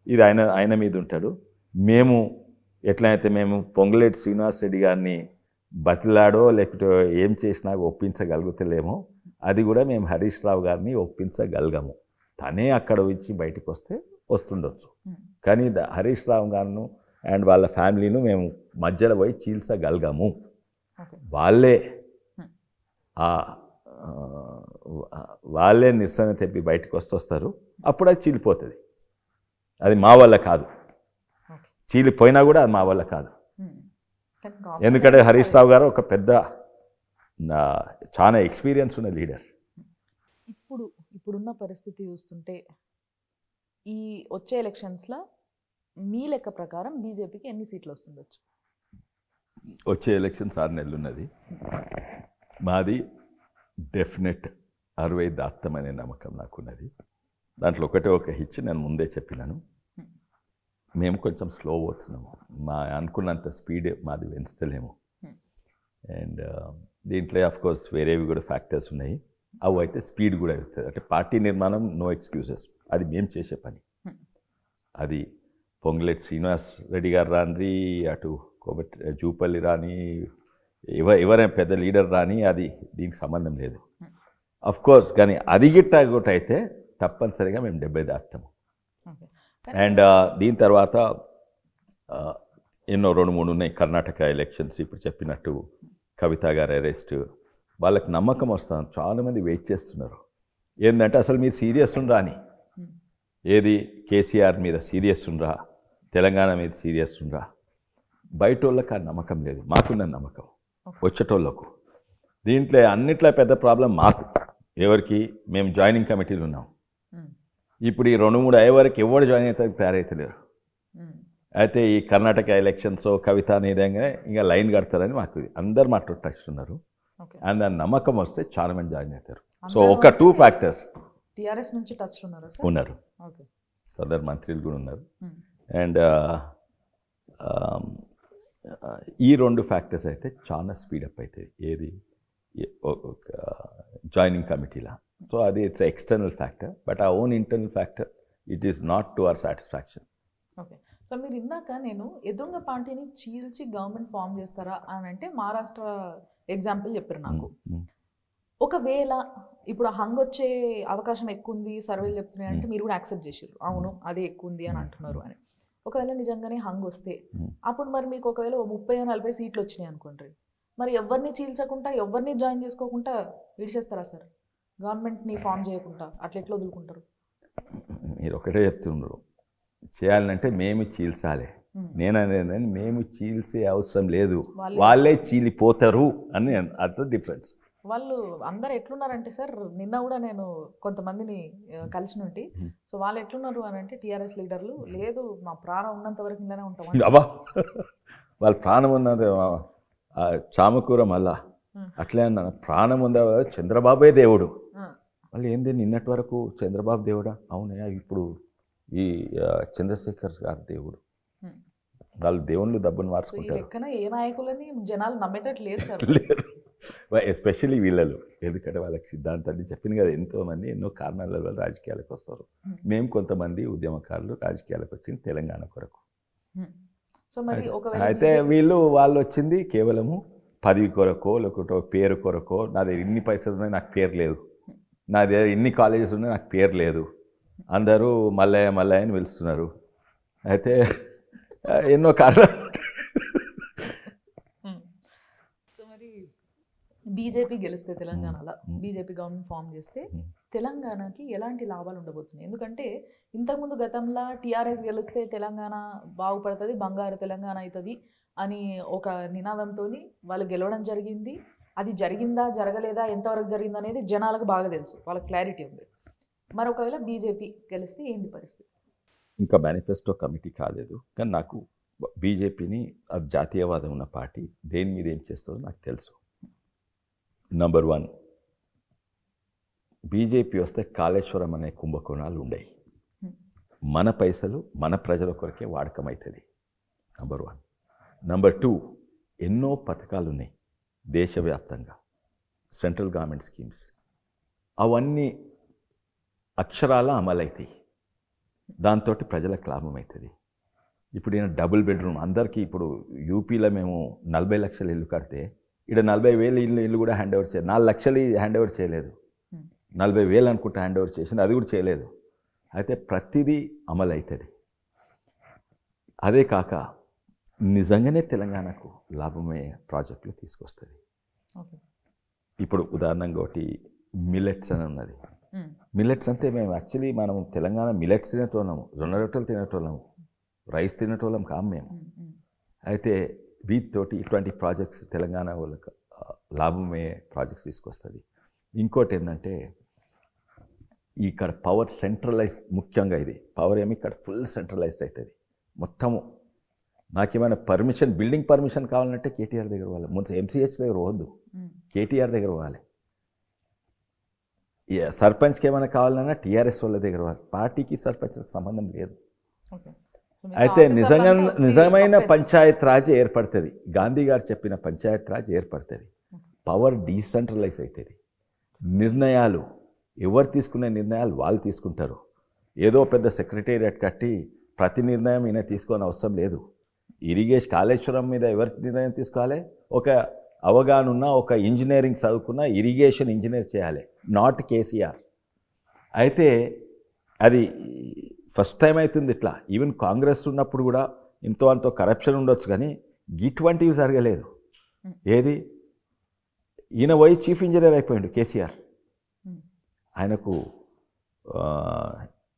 ఇది ఆయన ఆయన మీద ఉంటాడు. మేము ఎట్లయితే మేము పొంగులేటి శ్రీనివాస్ రెడ్డి గారిని బతిలాడో లేకపోతే ఏం చేసినా ఒప్పించగలుగుతలేమో అది కూడా మేము హరీష్ రావు గారిని ఒప్పించగలగము. తనే అక్కడ వచ్చి బయటికి వస్తే వస్తుండొచ్చు. కానీ ద- హరీష్ రావు గారిను అండ్ వాళ్ళ ఫ్యామిలీను మేము మధ్యలో పోయి చీల్చగలగము. వాళ్ళే వాళ్ళే నిస్సన తెప్పి బయటకు వస్తూ వస్తారు అప్పుడు అది చీలిపోతుంది. అది మా వల్ల కాదు. చీలిపోయినా కూడా అది మా వల్ల కాదు.
ఇంకా
ఎందుకంటే హరీష్ రావు గారు ఒక పెద్ద నా చాలా ఎక్స్పీరియన్స్ ఉన్న లీడర్.
ఇప్పుడు ఇప్పుడున్న పరిస్థితి చూస్తుంటే ఈ వచ్చే ఎలక్షన్స్లో మీ లెక్క ప్రకారం బీజేపీకి ఎన్ని సీట్లు వస్తుండొచ్చు?
వచ్చే ఎలక్షన్స్ ఆరు నెలలు ఉన్నది. మాది డెఫినెట్ అరవై దాటుతామనే నమ్మకం నాకున్నది. దాంట్లో ఒకటే ఒక హిచ్ నేను ముందే చెప్పినాను. మేము కొంచెం స్లో పోతున్నాము మా అనుకున్నంత స్పీడ్ మాది పెంచుతలేము
Hmm.
అండ్ దీంట్లో ఆఫ్ కోర్స్ వేరేవి కూడా ఫ్యాక్టర్స్ ఉన్నాయి. అవి అయితే స్పీడ్ కూడా ఇస్తుంది అంటే పార్టీ నిర్మాణం నో ఎక్స్క్యూజెస్ అది మేము చేసే పని.
Hmm.
అది పొంగులేటి శ్రీనివాస్ రెడ్డి గారు రాని అటు కోబట్టి జూపల్లి రాని ఎవ ఎవరైనా పెద్ద లీడర్ రాని అది దీనికి సంబంధం లేదు. అఫ్ కోర్స్ కానీ అది గిట్ట ఒకటి అయితే తప్పనిసరిగా మేము డెబ్బై దాస్తాము అండ్ దీని తర్వాత ఎన్నో రెండు మూడు ఉన్నాయి. కర్ణాటక ఎలక్షన్స్ ఇప్పుడు చెప్పినట్టు కవిత గారి అరెస్ట్ వాళ్ళకి నమ్మకం వస్తుంది. చాలామంది వెయిట్ చేస్తున్నారు. ఏంటంటే అసలు మీరు సీరియస్ ఉండరా అని. ఏది? కేసీఆర్ మీద సీరియస్ ఉండరా? తెలంగాణ మీద సీరియస్ ఉండరా? బయట వాళ్ళకి ఆ నమ్మకం లేదు. మాకున్న నమ్మకం. వచ్చేటోళ్ళకు. దీంట్లో అన్నిట్లో పెద్ద ప్రాబ్లం మాకు. ఎవరికి? మేము జాయినింగ్ కమిటీలు ఉన్నాం. ఇప్పుడు ఈ రెండు మూడు అయ్యే వరకు ఎవరు జాయిన్ అవుతానికి తయారైతలేరు. అయితే ఈ కర్ణాటక ఎలక్షన్స్ కవిత అనేదంగా ఇంకా లైన్ కడతారని మాకు అందరు మా టచ్ ఉన్నారు. అండ్ దాని నమ్మకం వస్తే చాలా మంది జాయిన్ అవుతారు. సో ఒక టూ ఫ్యాక్టర్స్
టిఆర్ఎస్ నుంచి టచ్ ఉన్నారా
ఉన్నారు. కొందరు మంత్రులు కూడా ఉన్నారు. అండ్ ఈ రెండు ఫ్యాక్టర్స్ అయితే చాలా స్పీడప్ అవుతాయి ఏది? జాయినింగ్ కమిటీలా సో అది ఇట్స్ ఎక్స్టర్నల్ ఫ్యాక్టర్ బట్ ఆ own internal factor it is not to our satisfaction
okay so మీరు ఇందాక నేను ఎదురుంగ పార్టీని చీల్చి గవర్నమెంట్ ఫామ్ చేస్తారా అని అంటే మహారాష్ట్ర ఎగ్జాంపుల్ చెప్పారు నాకు. ఒకవేళ ఇప్పుడు హంగ్ వచ్చే అవకాశం ఎక్కువ ఉంది సర్వేలు చెప్తున్నాయి అంటే మీరు కూడా యాక్సెప్ట్ చేసారు అవును అదే ఎక్కువ ఉంది అని అంటున్నారు అని. ఒకవేళ నిజంగానే హంగ్ వస్తే
Hmm.
అప్పుడు మరి మీకు ఒకవేళ ముప్పై నలభై సీట్లు వచ్చినాయి అనుకోండి మరి ఎవరిని చీల్చకుండా ఎవరిని జాయిన్ చేసుకోకుండా విడిచేస్తారా సార్? గవర్నమెంట్ని ఫామ్ చేయకుండా అట్లా ఎట్లా వదులుకుంటారు?
మీరు ఒకటే చెప్తున్నారు చేయాలంటే మేము చీల్చాలి. నేను అనేది మేము చీల్సే అవసరం లేదు.
వాళ్ళే-
చీలిపోతారు అని అర్థం డిఫరెన్స్.
వాళ్ళు అందరు ఎట్లున్నారంటే సార్ నిన్న కూడా నేను కొంతమందిని కలిసి నుండి. సో వాళ్ళు ఎట్లున్నారు అని అంటే టీఆర్ఎస్ లీడర్లు లేదు మా ప్రాణం ఉన్నంత వరకు ఇలానే ఉంటాం.
అబ్బా! వాళ్ళ ప్రాణం ఉన్నది చామకూర మళ్ళా. అట్లే అన్నాను. ప్రాణం ఉందా చంద్రబాబే దేవుడు. మళ్ళీ ఏంది నిన్నటి వరకు చంద్రబాబు దేవుడా? అవునయ్యా ఇప్పుడు ఈ చంద్రశేఖర్ గారు దేవుడు. వాళ్ళు దేవుళ్ళు
ఈ
మార్చుకుంటారు.
ఏ నాయకులని జనాలు నమ్మేటట్టు లేదు
లేరు. ఎస్పెషల్లీ వీళ్ళలో. ఎందుకంటే వాళ్ళకి సిద్ధాంతాన్ని చెప్పింది కదా ఎంతోమంది ఎన్నో కారణాల వల్ల రాజకీయాలకు వస్తారు. మేము కొంతమంది ఉద్యమకారులు రాజకీయాలకు వచ్చింది తెలంగాణ కొరకు. అయితే- వీళ్ళు వాళ్ళు వచ్చింది కేవలము పదవి కొరకో లేకుంటే పేరు కొరకో నా దగ్గర ఇన్ని పైసలు ఉన్నాయి నాకు పేరు లేదు. నా దగ్గర ఇన్ని కాలేజెస్ ఉన్నాయి నాకు పేరు లేదు అందరూ మల్లయ్య మల్లయ్య అని పిలుస్తున్నారు అయితే ఎన్నో కారణాలు.
సో మరి బీజేపీ గెలిస్తే తెలంగాణలో. బీజేపీ గవర్నమెంట్ ఫామ్ చేస్తే. తెలంగాణకి ఎలాంటి లాభాలు ఉండబోతున్నాయి ఎందుకంటే ఇంతకుముందు గతంలో టీఆర్ఎస్ గెలిస్తే తెలంగాణ బాగుపడుతుంది బంగారు తెలంగాణ అవుతుంది అని ఒక నినాదంతో వాళ్ళు గెలవడం జరిగింది అది జరిగిందా జరగలేదా ఎంతవరకు జరిగిందా అనేది జనాలకు బాగా తెలుసు. వాళ్ళకి క్లారిటీ ఉంది. మరి ఒకవేళ బీజేపీ గెలిస్తే ఏంది పరిస్థితి?
ఇంకా మేనిఫెస్టో కమిటీ కాలేదు. కానీ నాకు బీజేపీని అది జాతీయవాదం ఉన్న పార్టీ దేని మీద ఏం చేస్తుందో నాకు తెలుసు. నంబర్ వన్ బీజేపీ వస్తే కాళేశ్వరం అనే కుంభకోణాలు ఉండయి.
Hmm.
మన పైసలు మన ప్రజల కొరకే వాడకం అవుతుంది నంబర్ వన్ నంబర్ టూ ఎన్నో పథకాలు ఉన్నాయి దేశవ్యాప్తంగా సెంట్రల్ గవర్నమెంట్ స్కీమ్స్. అవన్నీ అక్షరాల అమలవుతాయి దాంతో ప్రజలకు లాభం అవుతుంది ఇప్పుడు ఈయన డబుల్ బెడ్రూమ్ అందరికీ ఇప్పుడు యూపీలో మేము నలభై లక్షల ఇల్లు కడితే ఇక్కడ నలభై వేలు ఇల్లు ఇల్లు కూడా హ్యాండ్ ఓవర్ చేయలేదు నాలుగు లక్షలు హ్యాండ్ ఓవర్ చేయలేదు. నలభై వేలు అనుకుంటే హ్యాండ్ ఓవర్ చేసింది అది కూడా చేయలేదు. అయితే ప్రతిదీ అమలు అవుతుంది అదే కాక నిజంగానే తెలంగాణకు లాభమయ్యే ప్రాజెక్టులు తీసుకొస్తుంది. ఇప్పుడు ఉదాహరణగా ఒకటి మిల్లెట్స్ అని ఉన్నది. మిల్లెట్స్ అంటే మేము యాక్చువల్లీ మనం తెలంగాణ మిల్లెట్స్ తినేటోళ్ళము జొన్న రొట్టెలు తినేటోళ్ళము రైస్ తినేటోళ్ళం కాము మేము. అయితే వీటితోటి ఇటువంటి ప్రాజెక్ట్స్ తెలంగాణ వాళ్ళకి లాభమయ్యే ప్రాజెక్ట్స్ తీసుకొస్తుంది. ఇంకోటి ఏంటంటే ఇక్కడ పవర్ సెంట్రలైజ్ ముఖ్యంగా ఇది పవర్ ఏమి ఇక్కడ ఫుల్ సెంట్రలైజ్డ్ అవుతుంది. మొత్తము నాకేమైనా పర్మిషన్ బిల్డింగ్ పర్మిషన్ కావాలంటే కేటీఆర్ దగ్గర పోవాలి. ముందు ఎంసీహెచ్ దగ్గర పోవద్దు. కేటీఆర్ దగ్గర పోవాలి. సర్పంచ్కి ఏమైనా కావాలన్నా టీఆర్ఎస్ వాళ్ళ దగ్గర పోవాలి. పార్టీకి సర్పంచ్కి సంబంధం లేదు. అయితే నిజంగా నిజమైన పంచాయత్ రాజ్ ఏర్పడుతుంది. గాంధీ గారు చెప్పిన పంచాయత్ రాజ్ ఏర్పడుతుంది. పవర్ డీసెంట్రలైజ్ అవుతుంది నిర్ణయాలు ఎవరు తీసుకునే నిర్ణయాలు వాళ్ళు తీసుకుంటారు. ఏదో పెద్ద సెక్రటేరియట్ కట్టి ప్రతి నిర్ణయం ఈయన తీసుకొని అవసరం లేదు. ఇరిగేషన్ కాళేశ్వరం మీద ఎవరి నిర్ణయం తీసుకోవాలి? ఒక అవగాహన ఉన్న ఒక ఇంజనీరింగ్ చదువుకున్న ఇరిగేషన్ ఇంజనీర్ చేయాలి నాట్ కేసీఆర్. అయితే అది ఫస్ట్ టైం అవుతుంది ఇట్లా. ఈవెన్ కాంగ్రెస్ ఉన్నప్పుడు కూడా ఇంతో అంతో కరప్షన్ ఉండొచ్చు కానీ ఇటువంటివి జరగలేదు ఏది? ఈయన పోయి చీఫ్ ఇంజనీర్ అయిపోయాడు కేసీఆర్. ఆయనకు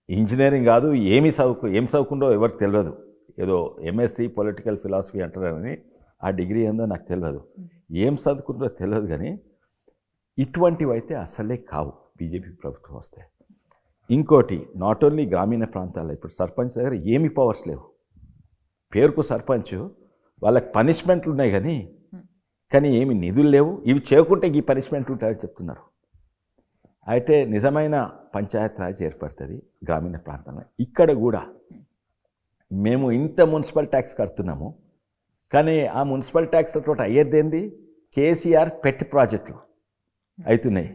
ఇంజనీరింగ్ కాదు ఏమి చదువుకు ఏం చదువుకుండో ఎవరికి తెలియదు. ఏదో ఎంఎస్సి పొలిటికల్ ఫిలాసఫీ అంటారని ఆ డిగ్రీ ఏందో నాకు తెలియదు ఏం చదువుకుందో తెలియదు కానీ ఇటువంటివి అయితే అసలే కావు బీజేపీ ప్రభుత్వం వస్తే. ఇంకోటి నాట్ ఓన్లీ గ్రామీణ ప్రాంతాల్లో ఇప్పుడు సర్పంచ్ దగ్గర ఏమి పవర్స్ లేవు. పేరుకు సర్పంచ్ వాళ్ళకి పనిష్మెంట్లు ఉన్నాయి కానీ కానీ ఏమి నిధులు లేవు. ఇవి చేయకుంటే ఈ పనిష్మెంట్ ఉంటాయని చెప్తున్నారు. అయితే నిజమైన పంచాయత్ రాజ్ ఏర్పడుతుంది గ్రామీణ ప్రాంతంలో. ఇక్కడ కూడా మేము ఇంత మున్సిపల్ ట్యాక్స్ కడుతున్నాము. కానీ ఆ మున్సిపల్ ట్యాక్స్ తోటి అయ్యేది ఏంది కేసీఆర్ పెట్ ప్రాజెక్టులు అవుతున్నాయి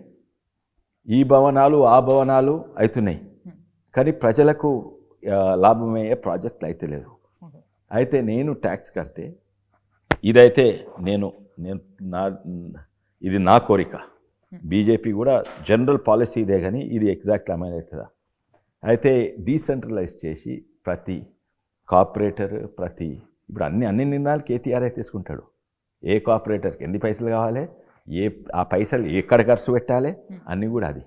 ఈ భవనాలు ఆ భవనాలు అవుతున్నాయి కానీ ప్రజలకు లాభమయ్యే ప్రాజెక్టులు అయితే లేదు అయితే నేను ట్యాక్స్ కడితే ఇదైతే నేను నేను నా ఇది నా కోరిక. బీజేపీ కూడా జనరల్ పాలసీ ఇదే కానీ ఇది ఎగ్జాక్ట్ అమైన్ అవుతుందా అయితే డీసెంట్రలైజ్ చేసి ప్రతి కార్పొరేటర్ ప్రతి ఇప్పుడు అన్ని అన్ని నిర్ణయాలు కేటీఆర్ తీసుకుంటాడు? ఏ కార్పొరేటర్కి ఎన్ని పైసలు కావాలి? ఏ ఆ పైసలు ఎక్కడ ఖర్చు పెట్టాలి? అన్నీ కూడా అది.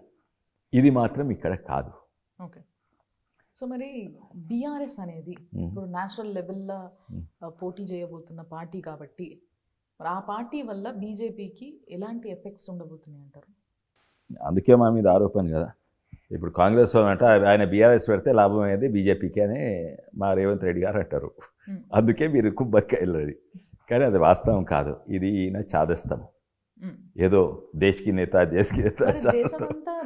ఇది మాత్రం ఇక్కడ కాదు.
ఓకే. సో మరి బీఆర్ఎస్ అనేది. ఇప్పుడు నేషనల్ లెవెల్లో. పోటీ చేయబోతున్న పార్టీ కాబట్టి మరి ఆ పార్టీ వల్ల బీజేపీకి ఎలాంటి ఎఫెక్ట్స్ ఉండబోతున్నాయి అంటారు
అందుకే మా మీద ఆరోపణ కదా. ఇప్పుడు కాంగ్రెస్ అంటే ఆయన బీఆర్ఎస్ పెడితే లాభం అయ్యేది బీజేపీకి అని మా రేవంత్ రెడ్డి గారు అంటారు. అందుకే మీరు కుబ్బక్క వెళ్ళది కానీ అది వాస్తవం కాదు. ఇది ఈయన చాదస్తం. ఏదో దేశ్కి నేత దేశ్కి నేత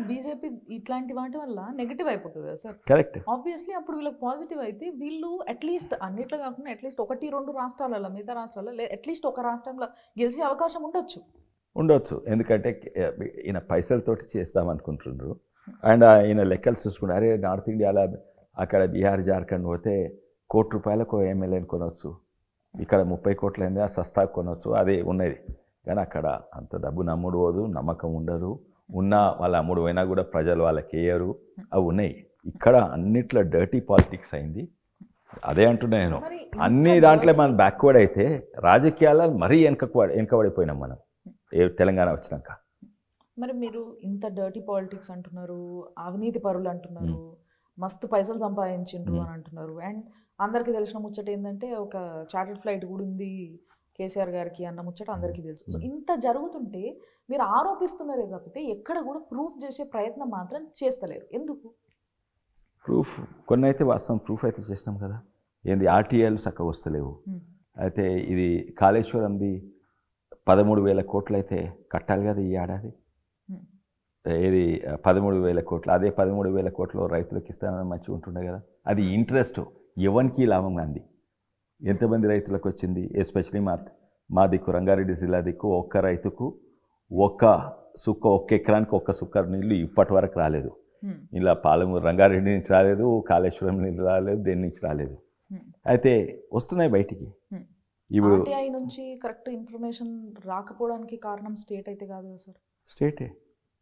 బీజేపీ ఇట్లాంటి వాటి వల్ల నెగిటివ్ అయిపోతుంది కదా సార్.
కరెక్ట్.
ఆబ్వియస్లీ అప్పుడు వీళ్ళకి పాజిటివ్ అయితే వీళ్ళు అట్లీస్ట్ అన్నిట్లో కాకుండా అట్లీస్ట్ ఒకటి రెండు రాష్ట్రాలలో మిగతా రాష్ట్రాల్లో అట్లీస్ట్ ఒక రాష్ట్రంలో గెలిచే అవకాశం ఉండొచ్చు.
ఉండొచ్చు. ఎందుకంటే ఈయన పైసలతోటి చేస్తామనుకుంటుండ్రు. అండ్ ఈయన లెక్కలు చూసుకుంటే అరే నార్త్ ఇండియాలో అక్కడ బీహార్ జార్ఖండ్ పోతే కోటి రూపాయలకు ఎమ్మెల్యేని కొనవచ్చు ఇక్కడ ముప్పై కోట్ల అయింది ఆ సస్తా కొనవచ్చు అదే ఉన్నది. కానీ అక్కడ అంత డబ్బు నమ్ముడు పోదు నమ్మకం ఉండదు. ఉన్న వాళ్ళ అమ్ముడు పోయినా కూడా ప్రజలు వాళ్ళకి వేయరు. అవి ఉన్నాయి. ఇక్కడ అన్నిట్లో డర్టీ పాలిటిక్స్ అయింది. అదే అంటున్నా నేను. అన్ని దాంట్లో మనం బ్యాక్వర్డ్ అయితే రాజకీయాల్లో మరీ వెనక వెనకబడిపోయినాం మనం. ఏ తెలంగాణ వచ్చినాక.
మరి మీరు ఇంత డర్టీ పాలిటిక్స్ అంటున్నారు అవినీతి పరులు అంటున్నారు మస్తు పైసలు సంపాదించిండ్రు. అని అంటున్నారు అండ్ అందరికీ తెలిసిన ముచ్చట ఏంటంటే ఒక చార్టెడ్ ఫ్లైట్ కూడా ఉంది కేసీఆర్ గారికి అన్న ముచ్చట అందరికీ తెలుసు సో. ఇంత జరుగుతుంటే మీరు ఆరోపిస్తున్నారే తప్పితే ఎక్కడ కూడా ప్రూఫ్ చేసే ప్రయత్నం మాత్రం చేస్తలేరు ఎందుకు
ప్రూఫ్ కొన్ని అయితే వాస్తవం ప్రూఫ్ అయితే చేసినాం కదా ఏంది ఆర్టీఐలు చక్కగా వస్తలేవు. అయితే ఇది కాళేశ్వరంది పదమూడు వేల కోట్లు అయితే కట్టాలి కదా ఈ ఏడాది. ఏది పదమూడు వేల కోట్లు అదే పదమూడు వేల కోట్లు రైతులకు ఇస్తానని మంచిగా ఉంటుండే కదా? అది ఇంట్రెస్ట్. ఎవరికి లాభం అంది? ఎంతమంది రైతులకు వచ్చింది? ఎస్పెషలీ మా మా దిక్కు రంగారెడ్డి జిల్లా దిక్కు ఒక్క రైతుకు ఒక్క సుక్క ఒక్క ఎకరానికి ఒక్క సుక్క నీళ్ళు ఇప్పటి వరకు రాలేదు. ఇలా పాలమూరు రంగారెడ్డి నుంచి రాలేదు కాళేశ్వరం నుంచి రాలేదు దేని నుంచి రాలేదు. అయితే వస్తున్నాయి బయటికి. ఇప్పుడు
నుంచి కరెక్ట్ ఇన్ఫర్మేషన్ రాకపోవడానికి కారణం స్టేట్ అయితే కదా సార్?
స్టేటే.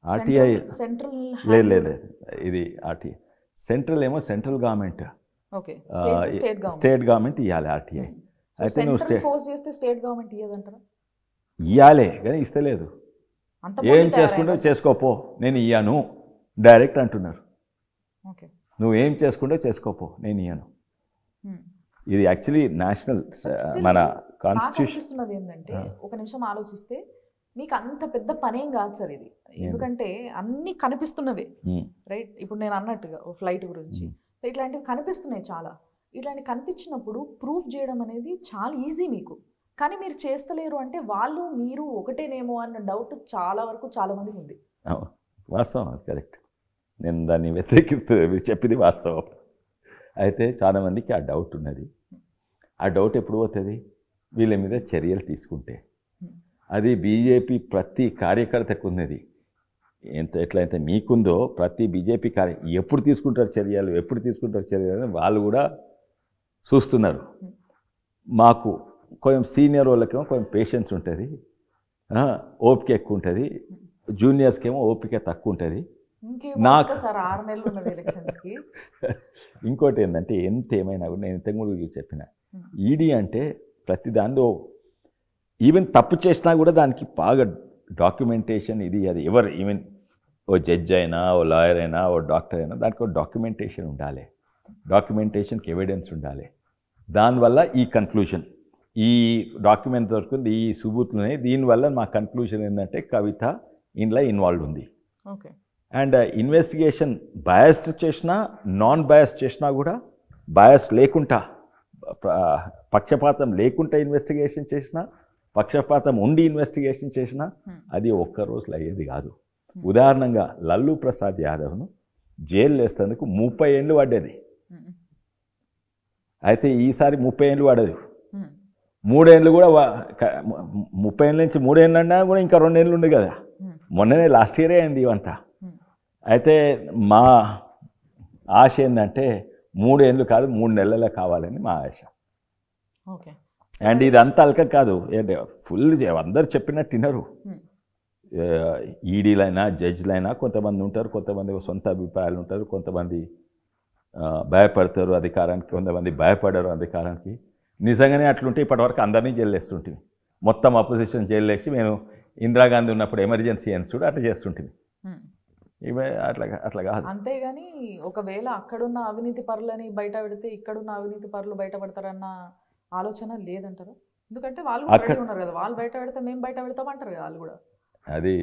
ఆర్టీఐ
సెంట్రల్
లేదు లేదు లేదు. ఇది ఆర్టీఐ సెంట్రల్ ఏమో central government
okay state government
ఇవ్వాలి ఆర్టీఐ అయితే నువ్వు స్టేట్
గవర్నమెంట్
ఇవ్వాలే కానీ ఇస్తలేదు.
అంత
ఏం
తయారైనా-
చేసుకోపో నేను ఇయ్యాను. డైరెక్ట్ అంటున్నారు.
ఓకే
నువ్వు ఏం చేసుకుంటావు చేసుకోపో నేను ఇయ్యాను.
Hmm.
ఇది యాక్చువల్లీ నేషనల్ మన కాన్స్టిట్యూషన్
ఏంటంటే. ఒక నిమిషం ఆలోచిస్తే మీకు అంత పెద్ద పనేం కాదు సార్ ఇది. ఎందుకంటే అన్ని కనిపిస్తున్నవే. రైట్? ఇప్పుడు నేను అన్నట్టుగా ఫ్లైట్ గురించి. ఇట్లాంటివి కనిపిస్తున్నాయి చాలా. ఇట్లాంటివి కనిపించినప్పుడు ప్రూఫ్ చేయడం అనేది చాలా ఈజీ మీకు. కానీ మీరు చేస్తలేరు అంటే వాళ్ళు మీరు ఒకటేనేమో అన్న డౌట్ చాలా వరకు చాలా మందికి ఉంది.
వాస్తవం అది కరెక్ట్. నేను దాన్ని వ్యతిరేకిస్తున్నాను మీరు చెప్పింది వాస్తవం. అయితే చాలామందికి ఆ డౌట్ ఉన్నది. ఆ డౌట్ ఎప్పుడు పోతుంది? వీళ్ళ మీద చర్యలు తీసుకుంటే. అది బీజేపీ ప్రతి కార్యకర్తకు ఉన్నది ఎంత ఎట్లయితే మీకుందో ప్రతి బీజేపీ కార్య ఎప్పుడు తీసుకుంటారు చర్యలు ఎప్పుడు తీసుకుంటారు చర్యలు అని వాళ్ళు కూడా చూస్తున్నారు. మాకు కొంచెం సీనియర్ వాళ్ళకేమో కొంచెం పేషెన్స్ ఉంటుంది. ఓపిక ఎక్కువ ఉంటుంది జూనియర్స్కి ఏమో ఓపిక తక్కువ ఉంటుంది నాకు- ఇంకోటి ఏంటంటే ఎంత ఏమైనా కూడా నేను ఇంతకు ముందు చెప్పిన. ఈడీ అంటే ప్రతి దానిలో ఈవెన్ తప్పు చేసినా కూడా దానికి బాగా డాక్యుమెంటేషన్ ఇది అది ఎవరు ఈవెన్ ఓ జడ్జ్ అయినా ఓ లాయర్ అయినా ఓ డాక్టర్ అయినా దానికి ఒక డాక్యుమెంటేషన్ ఉండాలి. డాక్యుమెంటేషన్కి ఎవిడెన్స్ ఉండాలి. దానివల్ల ఈ కన్క్లూషన్ ఈ డాక్యుమెంట్ దొరుకుతుంది ఈ సుబూతులున్నాయి దీనివల్ల మా కన్క్లూషన్ ఏంటంటే కవిత ఇందులో ఇన్వాల్వ్ ఉంది.
ఓకే
అండ్ ఇన్వెస్టిగేషన్ బయాస్డ్ చేసినా నాన్ బయాస్ చేసినా కూడా బయాస్ లేకుండా పక్షపాతం లేకుండా ఇన్వెస్టిగేషన్ చేసినా పక్షపాతం ఉండి ఇన్వెస్టిగేషన్ చేసినా. అది ఒక్క రోజులో అయ్యేది కాదు. ఉదాహరణంగా లల్లు ప్రసాద్ యాదవ్ను జైలు వేస్తేందుకు ముప్పై ఏళ్ళు పడ్డది. అయితే ఈసారి ముప్పై ఏళ్ళు పడదు. మూడేళ్ళు కూడా ముప్పై ఏళ్ళ నుంచి మూడేళ్ళు అన్నా కూడా ఇంకా రెండేళ్ళు ఉంది కదా. మొన్ననే లాస్ట్ ఇయరే అయింది ఇవంతా. అయితే మా ఆశ ఏంటంటే మూడేళ్ళు కాదు మూడు నెలలే కావాలని మా ఆశ.
ఓకే.
అండ్ ఇదంతా అల్క కాదు. ఫుల్ అందరు చెప్పినట్టు వినరు ఈడీలైనా జడ్జిలైనా కొంతమంది ఉంటారు కొంతమంది సొంత అభిప్రాయాలు ఉంటారు కొంతమంది భయపడతారు అధికారానికి కొంతమంది భయపడరు అధికారానికి. నిజంగానే అట్లుంటే ఇప్పటివరకు అందరినీ జైలు వేస్తుంటుంది మొత్తం అపోజిషన్ జైలు వేసి మేము ఇందిరాగాంధీ ఉన్నప్పుడు ఎమర్జెన్సీ అని చూడు అట్లా చేస్తుంటుంది. ఇవే అట్లా అట్లా కాదు.
అంతేగాని ఒకవేళ అక్కడున్న అవినీతి పరులని బయట పెడితే ఇక్కడున్న అవినీతి పరులు బయట పడతారన్న ఆలోచన లేదంటారు. ఎందుకంటే వాళ్ళు కూడా
అక్కడ-
ఉన్నారు కదా వాళ్ళు బయట పెడితే మేము బయట పెడతాం అంటారు కదా వాళ్ళు కూడా.
అది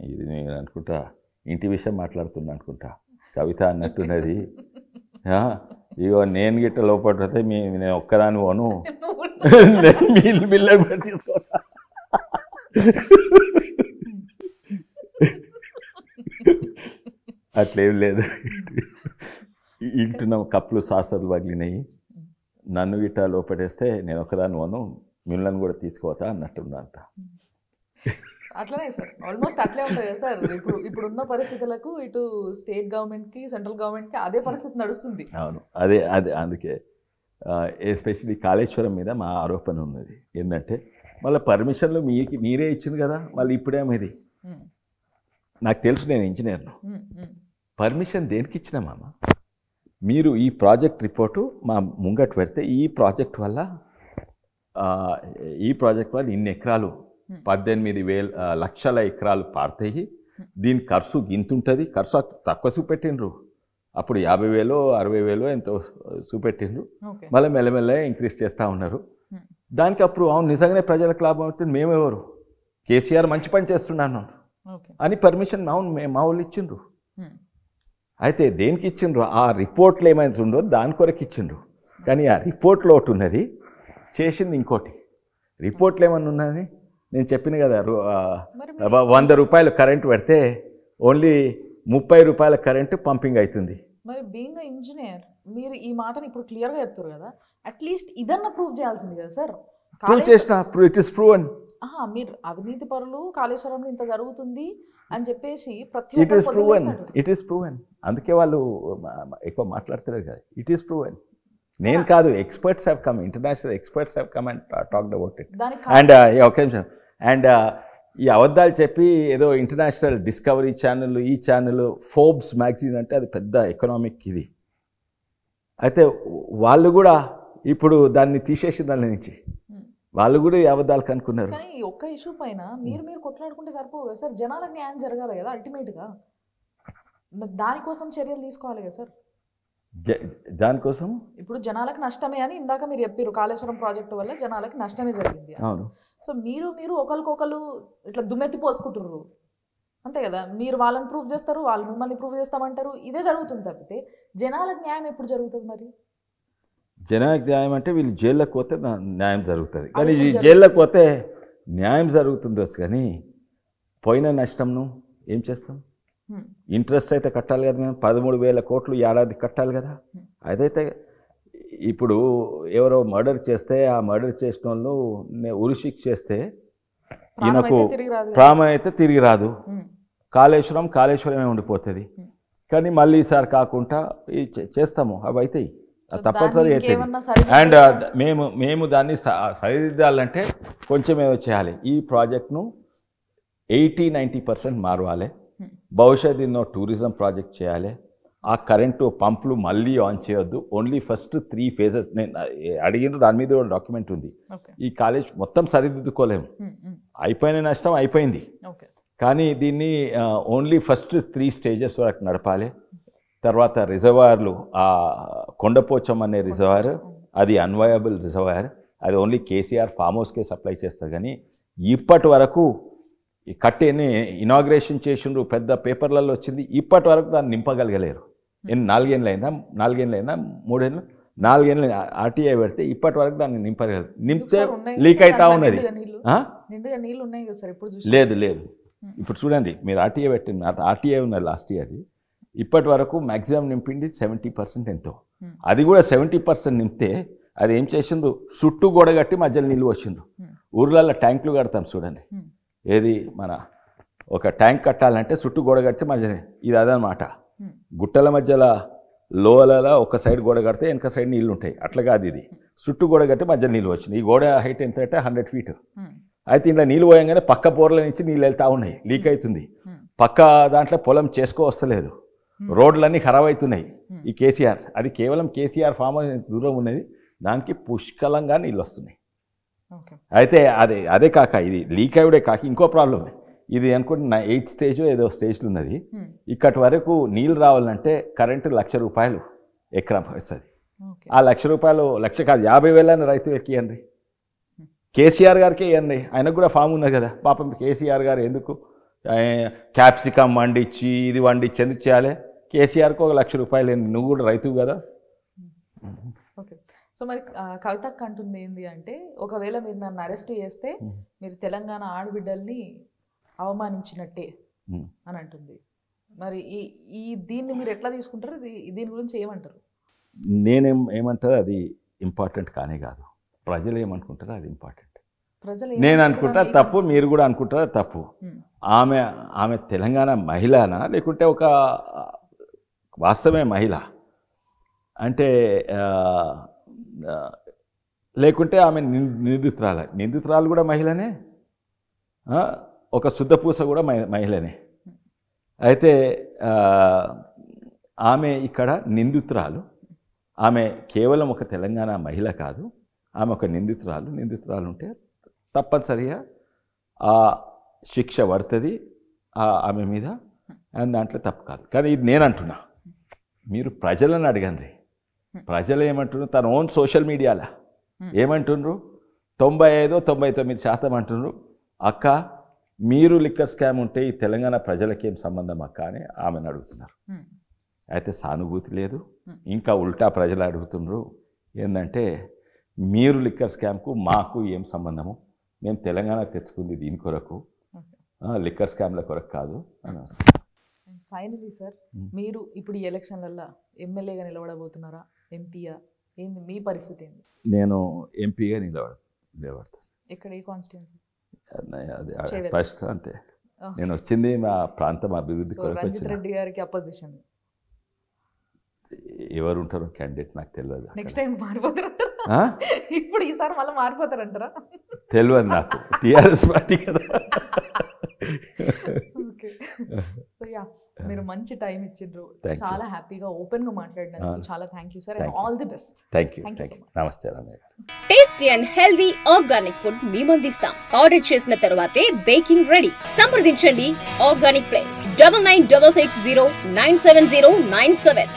ఇది నేను అనుకుంటా ఇంటి విషయం మాట్లాడుతున్నా అనుకుంటా. కవిత అన్నట్టున్నది. ఇగో నేను గిట్ట లోపడితే మీ నేను ఒక్కదాని పోను. నేను బిల్లు కూడా తీసుకోతా అట్లేం లేదు. ఇంటున్న కప్పులు సాసర్లు పగిలినాయి. నన్ను గిట్ట లోపడేస్తే నేను ఒకదాని పోను మిమ్మల్ని కూడా తీసుకోతా అన్నట్టున్నా అంత.
అట్లనే సార్ ఆల్మోస్ట్ అట్లే ఉంటుంది కదా సార్. ఇప్పుడు ఇప్పుడున్న పరిస్థితులకు ఇటు స్టేట్ గవర్నమెంట్కి సెంట్రల్ గవర్నమెంట్కి అదే పరిస్థితి నడుస్తుంది.
అవును అదే అదే అందుకే ఎస్పెషలీ కాళేశ్వరం మీద మా ఆరోపణ ఉన్నది. ఏంటంటే మళ్ళీ పర్మిషన్లు మీకు మీరే ఇచ్చింది కదా మళ్ళీ ఇప్పుడేమది నాకు తెలుసు నేను ఇంజనీర్ను. పర్మిషన్ దేనికి ఇచ్చినా మామ? మీరు ఈ ప్రాజెక్ట్ రిపోర్టు మా ముంగట పెడితే ఈ ప్రాజెక్ట్ వల్ల ఈ ప్రాజెక్ట్ వల్ల ఇన్ని ఎకరాలు పద్దెనిమిది వేల లక్షల ఎకరాలు పారుతాయి. దీని ఖర్చు గింతుంటుంది ఖర్చు తక్కువ చూపెట్టిండ్రు. అప్పుడు యాభై వేలు అరవై వేలు ఎంతో చూపెట్టిండ్రు. మళ్ళీ మెల్లమెల్ల ఇంక్రీజ్ చేస్తూ ఉన్నారు.
Hmm.
దానికి అప్పుడు అవును నిజంగానే ప్రజలకు లాభం అవుతుంది. మేమెవరు? కేసీఆర్ మంచి పని చేస్తున్నాను. అని పర్మిషన్ అవును మే మా వాళ్ళు ఇచ్చిండ్రు. అయితే దేనికి ఇచ్చిండ్రు ఆ రిపోర్ట్లు ఏమైనా ఉందో దాని కొరకు ఇచ్చిండ్రు కానీ ఆ రిపోర్ట్లో ఒకటి ఉన్నది చేసింది ఇంకోటి. రిపోర్ట్లు ఏమన్నా ఉన్నది? నేను చెప్పిన కదా వంద రూపాయలు కరెంట్ పెడితే ఓన్లీ ముప్పై రూపాయల కరెంటు పంపింగ్ అవుతుంది
మరి బీయింగ్ ఇంజనీర్ మీరు ఈ మాటని ఇప్పుడు క్లియర్గా చెప్తారు కదా అట్లీస్ట్ ఇదన్నా ప్రూవ్ చేయాల్సింది కదా సార్.
ప్రూవ్ చేసిన ఇట్ ఇస్ ప్రూవన్
మీరు అవినీతి పరులు కాళేశ్వరంలో ఇంత జరుగుతుంది అని చెప్పేసి ప్రతి
ఇట్ ప్రూవెన్
పొందలేస్తున్నారు.
ఇట్ ఈస్ ప్రూవెన్ అందుకే వాళ్ళు ఎక్కువ మాట్లాడతలేరు కదా. ఇట్ ఈస్ ప్రూవెన్ నేను కాదు experts have come international experts have come and talked about it and ఒక నిమిషం అండ్ ఈ అబద్ధాలు చెప్పి ఏదో ఇంటర్నేషనల్ డిస్కవరీ ఛానల్ ఈ ఛానల్ ఫోర్బ్స్ మ్యాగజైన్ అంటే అది పెద్ద ఎకనామిక్ ఇది. అయితే వాళ్ళు కూడా ఇప్పుడు దాన్ని తీసేసి దాని నుంచి. వాళ్ళు కూడా ఈ అబద్ధాలు కనుక్కున్నారు.
కానీ ఒక్క ఇష్యూ పైన మీరు మీరు కొట్లాడుకుంటే సరిపోదు కదా సార్. జనాలకు న్యాయం జరగాలి కదా అల్టిమేట్గా దానికోసం చర్యలు తీసుకోవాలి కదా సార్?
దానికోసం
ఇప్పుడు జనాలకు నష్టమే అని ఇందాక మీరు చెప్పారు కాళేశ్వరం ప్రాజెక్టు వల్ల జనాలకు నష్టమే జరిగింది.
అవును.
సో మీరు మీరు ఒకరికొకరు ఇట్లా దుమ్మెత్తి పోసుకుంటుర్రు. అంతే కదా? మీరు వాళ్ళని ప్రూవ్ చేస్తారు వాళ్ళు మిమ్మల్ని ప్రూవ్ చేస్తామంటారు. ఇదే జరుగుతుంది తప్పితే జనాలకు న్యాయం ఎప్పుడు జరుగుతుంది మరి?
జనానికి న్యాయం అంటే వీళ్ళు జైల్లోకి పోతే న్యాయం జరుగుతుంది. కానీ ఈ
జరుగుతుంది.
జైల్లోకి పోతే న్యాయం జరుగుతుండొచ్చు కానీ పోయిన నష్టంను ఏం చేస్తాం. ఇంట్రెస్ట్ అయితే కట్టాలి కదా మేము. పదమూడు వేల కోట్లు ఏడాది కట్టాలి కదా. అదైతే ఇప్పుడు ఎవరో మర్డర్ చేస్తే ఆ మర్డర్ చేసిన వాళ్ళు ఉరిశిక్ష చేస్తే ఈయనకు
అయితే.
ప్రాణం అయితే తిరిగి రాదు. కాళేశ్వరం కాళేశ్వరమే ఉండిపోతుంది. కానీ మళ్ళీ ఈసారి కాకుండా చేస్తాము. అవి అవుతాయి తప్పనిసరి అవుతుంది
సరి
అండ్ మేము మేము దాన్ని సరిదిద్దాలంటే కొంచెం ఏదో చేయాలి. ఈ ప్రాజెక్ట్ను ఎయిటీ నైంటీ పర్సెంట్ మారవాలి. భవిష్యత్ ఎన్నో టూరిజం ప్రాజెక్ట్ చేయాలి. ఆ కరెంటు పంపులు మళ్ళీ ఆన్ చేయొద్దు. ఓన్లీ ఫస్ట్ త్రీ ఫేజెస్ నేను అడిగిన దాని మీద డాక్యుమెంట్ ఉంది. ఈ కాలేజ్ మొత్తం సరిదిద్దుకోలేము.
అయిపోయిన
నష్టం అయిపోయింది. కానీ దీన్ని ఓన్లీ ఫస్ట్ త్రీ స్టేజెస్ వరకు నడపాలి. తర్వాత రిజర్వాయర్లు ఆ కొండపోచం అనే రిజర్వాయర్ అది అన్వయబుల్ రిజర్వాయర్. అది ఓన్లీ కేసీఆర్ ఫామ్ హౌస్కే సప్లై చేస్తారు. కానీ ఇప్పటి వరకు ఈ కట్టేని ఇనాగ్రేషన్ చేసిండ్రు పెద్ద పేపర్లలో వచ్చింది ఇప్పటి వరకు దాన్ని నింపగలగలేరు. ఎన్ని నాలుగేళ్ళు అయినా నాలుగేళ్ళు అయినా మూడేళ్ళు? నాలుగేళ్ళు ఆర్టీఐ పెడితే ఇప్పటి వరకు దాన్ని నింపగలరు నింపితే లీక్ అవుతా ఉన్నది. లేదు లేదు. ఇప్పుడు చూడండి మీరు ఆర్టీఏ పెట్టింది ఆర్టీఏ ఉన్నది లాస్ట్ ఇయర్ది ఇప్పటి వరకు మ్యాక్సిమం నింపింది సెవెంటీ పర్సెంట్ ఎంతో. అది కూడా సెవెంటీ పర్సెంట్ నింపితే అది ఏం చేసిండ్రు? చుట్టూ గోడ కట్టి మధ్యలో నీళ్ళు వచ్చిండ్రు. ఊర్లలో ట్యాంకులు కడతాం చూడండి. ఏది మన ఒక ట్యాంక్ కట్టాలంటే చుట్టూ గోడ కట్టి మధ్య ఇది అదనమాట. గుట్టల మధ్యలో లోలలో ఒక సైడ్ గోడ కడితే వెనక సైడ్ నీళ్ళు ఉంటాయి అట్లా కాదు ఇది. చుట్టూ గోడ కట్టి మధ్యలో నీళ్ళు వచ్చినాయి. ఈ గోడ హైట్ ఎంత అంటే హండ్రెడ్ ఫీట్. అయితే ఇంట్లో నీళ్ళు పోయంగానే పక్క బోర్ల నుంచి నీళ్ళు వెళ్తూ ఉన్నాయి. లీక్ అవుతుంది. పక్క దాంట్లో పొలం చేసుకో వస్తలేదు. రోడ్లన్నీ ఖరాబ్ అవుతున్నాయి. ఈ కేసీఆర్ అది కేవలం కేసీఆర్ ఫామ్ దూరం ఉన్నది. దానికి పుష్కలంగా నీళ్ళు వస్తున్నాయి. అయితే అదే అదే కాక ఇది లీక్ అయ్యడే కాక ఇంకో ప్రాబ్లం ఇది అనుకుంటున్నా ఎయిత్ స్టేజ్ ఏదో స్టేజ్లో ఉన్నది. ఇక్కడి వరకు నీళ్ళు రావాలంటే కరెంటు లక్ష రూపాయలు ఎకరం వస్తుంది ఆ లక్ష రూపాయలు లక్ష కాదు యాభై వేలని రైతు ఎక్కియండి కేసీఆర్ గారికి ఇవ్వండి ఆయనకు కూడా ఫామ్ ఉన్నది కదా. పాపం కేసీఆర్ గారు ఎందుకు? క్యాప్సికమ్ వండించి ఇది వండించి ఎందుకు చేయాలి? కేసీఆర్కి ఒక లక్ష రూపాయలు? నువ్వు కూడా రైతు కదా.
ఓకే సో మరి ఆ, కవితక్క అంటుంది ఏంటి అంటే ఒకవేళ మీరు నన్ను అరెస్ట్ చేస్తే. మీరు తెలంగాణ ఆడబిడ్డల్ని అవమానించినట్టే. అని అంటుంది మరి ఈ ఈ దీన్ని మీరు ఎట్లా తీసుకుంటారు దీని గురించి ఏమంటారు
నేనేం ఏమంటారు అది ఇంపార్టెంట్ కానే కాదు ప్రజలు ఏమనుకుంటారో అది ఇంపార్టెంట్
ప్రజలు
నేను అనుకుంటా తప్పు. మీరు కూడా అనుకుంటారా తప్పు. ఆమె ఆమె తెలంగాణ మహిళనా లేకుంటే ఒక వాస్తవమే మహిళ అంటే లేకుంటే ఆమె నిందితురాల. నిందితురాలు కూడా మహిళనే? ఒక శుద్ధపూస కూడా మహి- మహిళనే. అయితే ఆమె ఇక్కడ నిందితురాలు. ఆమె కేవలం ఒక తెలంగాణ మహిళ కాదు. ఆమె ఒక నిందితురాలు. నిందితురాలు ఉంటే తప్పనిసరిగా ఆ శిక్ష పడుతుంది ఆమె మీద. అండ్ దాంట్లో తప్పు కాదు. కానీ ఇది నేను అంటున్నా. మీరు ప్రజలను అడగండి. ప్రజలు ఏమంటున్నారు? తన ఓన్ సోషల్ మీడియాలో? ఏమంటుండ్రు తొంభై ఐదో తొంభై తొమ్మిది శాతం అంటుండ్రు అక్క మీరు లిక్కర్ స్కామ్ ఉంటే ఈ తెలంగాణ ప్రజలకి సంబంధం అక్క అని ఆమెను అడుగుతున్నారు.
Hmm.
అయితే సానుభూతి లేదు.
Hmm.
ఇంకా ఉల్టా ప్రజలు అడుగుతుండ్రు ఏంటంటే మీరు లిక్కర్ స్కామ్కు మాకు ఏం సంబంధము? మేము తెలంగాణ తెచ్చుకుంది దీని కొరకు. లిక్కర్ స్కామ్ల కొరకు కాదు అని
ఫైనలీ సార్
Hmm.
మీరు ఇప్పుడు ఈ ఎలక్షన్లల్లో ఎమ్మెల్యేగా నిలబడబోతున్నారా? ఎంపీయా ఏంది? మీ పరిస్థితి ఏంది?
నేను ఎంపీగా నిలబడ నిలబడతాను
ఎక్కడ? ఏ కాన్స్టిట్యున్సీ
అది. ఫస్ట్ అంతే. నేను వచ్చింది మా ప్రాంతం అభివృద్ధి
రంజిత్ రెడ్డి గారికి అపోజిషన్
ఎవరు ఉంటారో క్యాండిడేట్ నాకు తెలియదు
నెక్స్ట్ టైం మారిపోతారంటారా?
ఆ?
ఇప్పుడు ఈసారి మళ్ళీ మారిపోతారంటారా?
తెలియదు నాకు. టీఆర్ఎస్ పార్టీ కదా.
ఓకే. సో యా మీరు మంచి టైం ఇచ్చిండ్రు. చాలా హ్యాపీగా ఓపెన్గా మాట్లాడినందుకు. చాలా thank you sir and. All the best
thank you. నమస్తే Ramayya
tasty and healthy organic food మేము అందిస్తాం ఆర్డర్ చేసిన తర్వాతే బేకింగ్ రెడీ సంప్రదించండి. Organic place double nine double six zero nine seven zero nine seven